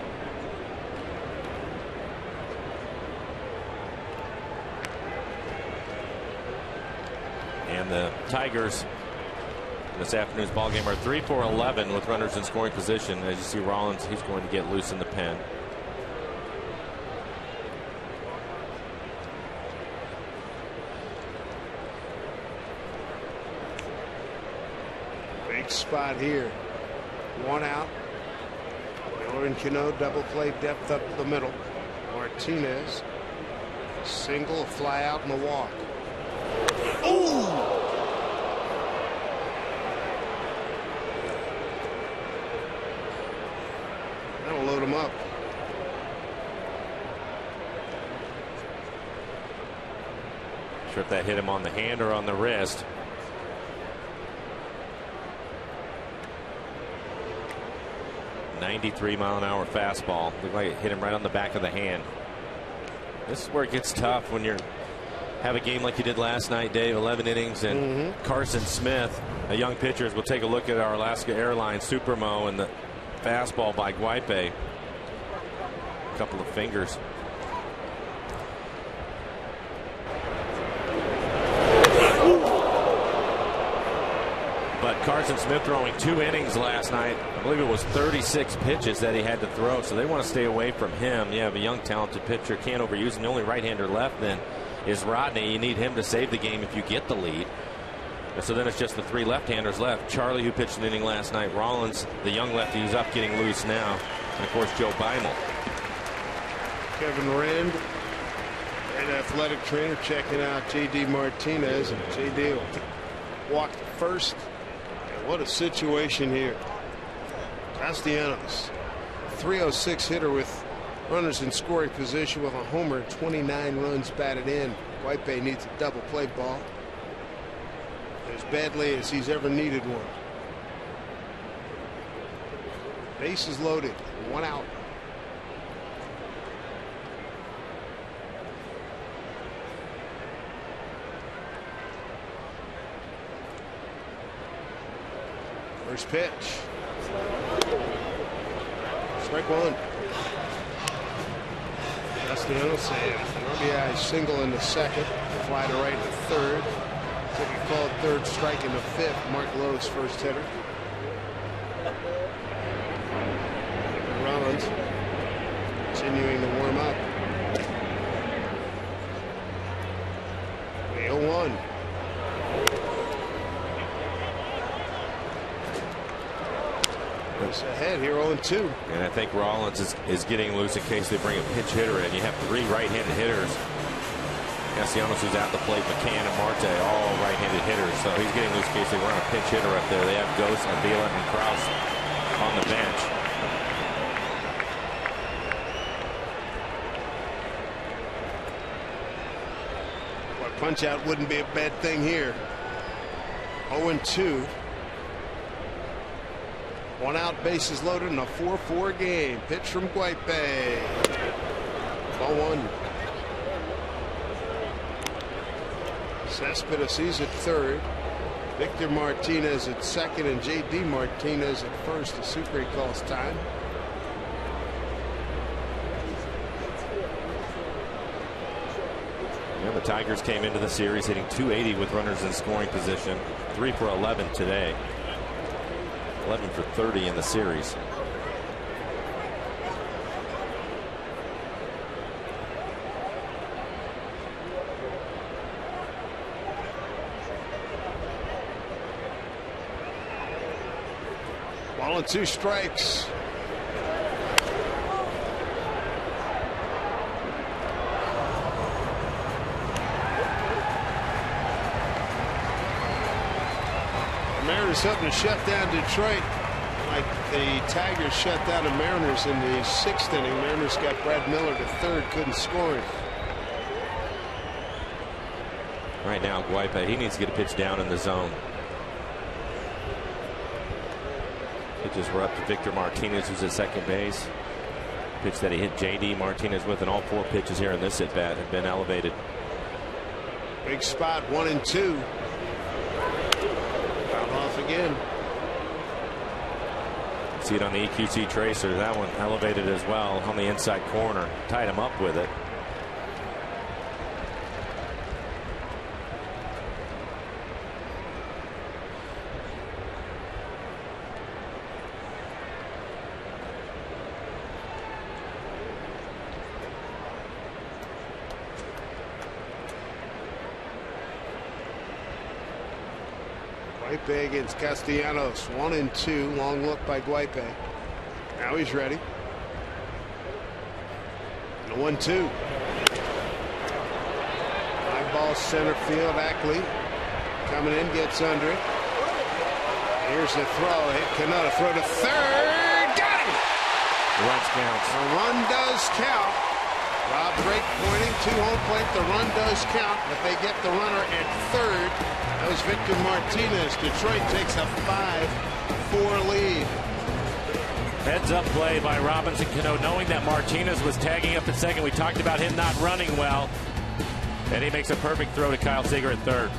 And the Tigers in this afternoon's ball game are 3 for 11 with runners in scoring position. As you see Rollins, he's going to get loose in the pen. Big spot here. One out. Miller and Cano double play depth up the middle. Martinez single fly out and a walk. Ooh! That'll load him up. Sure if that hit him on the hand or on the wrist. Ninety-three mile an hour fastball. Looked like it hit him right on the back of the hand. This is where it gets tough when you're have a game like you did last night, Dave. 11 innings, and Mm. Mm-hmm. Carson Smith, a young pitcher. as We'll take a look at our Alaska Airlines Supermo and the fastball by Guaipe. A couple of fingers. Emerson Smith throwing two innings last night. I believe it was 36 pitches that he had to throw, so they want to stay away from him. You have a young, talented pitcher, can't overuse him. The only right-hander left then is Rodney. You need him to save the game if you get the lead. And so then it's just the three left-handers left. Charlie, who pitched an inning last night. Rollins, the young lefty, who's up getting loose now. And, of course, Joe Beimel. Kevin Rand, an athletic trainer, checking out J.D. Martinez. And J.D. will walk first. What a situation here. Castellanos, 306 hitter with runners in scoring position with a homer, 29 runs batted in. Guaipe needs a double play ball as badly as he's ever needed one. Bases loaded, one out. First pitch. Strike one. Castellanos save. RBI single in the second. Fly to right in the third. A called third strike in the fifth. Mark Lowe's first hitter. Rollins continuing to warm up. The 0 1. Ahead here 0 2. And I think Rollins is, is getting loose in case they bring a pinch hitter in. You have three right-handed hitters. Castellanos who's at the plate, McCann and Marte, all right-handed hitters. So he's getting loose in case they run a pinch hitter up there. They have Gose, Avila, and Krauss on the bench. Well, punch out wouldn't be a bad thing here. 0 2. One out, bases loaded in a 4-4 game. Pitch from Guaipe. Ball one. Cespedes he's at third. Victor Martinez at second and J.D. Martinez at first. The Sucre calls time. Yeah, the Tigers came into the series hitting 280 with runners in scoring position. Three for 11 today. 11 for 30 in the series. Ball and two strikes. Hoping to shut down Detroit like the Tigers shut down the Mariners in the sixth inning. Mariners got Brad Miller to third, couldn't score him. Right now, Guaipe, he needs to get a pitch down in the zone. Pitches were up to Victor Martinez, who's at second base. Pitch that he hit J.D. Martinez with, and all four pitches here in this at bat have been elevated. Big spot, one and two. Again. See it on the EQC tracer. That one elevated as well on the inside corner. Tied him up with it. Castellanos. One and two. Long look by Guaipe. Now he's ready. And a one two. High ball center field. Ackley coming in gets under it. Here's the throw. Hit Cannota. Throw to third. Got. The runs count. The run does count. Drake pointing to home plate. The run does count. If they get the runner at third, that was Victor Martinez. Detroit takes a 5-4 lead. Heads up play by Robinson Cano, knowing that Martinez was tagging up at second. We talked about him not running well. And he makes a perfect throw to Kyle Seager at third.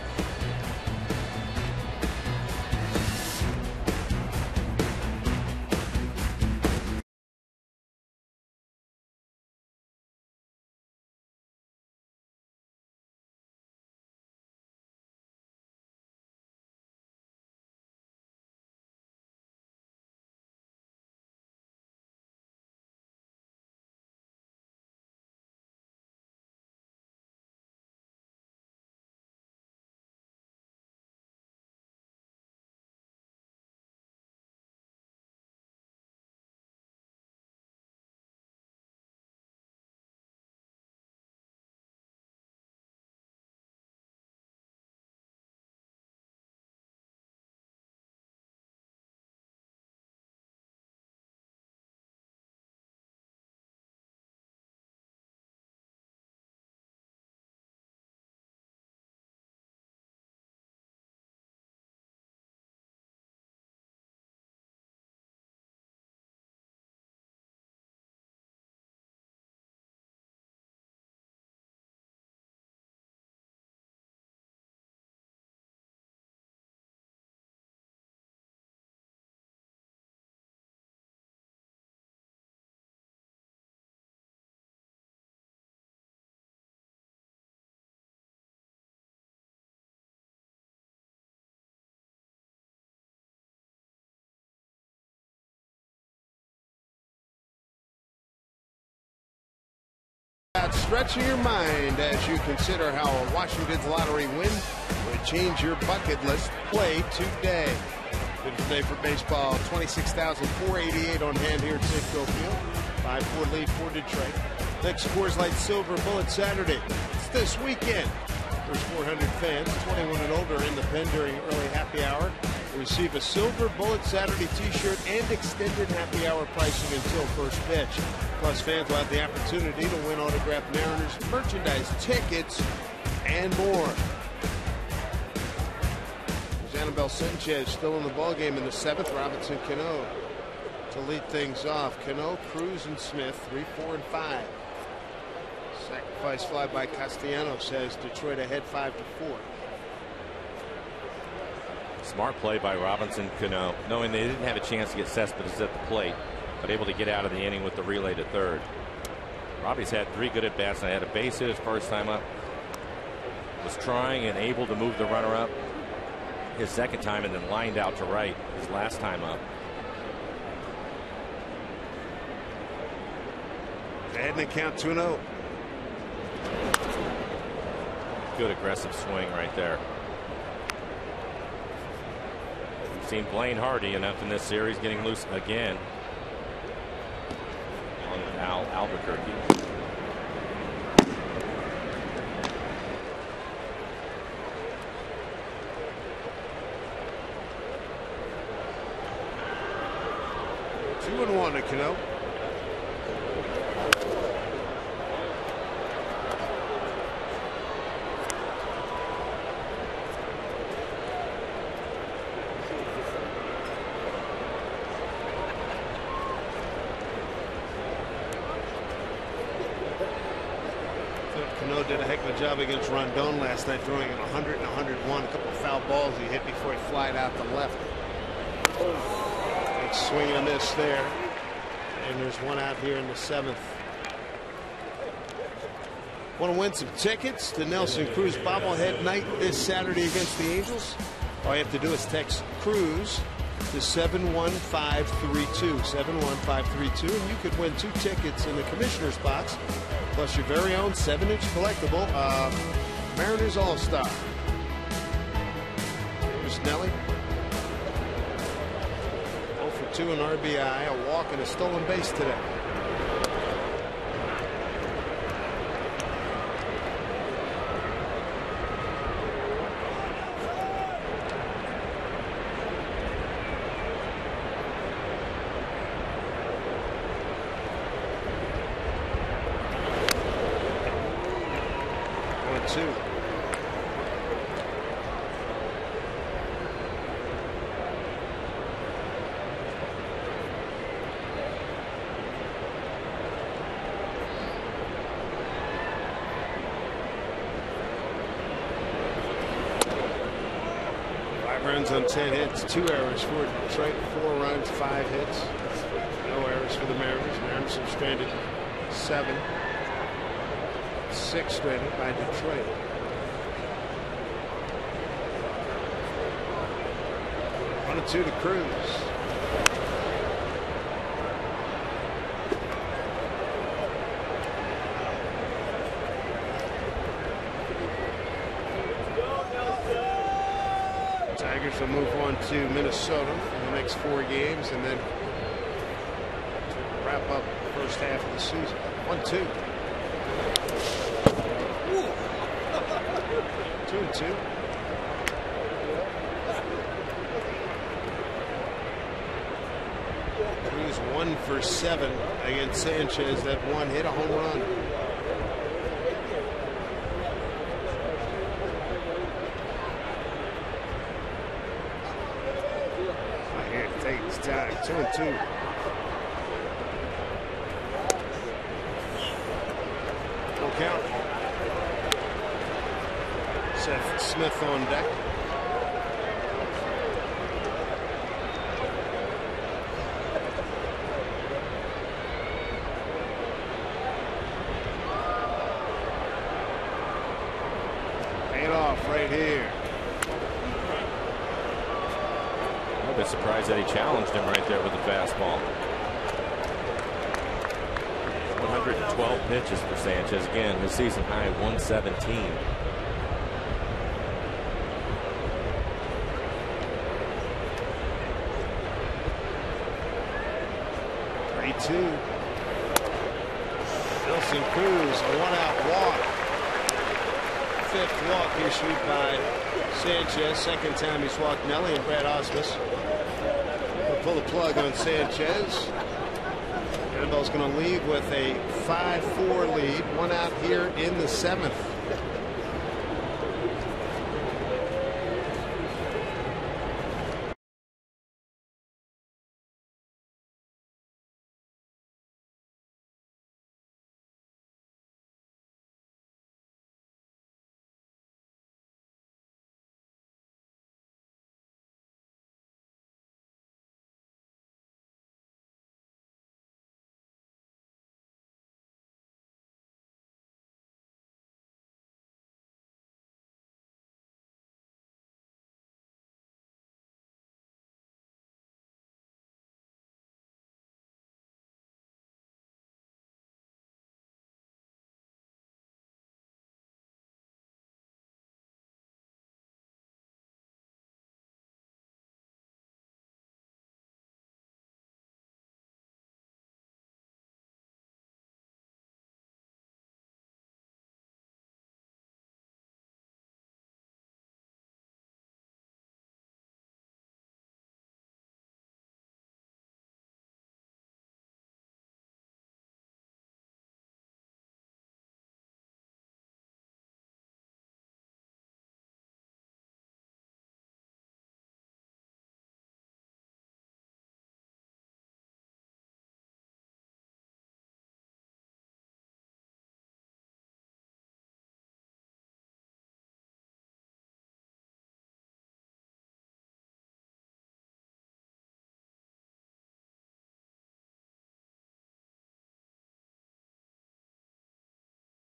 Stretching your mind as you consider how a Washington's lottery win would change your bucket list. Play today. Good day for baseball. 26,488 on hand here at Safeco Field. 5-4 lead for Detroit. Next Coors Light Silver Bullet Saturday. It's this weekend. There's 400 fans, 21 and older, in the pen during early happy hour. Receive a Silver Bullet Saturday t-shirt and extended happy hour pricing until first pitch. Plus, fans will have the opportunity to win autographed Mariners merchandise, tickets, and more. There's Anibal Sanchez still in the ballgame in the seventh. Robinson Cano to lead things off. Cano, Cruz, and Smith, three, four, and five. Sacrifice fly by Castellanos says Detroit ahead five to four. Smart play by Robinson Cano, knowing they didn't have a chance to get Cespedes at the plate, but able to get out of the inning with the relay to third. Robbie's had three good at bats. I had a base hit his first time up. Was trying and able to move the runner up his second time and then lined out to right his last time up. Ahead in the count 2 0. Good aggressive swing right there. Seen Blaine Hardy enough in this series getting loose again on Al Albuquerque. Two and one to. Cano did a heck of a job against Rondon last night, throwing him 100 and 101. A couple of foul balls he hit before he flied out the left. Big swing and a miss there. And there's one out here in the seventh. Want to win some tickets to Nelson Cruz bobblehead night this Saturday against the Angels? All you have to do is text Cruz to 71532. 71532, and you could win two tickets in the commissioner's box, plus your very own 7 inch collectible uh, Mariners All Star. Here's Nelly. 0 for 2 in RBI, a walk and a stolen base today. One two. Five runs on 10 hits, two errors for Detroit, four runs, five hits. No errors for the Mariners. Mariners have stranded seven. Six stranded by Detroit. One and two to Cruz. Tigers will move on to Minnesota for the next four games and then to wrap up the first half of the season. One, two. Two and two. Cruz one for seven against Sanchez. That one hit a home run. I hear it takes time. Two. Full count. Seth Smith on deck. Paid off right here. I'm a bit surprised that he challenged him right there with the fastball. 112 pitches for Sanchez. Again, his season high 117. Three-two. Nelson Cruz, a one-out walk. Fifth walk issued by Sanchez. Second time he's walked Nelly and Brad Ausmus. Plug on Sanchez. Anibal's going to leave with a 5-4 lead. One out here in the seventh.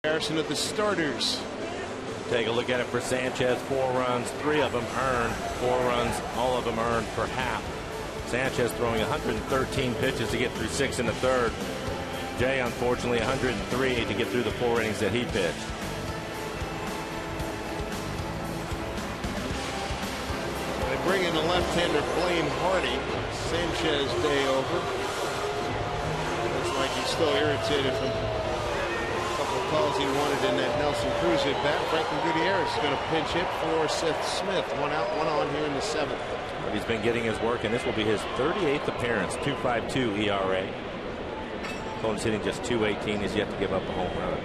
Comparison of the starters. Take a look at it for Sanchez. Four runs, three of them earned. Four runs, all of them earned for Happ. Sanchez throwing 113 pitches to get through six in the third. Jay, unfortunately, 103 to get through the four innings that he pitched. They bring in the left-hander Blaine Hardy. Sanchez day over. Looks like he's still irritated from calls he wanted in that Nelson Cruz at bat. Franklin Gutierrez is going to pinch hit for Seth Smith. One out, one on here in the seventh. But he's been getting his work, and this will be his 38th appearance. 2.52 ERA. Opponent's hitting just 218. He's yet to give up a home run.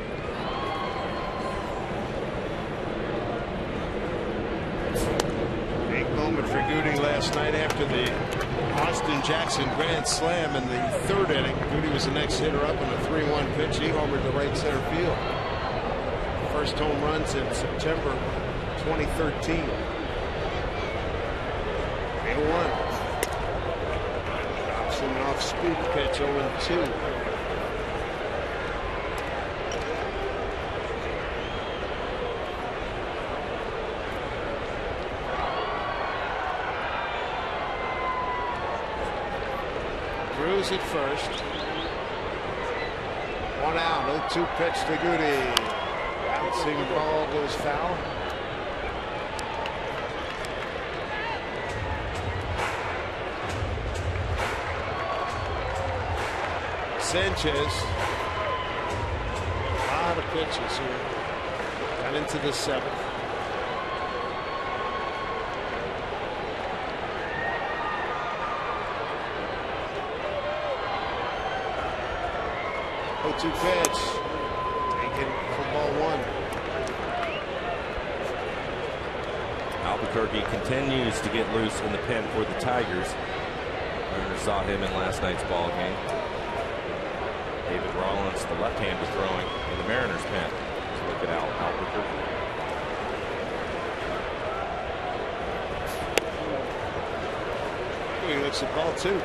Big moment for Guti last night after the Austin Jackson grand slam in the third inning. Guti was the next hitter up in a 3-1 pitch. He homered to right center field. First home runs in September 2013. 3-1. Drops him off scoop pitch 0-2. Cruz at first. One out, 0-2 pitch to Guti. Bouncing ball goes foul. Sanchez. A lot of pitches here. Got into the seventh. Two pitch. Taken for ball one. Albuquerque continues to get loose in the pen for the Tigers. Mariners saw him in last night's ball game. David Rollins, the left-hander throwing in the Mariners pen. So look at Al Albuquerque. He looks at ball two.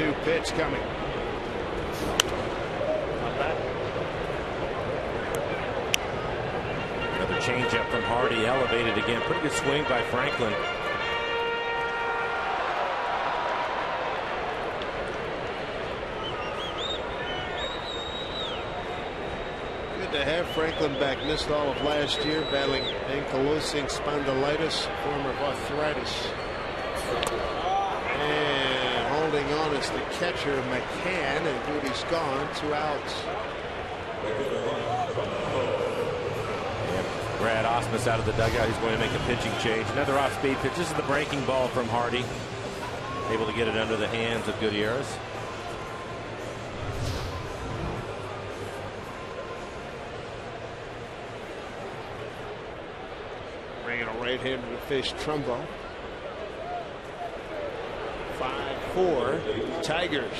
2 pitch coming. Another changeup from Hardy, elevated again. Pretty good swing by Franklin. Good to have Franklin back. Missed all of last year, battling ankylosing spondylitis, form of arthritis. And holding on is the catcher McCann, and Guti's gone. Two outs. Brad Ausmus out of the dugout. He's going to make a pitching change. Another off-speed pitch. This is the breaking ball from Hardy. Able to get it under the hands of Gutierrez. Bringing a right-hander to face Trumbo. 5-4 Tigers.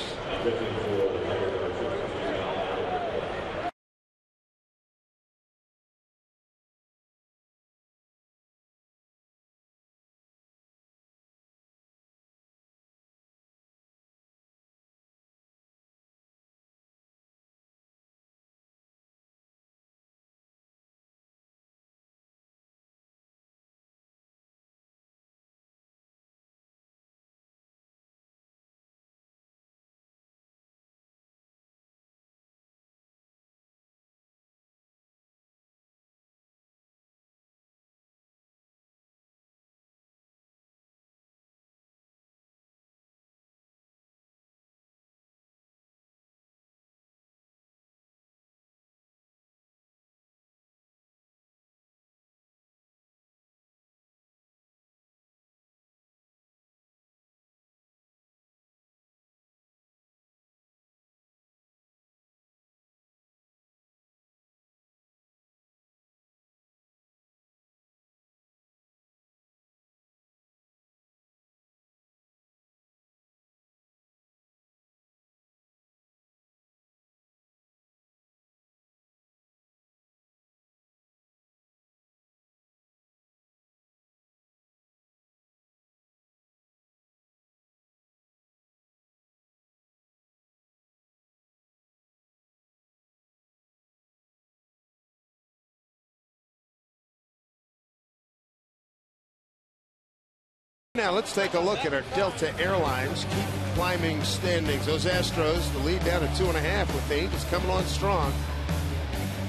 Now let's take a look at our Delta Airlines keep climbing standings. Those Astros, the lead down to two and a half with the Angels coming on strong.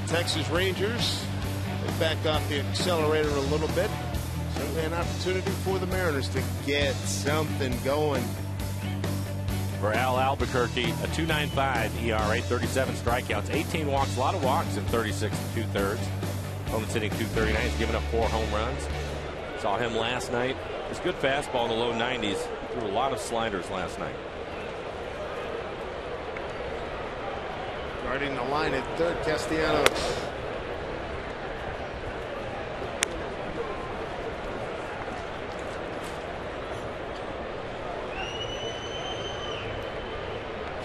Texas Rangers, they backed off the accelerator a little bit. Certainly an opportunity for the Mariners to get something going. For Al Albuquerque, a 2.95 ERA, 37 strikeouts, 18 walks, a lot of walks in 36 and two thirds. Opponent's hitting 239. He's given up four home runs. Saw him last night. His good fastball in the low 90s. Threw a lot of sliders last night. Guarding the line at third, Castellanos.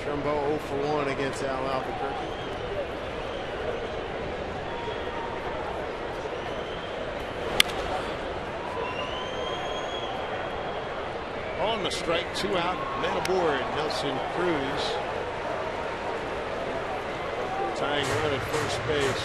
Trumbo 0 for 1 against Al Albuquerque. On the strike, two out, men aboard, Nelson Cruz. Tying run at first base.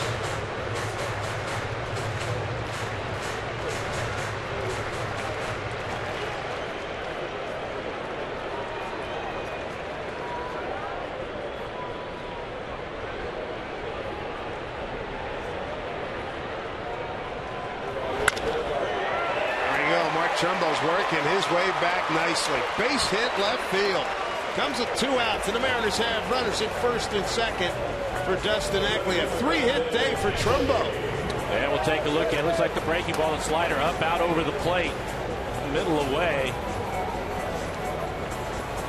There you go. Mark Trumbo's working his way back nicely. Base hit left field. Comes with two outs, and the Mariners have runners at first and second for Dustin Ackley. A three-hit day for Trumbo. And we'll take a look at it. Looks like the breaking ball and slider up out over the plate. Middle away.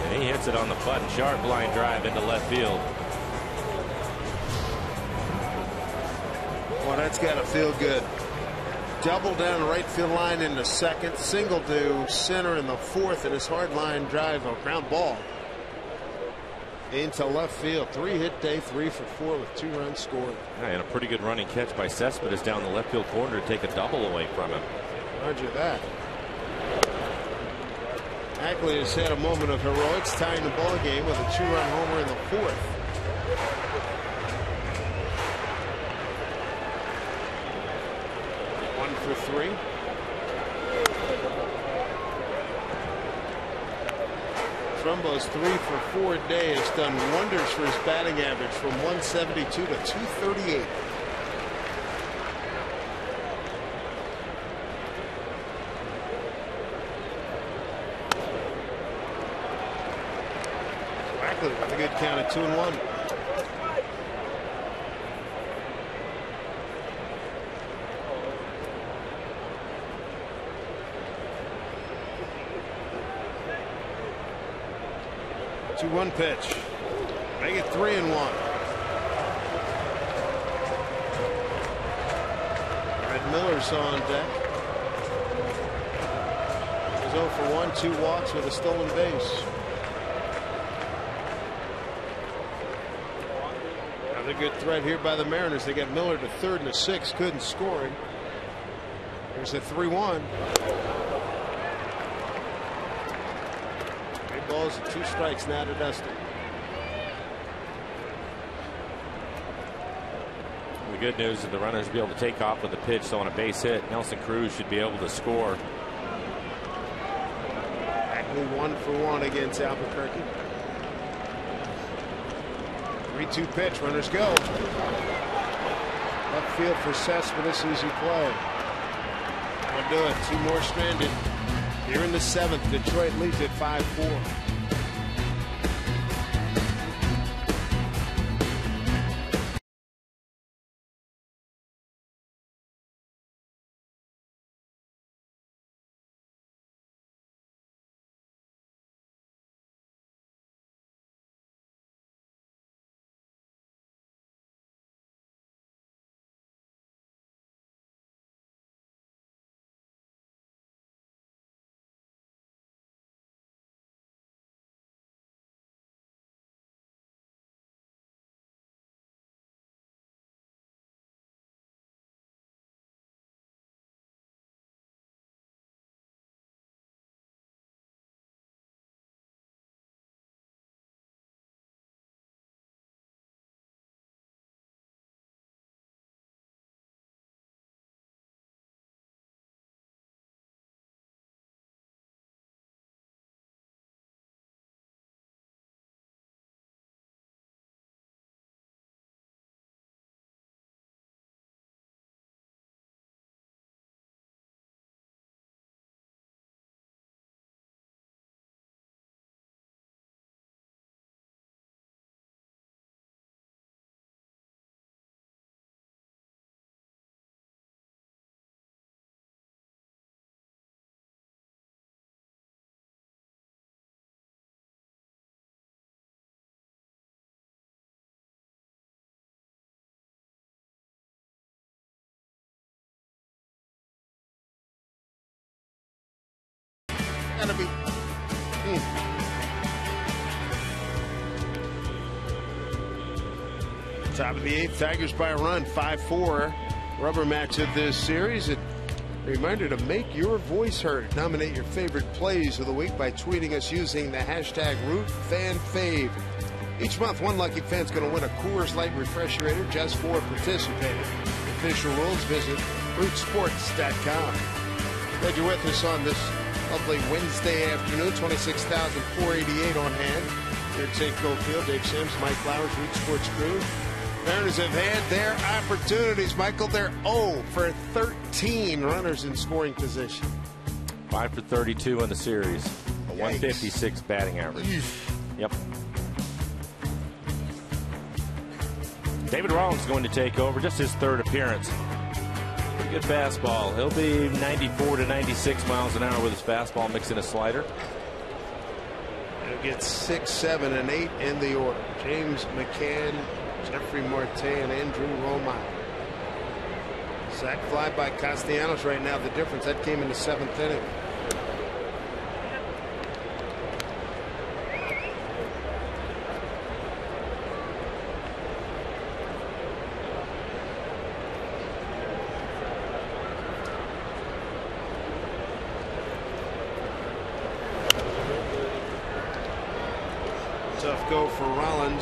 And he hits it on the button. Sharp line drive into left field. Well, that's got to feel good. Double down the right field line in the second. Single to center in the fourth, and his hard line drive, a ground ball into left field. Three hit day, three for four with two runs scored. Yeah, and a pretty good running catch by Cespedes down the left field corner to take a double away from him. Roger that. Ackley has had a moment of heroics tying the ball game with a two-run homer in the fourth. One for three. Trumbo's three for four day has done wonders for his batting average from 172 to 238. Ackley with a good count of two and one. One pitch. Make it three and one. Brad Miller's on deck. He's 0 for 1, two walks with a stolen base. Another good threat here by the Mariners. They got Miller to third and a six, couldn't score. Here's a 3 1. Three balls and two strikes now to Dustin. The good news is the runners will be able to take off with the pitch, so on a base hit, Nelson Cruz should be able to score. Ackley one for one against Albuquerque. 3 2 pitch, runners go. Left field for Cespedes, easy play. I'll do it. Two more stranded. Here in the seventh, Detroit leads at 5 4. Gotta be. Hmm. Top of the eighth, Tigers by a run, 5 4. Rubber match of this series. A reminder to make your voice heard. Nominate your favorite plays of the week by tweeting us using the hashtag RootFanFave. Each month, one lucky fan's going to win a Coors Light Refrigerator just for participating. Official rules, visit rootsports.com. Glad you're with us on this lovely Wednesday afternoon. 26,488 on hand. Here at Safeco Field, Dave Sims, Mike Blowers, Root Sports crew. Mariners have had their opportunities. Michael, they're 0 for 13 runners in scoring position. 5 for 32 in the series. A 156 batting average. Yep. David Rollins going to take over, just his third appearance. Good fastball. He'll be 94 to 96 miles an hour with his fastball, mixing a slider. He'll get six, seven, and eight in the order. James McCann, Jefry Marte, and Andrew Romine. Sack fly by Castellanos right now. The difference that came in the seventh inning. go for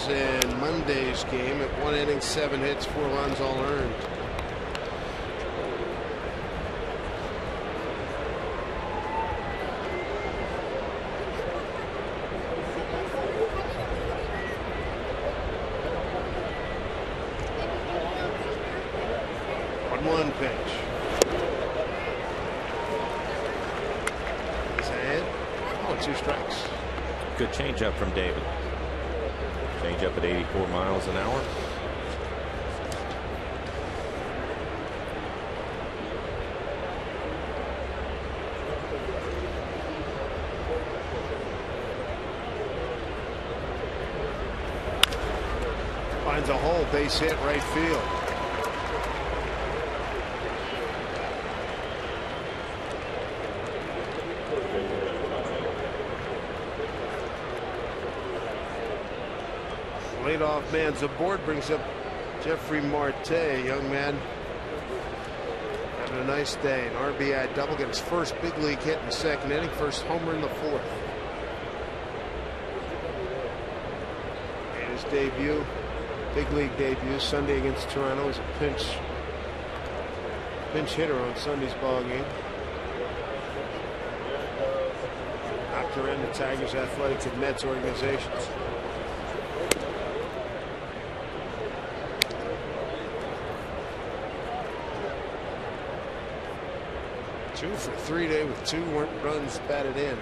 Rollins in Monday's game at one inning, seven hits, four runs all earned. One one pitch. Ahead. Oh, two strikes. Good changeup from David. Changeup at 84 miles an hour. A hole, base hit, right field. Leadoff man's aboard brings up Jefry Marte, young man. Having a nice day. An RBI double, get his first big league hit in the second inning, first homer in the fourth. And his debut, big league debut, Sunday against Toronto as a pinch pinch hitter on Sunday's ball game. Knocked around the Tigers Athletics and Mets organizations. Two for three day with two runs batted in.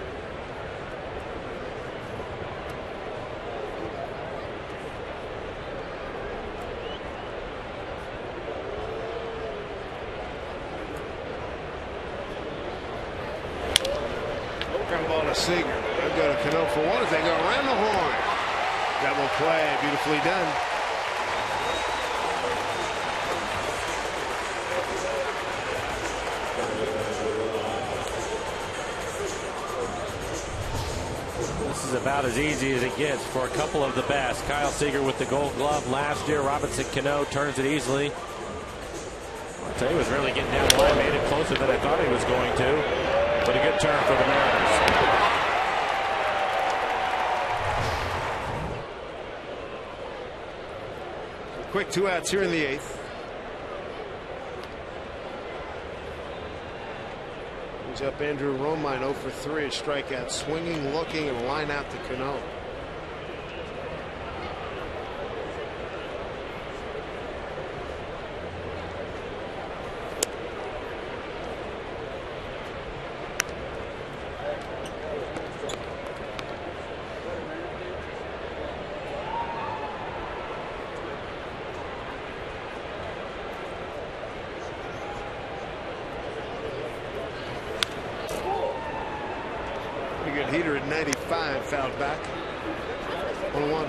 For a couple of the best. Kyle Seager with the gold glove last year. Robinson Cano turns it easily. He was really getting down the line, made it closer than I thought he was going to. But a good turn for the Mariners. Quick two outs here in the eighth. Brings up Andrew Romine 0 for 3. A strikeout, swinging, looking, and line out to Cano. Pretty good heater at 95, fouled back. 1 1.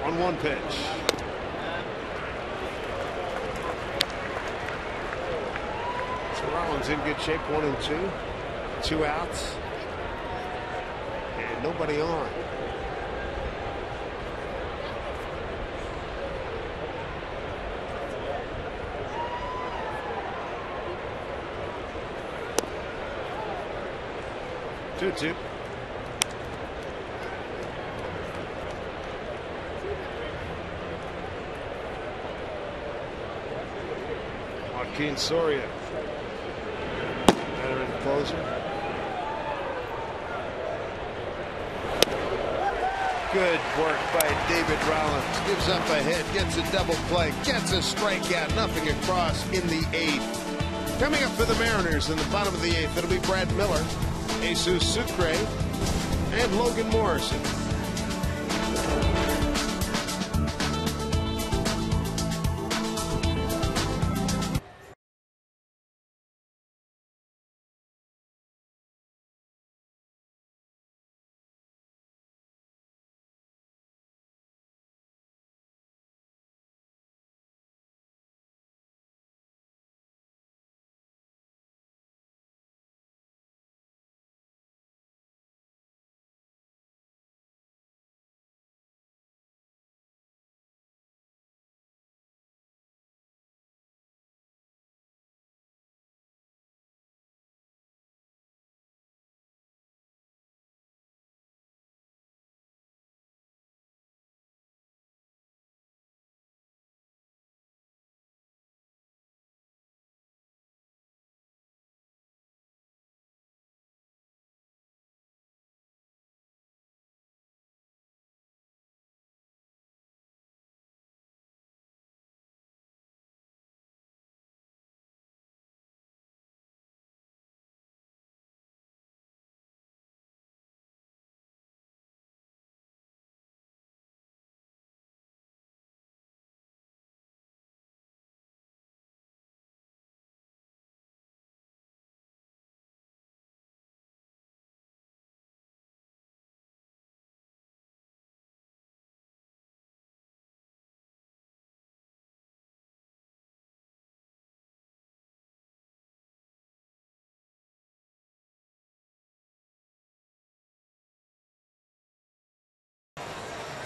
One one pitch. So Rollins in good shape, one and two. Two outs. And nobody on. Two two. Joakim Soria. Good work by David Rollins. Gives up a hit, gets a double play, gets a strikeout, nothing across in the eighth. Coming up for the Mariners in the bottom of the eighth, it'll be Brad Miller, Jesus Sucre, and Logan Morrison.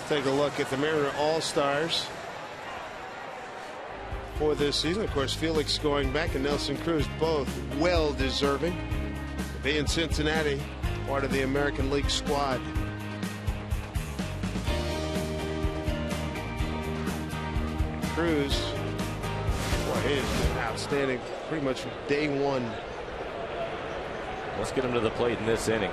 Take a look at the Mariner All Stars for this season. Of course, Felix going back and Nelson Cruz both well deserving. Being Cincinnati, part of the American League squad. Cruz, boy, he has been outstanding pretty much from day one. Let's get him to the plate in this inning.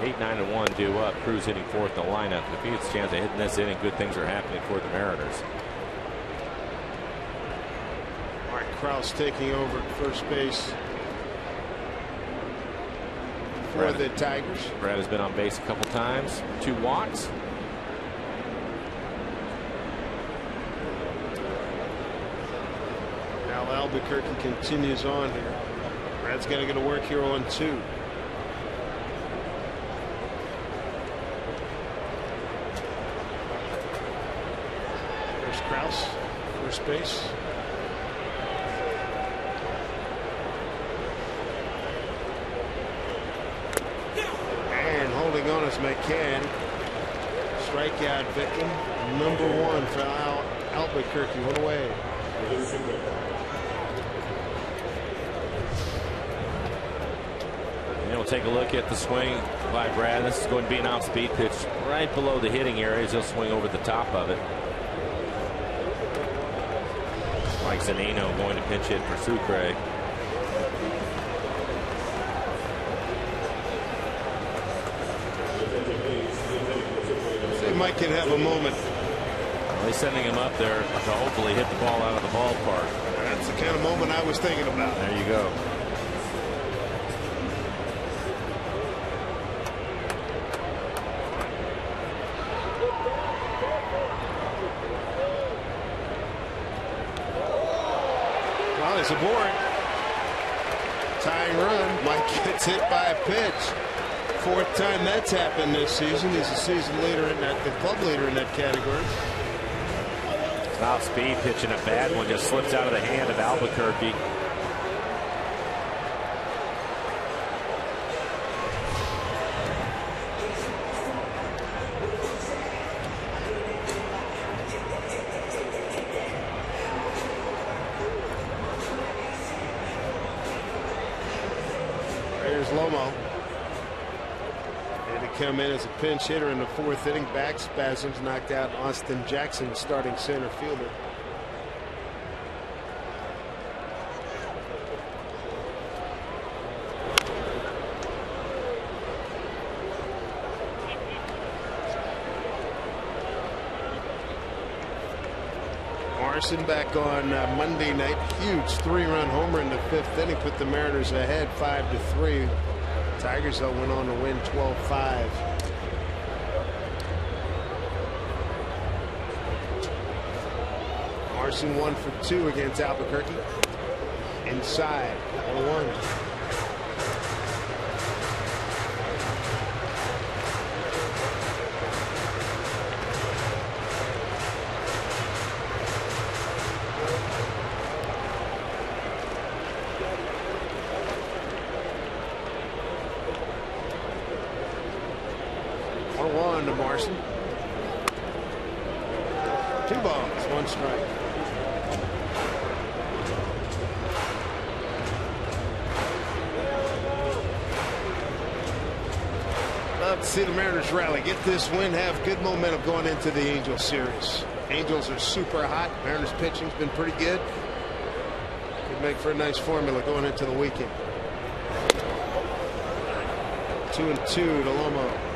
8, 9, and 1 due up. Cruz hitting fourth in the lineup. If he gets a chance of hitting this inning, good things are happening for the Mariners. Marc Krauss taking over at first base for Brad. the Tigers. Brad has been on base a couple times. Two walks. Now Albuquerque continues on here. Brad's got to get to work here on two. There's Krauss, first And holding on is McCann. Strikeout victim. Number one for Al Albuquerque. One away. And we'll take a look at the swing by Brad. This is going to be an off-speed pitch right below the hitting areas. He'll swing over the top of it. Mike Zunino going to pinch hit for Sucre. Say Mike can have a moment. Well, he's sending him up there to hopefully hit the ball out of the ballpark. That's the kind of moment I was thinking about. There you go. Fourth time that's happened this season. He's a season leader in that, the club leader in that category. Off speed pitching a bad one just slips out of the hand of Albuquerque. There's LoMo. And to come in as a pinch hitter in the fourth inning. Back spasms knocked out Austin Jackson, starting center fielder. Back on uh, Monday night. Huge three-run homer in the fifth inning. Put the Mariners ahead five to three. Tigers though went on to win 12-5. Morrison one for two against Albuquerque. Inside 0-1. Win, have good momentum going into the Angels series. Angels are super hot. Mariners pitching's been pretty good. Could make for a nice formula going into the weekend. Two and two to LoMo.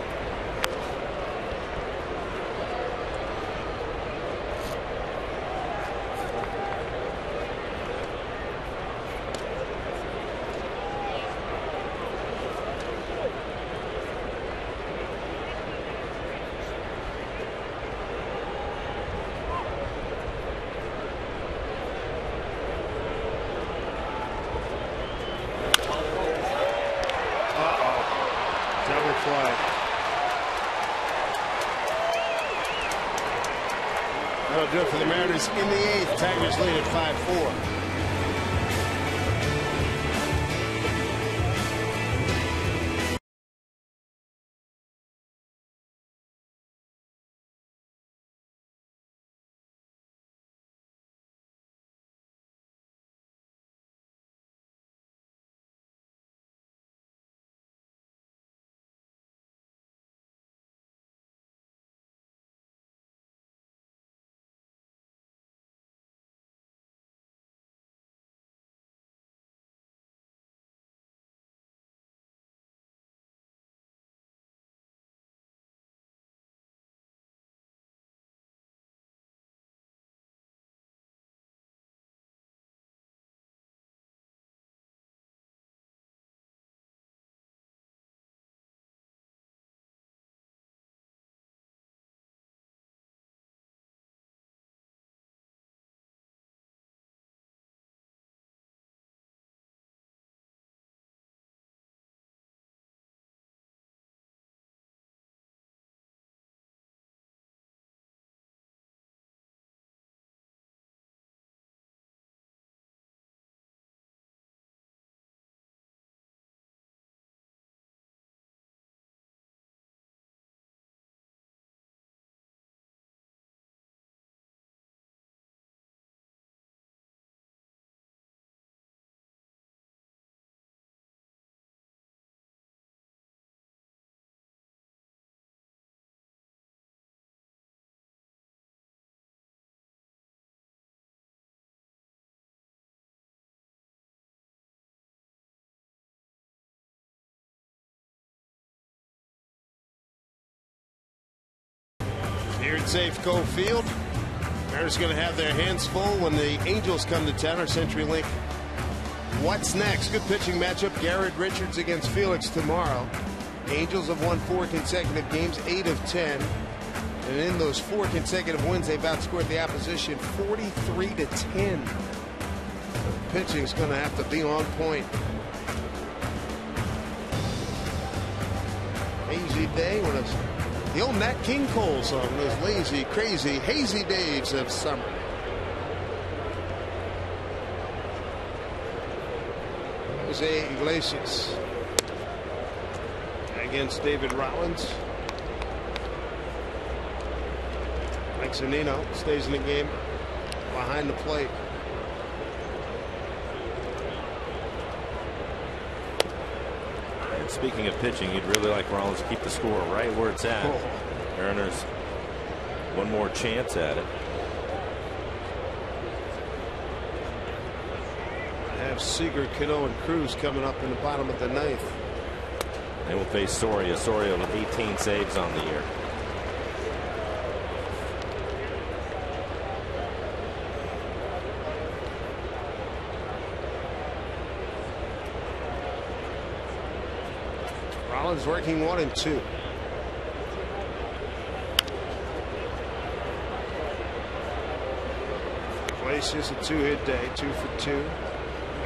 Here at Safeco Field. Mariners going to have their hands full when the Angels come to town or CenturyLink. What's next? Good pitching matchup. Garrett Richards against Felix tomorrow. Angels have won four consecutive games, eight of ten. And in those four consecutive wins, they've outscored the opposition 43 to 10. Pitching's going to have to be on point. Hazy day when it's the old Nat King Cole song, those lazy, crazy, hazy days of summer. Jose Iglesias against David Rollins. Mike Zunino stays in the game behind the plate. Speaking of pitching, you'd really like Rollins to keep the score right where it's at. Mariners one more chance at it. Have Seager, Cano, and Cruz coming up in the bottom of the ninth. They will face Soria. Soria with 18 saves on the year. Rollins working one and two. Iglesias a two-hit day, two for two,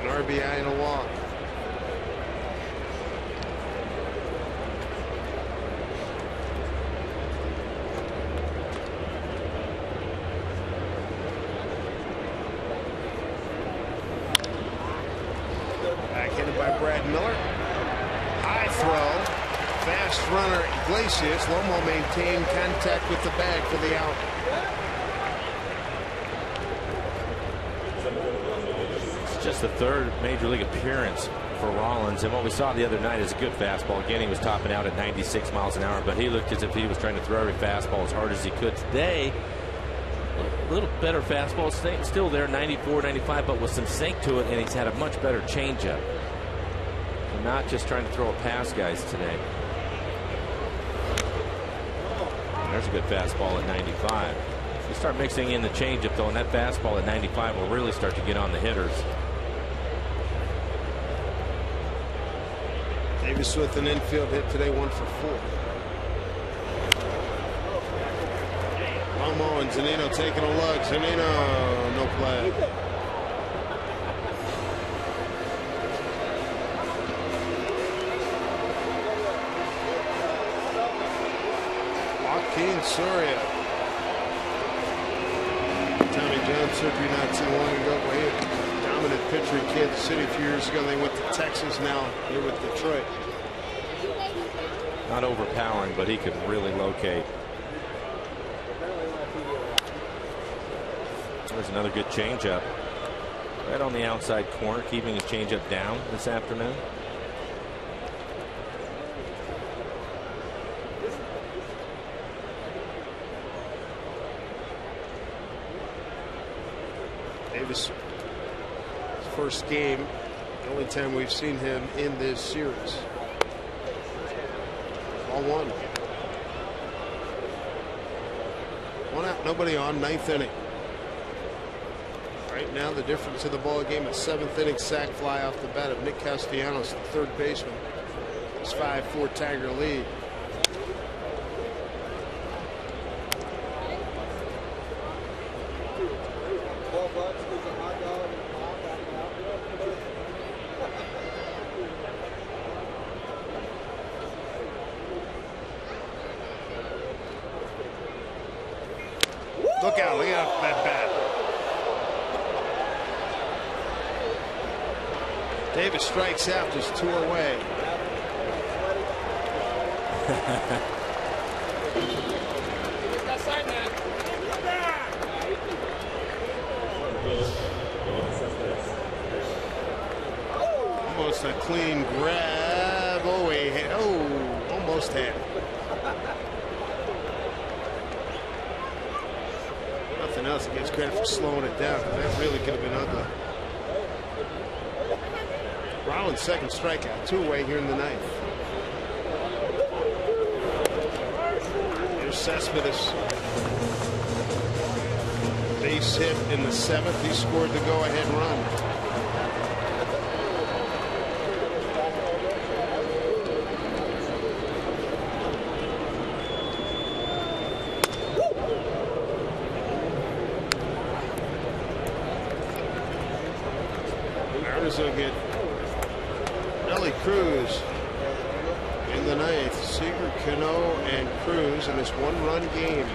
an RBI and a walk. Back hit by Brad Miller. High throw. Fast LoMo maintained contact with the bag for the out. It's just the third major league appearance for Rollins. And what we saw the other night is a good fastball. Again, he was topping out at 96 miles an hour, but he looked as if he was trying to throw every fastball as hard as he could. Today, a little better fastball, still there, 94, 95, but with some sink to it, and he's had a much better changeup. Not just trying to throw a pass, guys, today. There's a good fastball at 95. You start mixing in the changeup, though, and that fastball at 95 will really start to get on the hitters. Davis with an infield hit today, one for four. Romo and Zunino taking a look. Zunino, no play. Soria. Tommy John surgery not too long ago. Well, a dominant pitcher in Kansas City a few years ago. They went to Texas. Now here with Detroit. Not overpowering, but he can really locate. There's another good changeup. Right on the outside corner, keeping his changeup down this afternoon. Davis, first game, the only time we've seen him in this series. All one. One out, nobody on, ninth inning. Right now, the difference in the ball game, a seventh inning sac fly off the bat of Nick Castellanos, the third baseman. It's 5-4 Tiger lead. Look out, look out that bat. Davis strikes out, just two away. Almost a clean grab. Oh, he hit. Oh, almost had. Nothing else. Gets credit for slowing it down. That really could have been ugly. Rollins' second strikeout, two away here in the ninth. There's Cespedes. Base hit in the seventh. He scored the go-ahead run. Mariners will get Nelly Cruz in the ninth. Seager, Cano, and Cruz in this one-run game.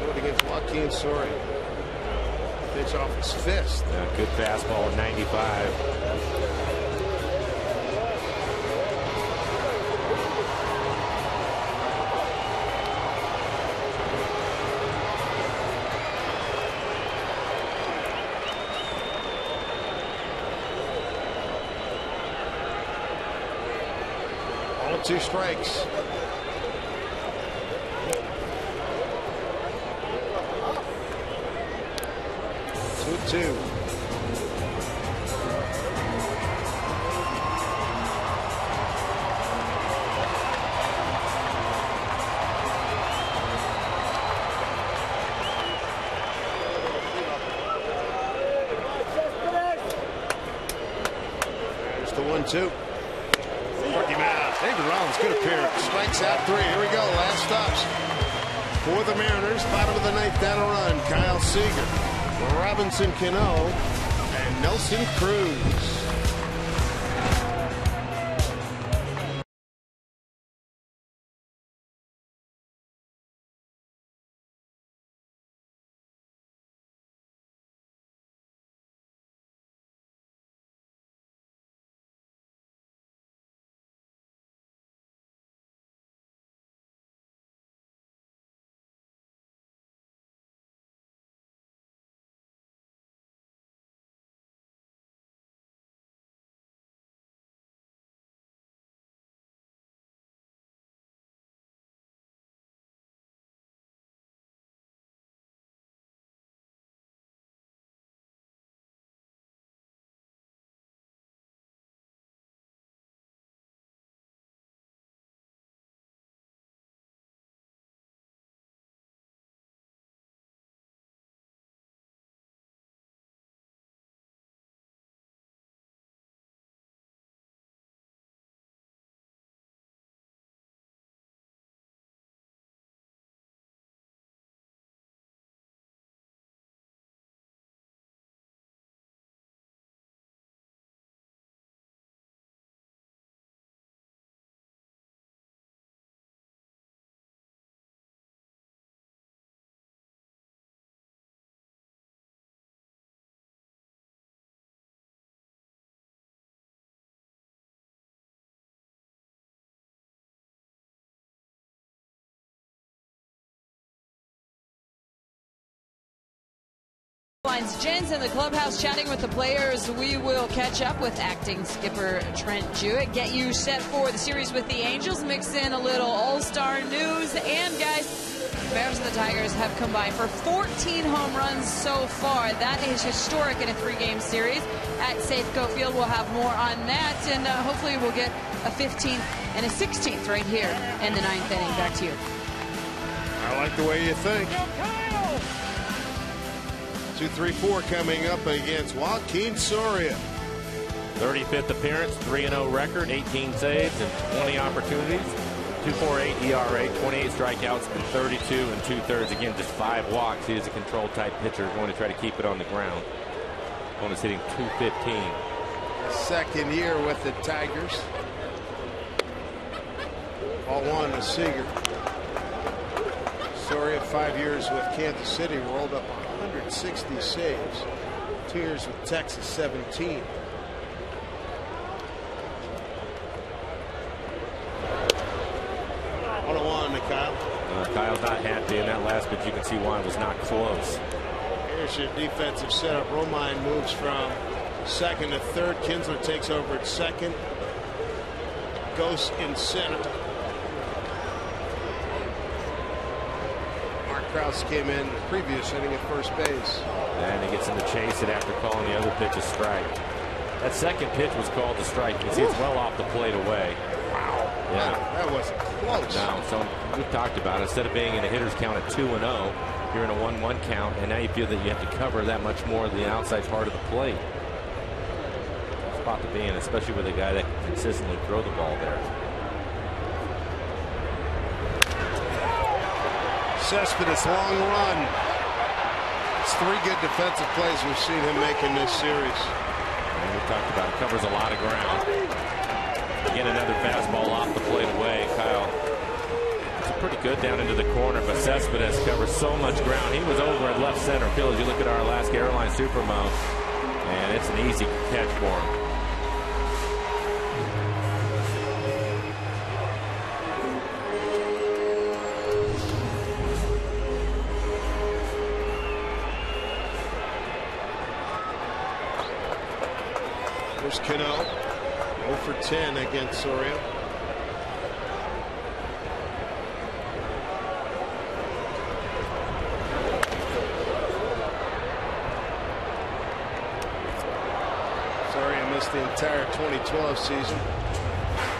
Do it against Soria. Pitch off his fist. Yeah, good fastball at 95. two strikes. Cano, and Nelson Cruz. Jen's in the clubhouse chatting with the players. We will catch up with acting skipper Trent Jewett, get you set for the series with the Angels, mix in a little All-Star news, and guys, the Bears and the Tigers have combined for 14 home runs so far. That is historic in a three-game series. At Safeco Field, we'll have more on that, and uh, hopefully we'll get a 15th and a 16th right here in the ninth inning. Back to you. I like the way you think. 2-3-4 coming up against Joakim Soria. 35th appearance, 3-0 record, 18 saves and 20 opportunities. 2.48 ERA, 28 strikeouts, and 32 and two-thirds. Again, just five walks. He is a control type pitcher, going to try to keep it on the ground. Opponent's hitting 215. Second year with the Tigers. All one to Seager. Soria, five years with Kansas City, rolled up 160 saves. Two years with Texas, 17. One on one to Kyle. Uh, Kyle's not happy in that last but You can see why it was not close. Here's your defensive setup. Romine moves from second to third. Kinsler takes over at second. Gose in center. Krauss came in previous inning at first base. And he gets in the chase and after calling the other pitch a strike. That second pitch was called a strike. You see it's well off the plate away. Wow. Yeah. That, that wasn't close. No, so we've talked about it. Instead of being in a hitter's count at 2 and 0, you're in a 1 1 count, and now you feel that you have to cover that much more of the outside part of the plate. Spot to be in, especially with a guy that can consistently throw the ball there. Cespedes long run. It's three good defensive plays we've seen him make in this series. And we talked about it. Covers a lot of ground. Again, another fastball off the plate away. Kyle. It's pretty good down into the corner, but Cespedes covers so much ground. He was over at left center field as you look at our Alaska Airlines Supermo, and it's an easy catch for him. Soria. Soria missed the entire 2012 season.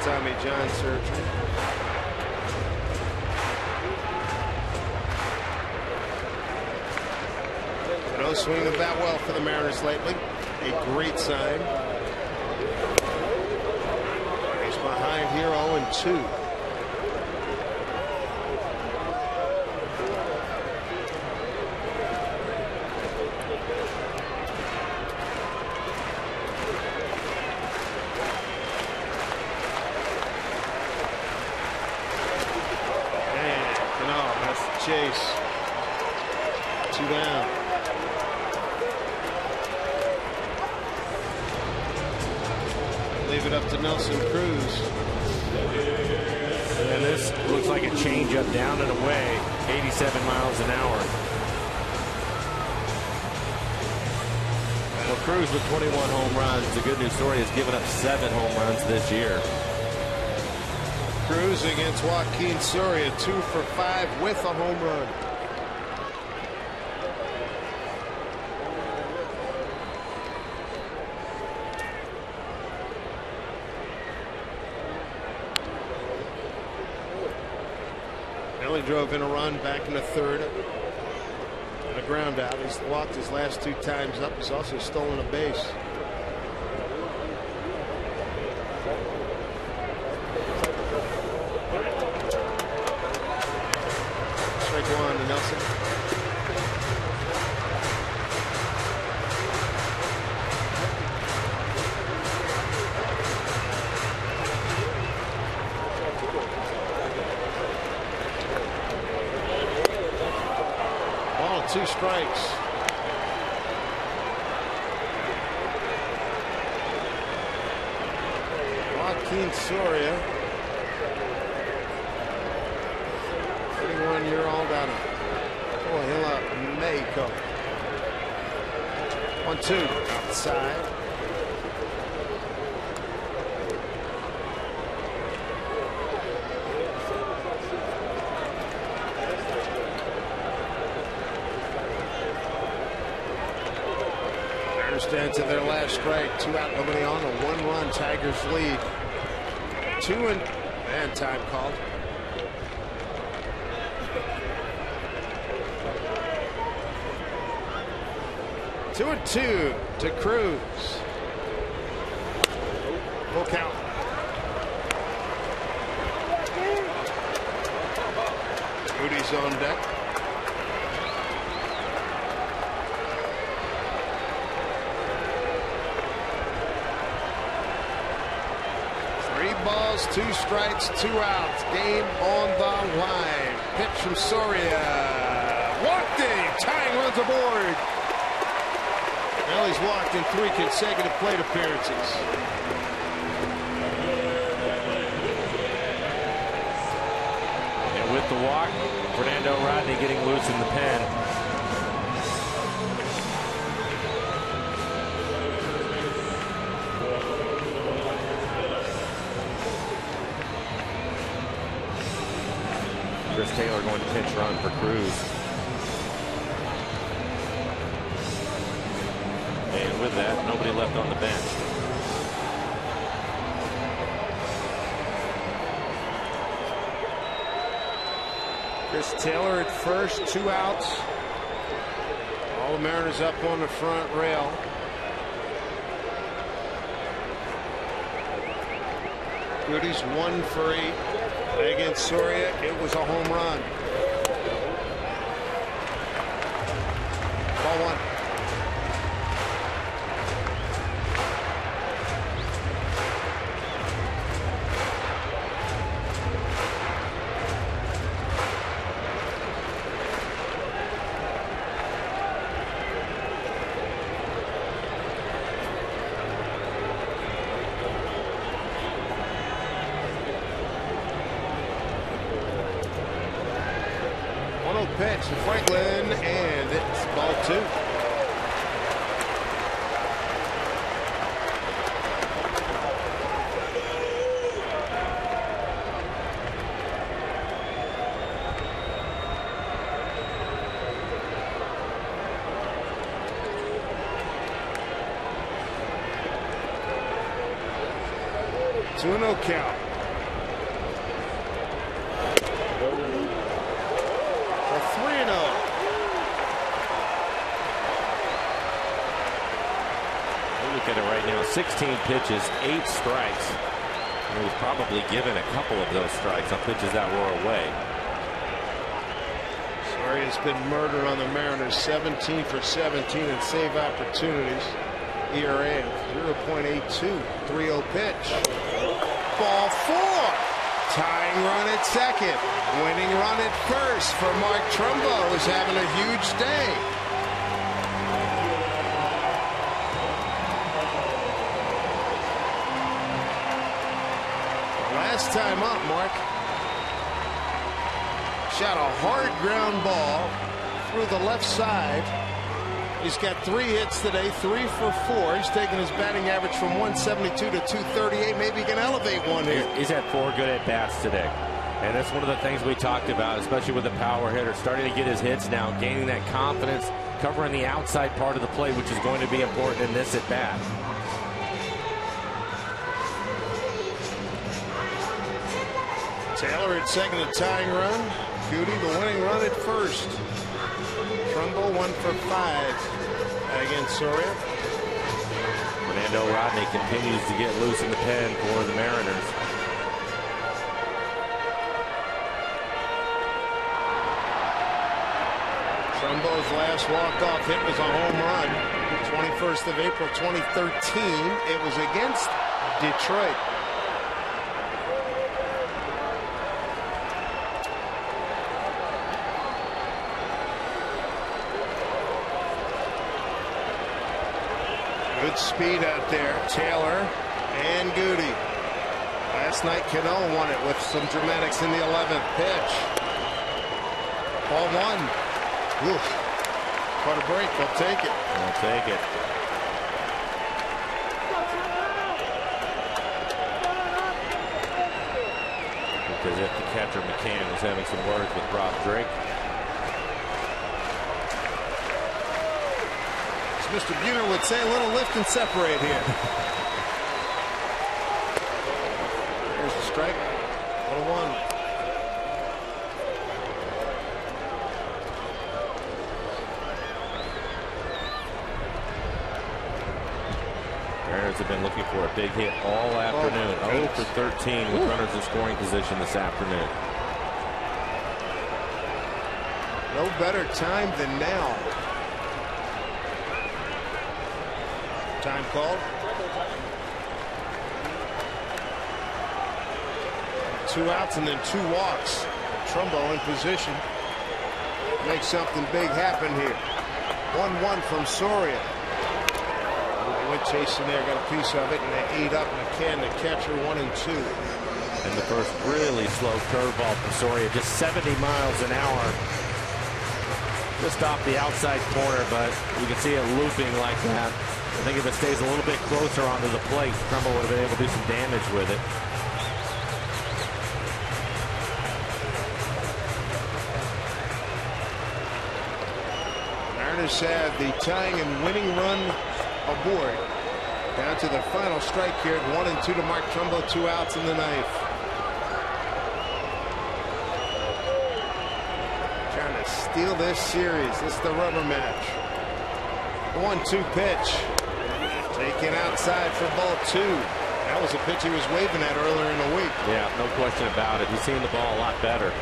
Tommy John surgery. Cano swinging the bat well for the Mariners lately. A great sign. He's behind here 0 against Joakim Soria, two for five with a home run. Nelly drove in a run back in the third and a ground out. He's walked his last two times up. He's also stolen a base. Strike one to Nelson. Ball and two strikes. Joakim Soria. 31 year old out of Coahuila, Mexico. One, two, outside. Mariners down to their last strike. Two out, nobody on. A one run Tigers lead. Two and, and time called. Two and two to Cruz. Full count. Moody's on deck. Three balls, two strikes, two outs. Game on the line. Pitch from Soria. Walked it. Tying runs aboard. Well, he's walked in three consecutive plate appearances. And with the walk, Fernando Rodney getting loose in the pen. Taylor going to pinch run for Cruz. And with that, nobody left on the bench. Chris Taylor at first, two outs. All the Mariners up on the front rail. Guti's one for eight against Soria. It was a home run. Ball one. pitch to Franklin, and it's ball two. Two no count. look at it right now 16 pitches, eight strikes. And he's probably given a couple of those strikes on pitches that were away. Soria, it's been murder on the Mariners 17 for 17 and save opportunities. ERA of 0.82, 3-0 pitch. Ball four. Tying run at second. Winning run at first for Mark Trumbo, who's having a huge day. Through the left side. He's got three hits today, three for four. He's taking his batting average from 172 to 238. Maybe he can elevate one here. He's had four good at bats today. And that's one of the things we talked about, especially with the power hitter, starting to get his hits now, gaining that confidence, covering the outside part of the play, which is going to be important in this at bat. Taylor at second, a tying run. Guti, the winning run at first. One for five against Soria. Fernando Rodney continues to get loose in the pen for the Mariners. Trumbo's last walk-off hit was a home run. 21st of April 2013. It was against Detroit. Good speed out there. Taylor and Guti. Last night, Cano won it with some dramatics in the 11th pitch. Ball one. Oof. What a break. They'll take it. They'll take it. Because if the catcher McCann was having some words with Rob Drake. Mr. Buhner would say a little lift and separate here. There's the strike. Little one. Mariners have been looking for a big hit all afternoon. Oh, 0 for 13 with Ooh. runners in scoring position this afternoon. No better time than now. Time called. Two outs and then two walks. Trumbo in position. Make something big happen here. 1-1 from Soria. Went chasing there, got a piece of it, and they ate up McCann, the catcher, one and two. And the first really slow curveball from Soria, just 70 miles an hour. Just off the outside corner, but you can see it looping like that. I think if it stays a little bit closer onto the plate, Trumbo would have been able to do some damage with it. Mariners have the tying and winning run aboard. Down to the final strike here at one and two to Mark Trumbo, two outs in the ninth. Trying to steal this series. This is the rubber match. One-two pitch. Taken outside for ball two. That was a pitch he was waving at earlier in the week. Yeah, no question about it. He's seen the ball a lot better.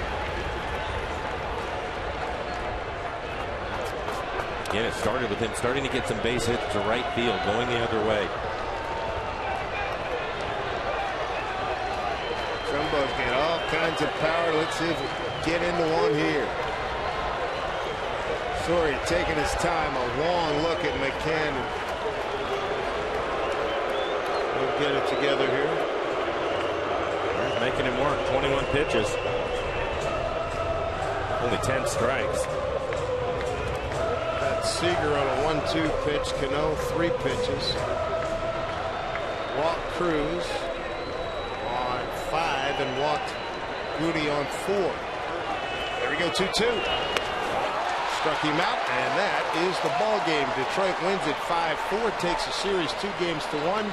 Again, it started with him starting to get some base hits to right field, going the other way. Trumbo's got all kinds of power. Let's see if we get into one here. Soria, taking his time. A long look at McCann. We'll get it together here. Making him work. 21 pitches. Only 10 strikes. Got Seager on a one-two pitch. Cano three pitches. Walk Cruz on five and walked Guti on four. There we go, 2-2. Struck him out, and that is the ball game. Detroit wins it 5-4, takes the series two games to one.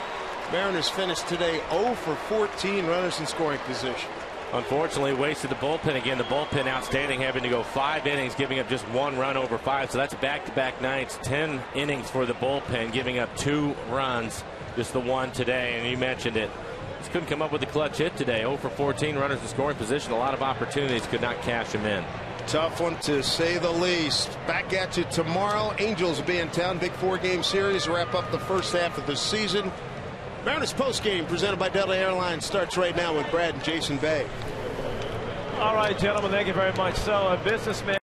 Mariners finished today 0 for 14 runners in scoring position. Unfortunately, wasted the bullpen again. The bullpen outstanding, having to go five innings, giving up just one run over five. So that's back-to-back nights, 10 innings for the bullpen, giving up two runs, just the one today. And you mentioned it. Just couldn't come up with a clutch hit today. 0 for 14 runners in scoring position. A lot of opportunities, could not cash them in. Tough one to say the least. Back at you tomorrow. Angels will be in town. Big four game series. Wrap up the first half of the season. Mariners post game presented by Delta Airlines starts right now with Brad and Jason Bay. All right, gentlemen, thank you very much. So, a businessman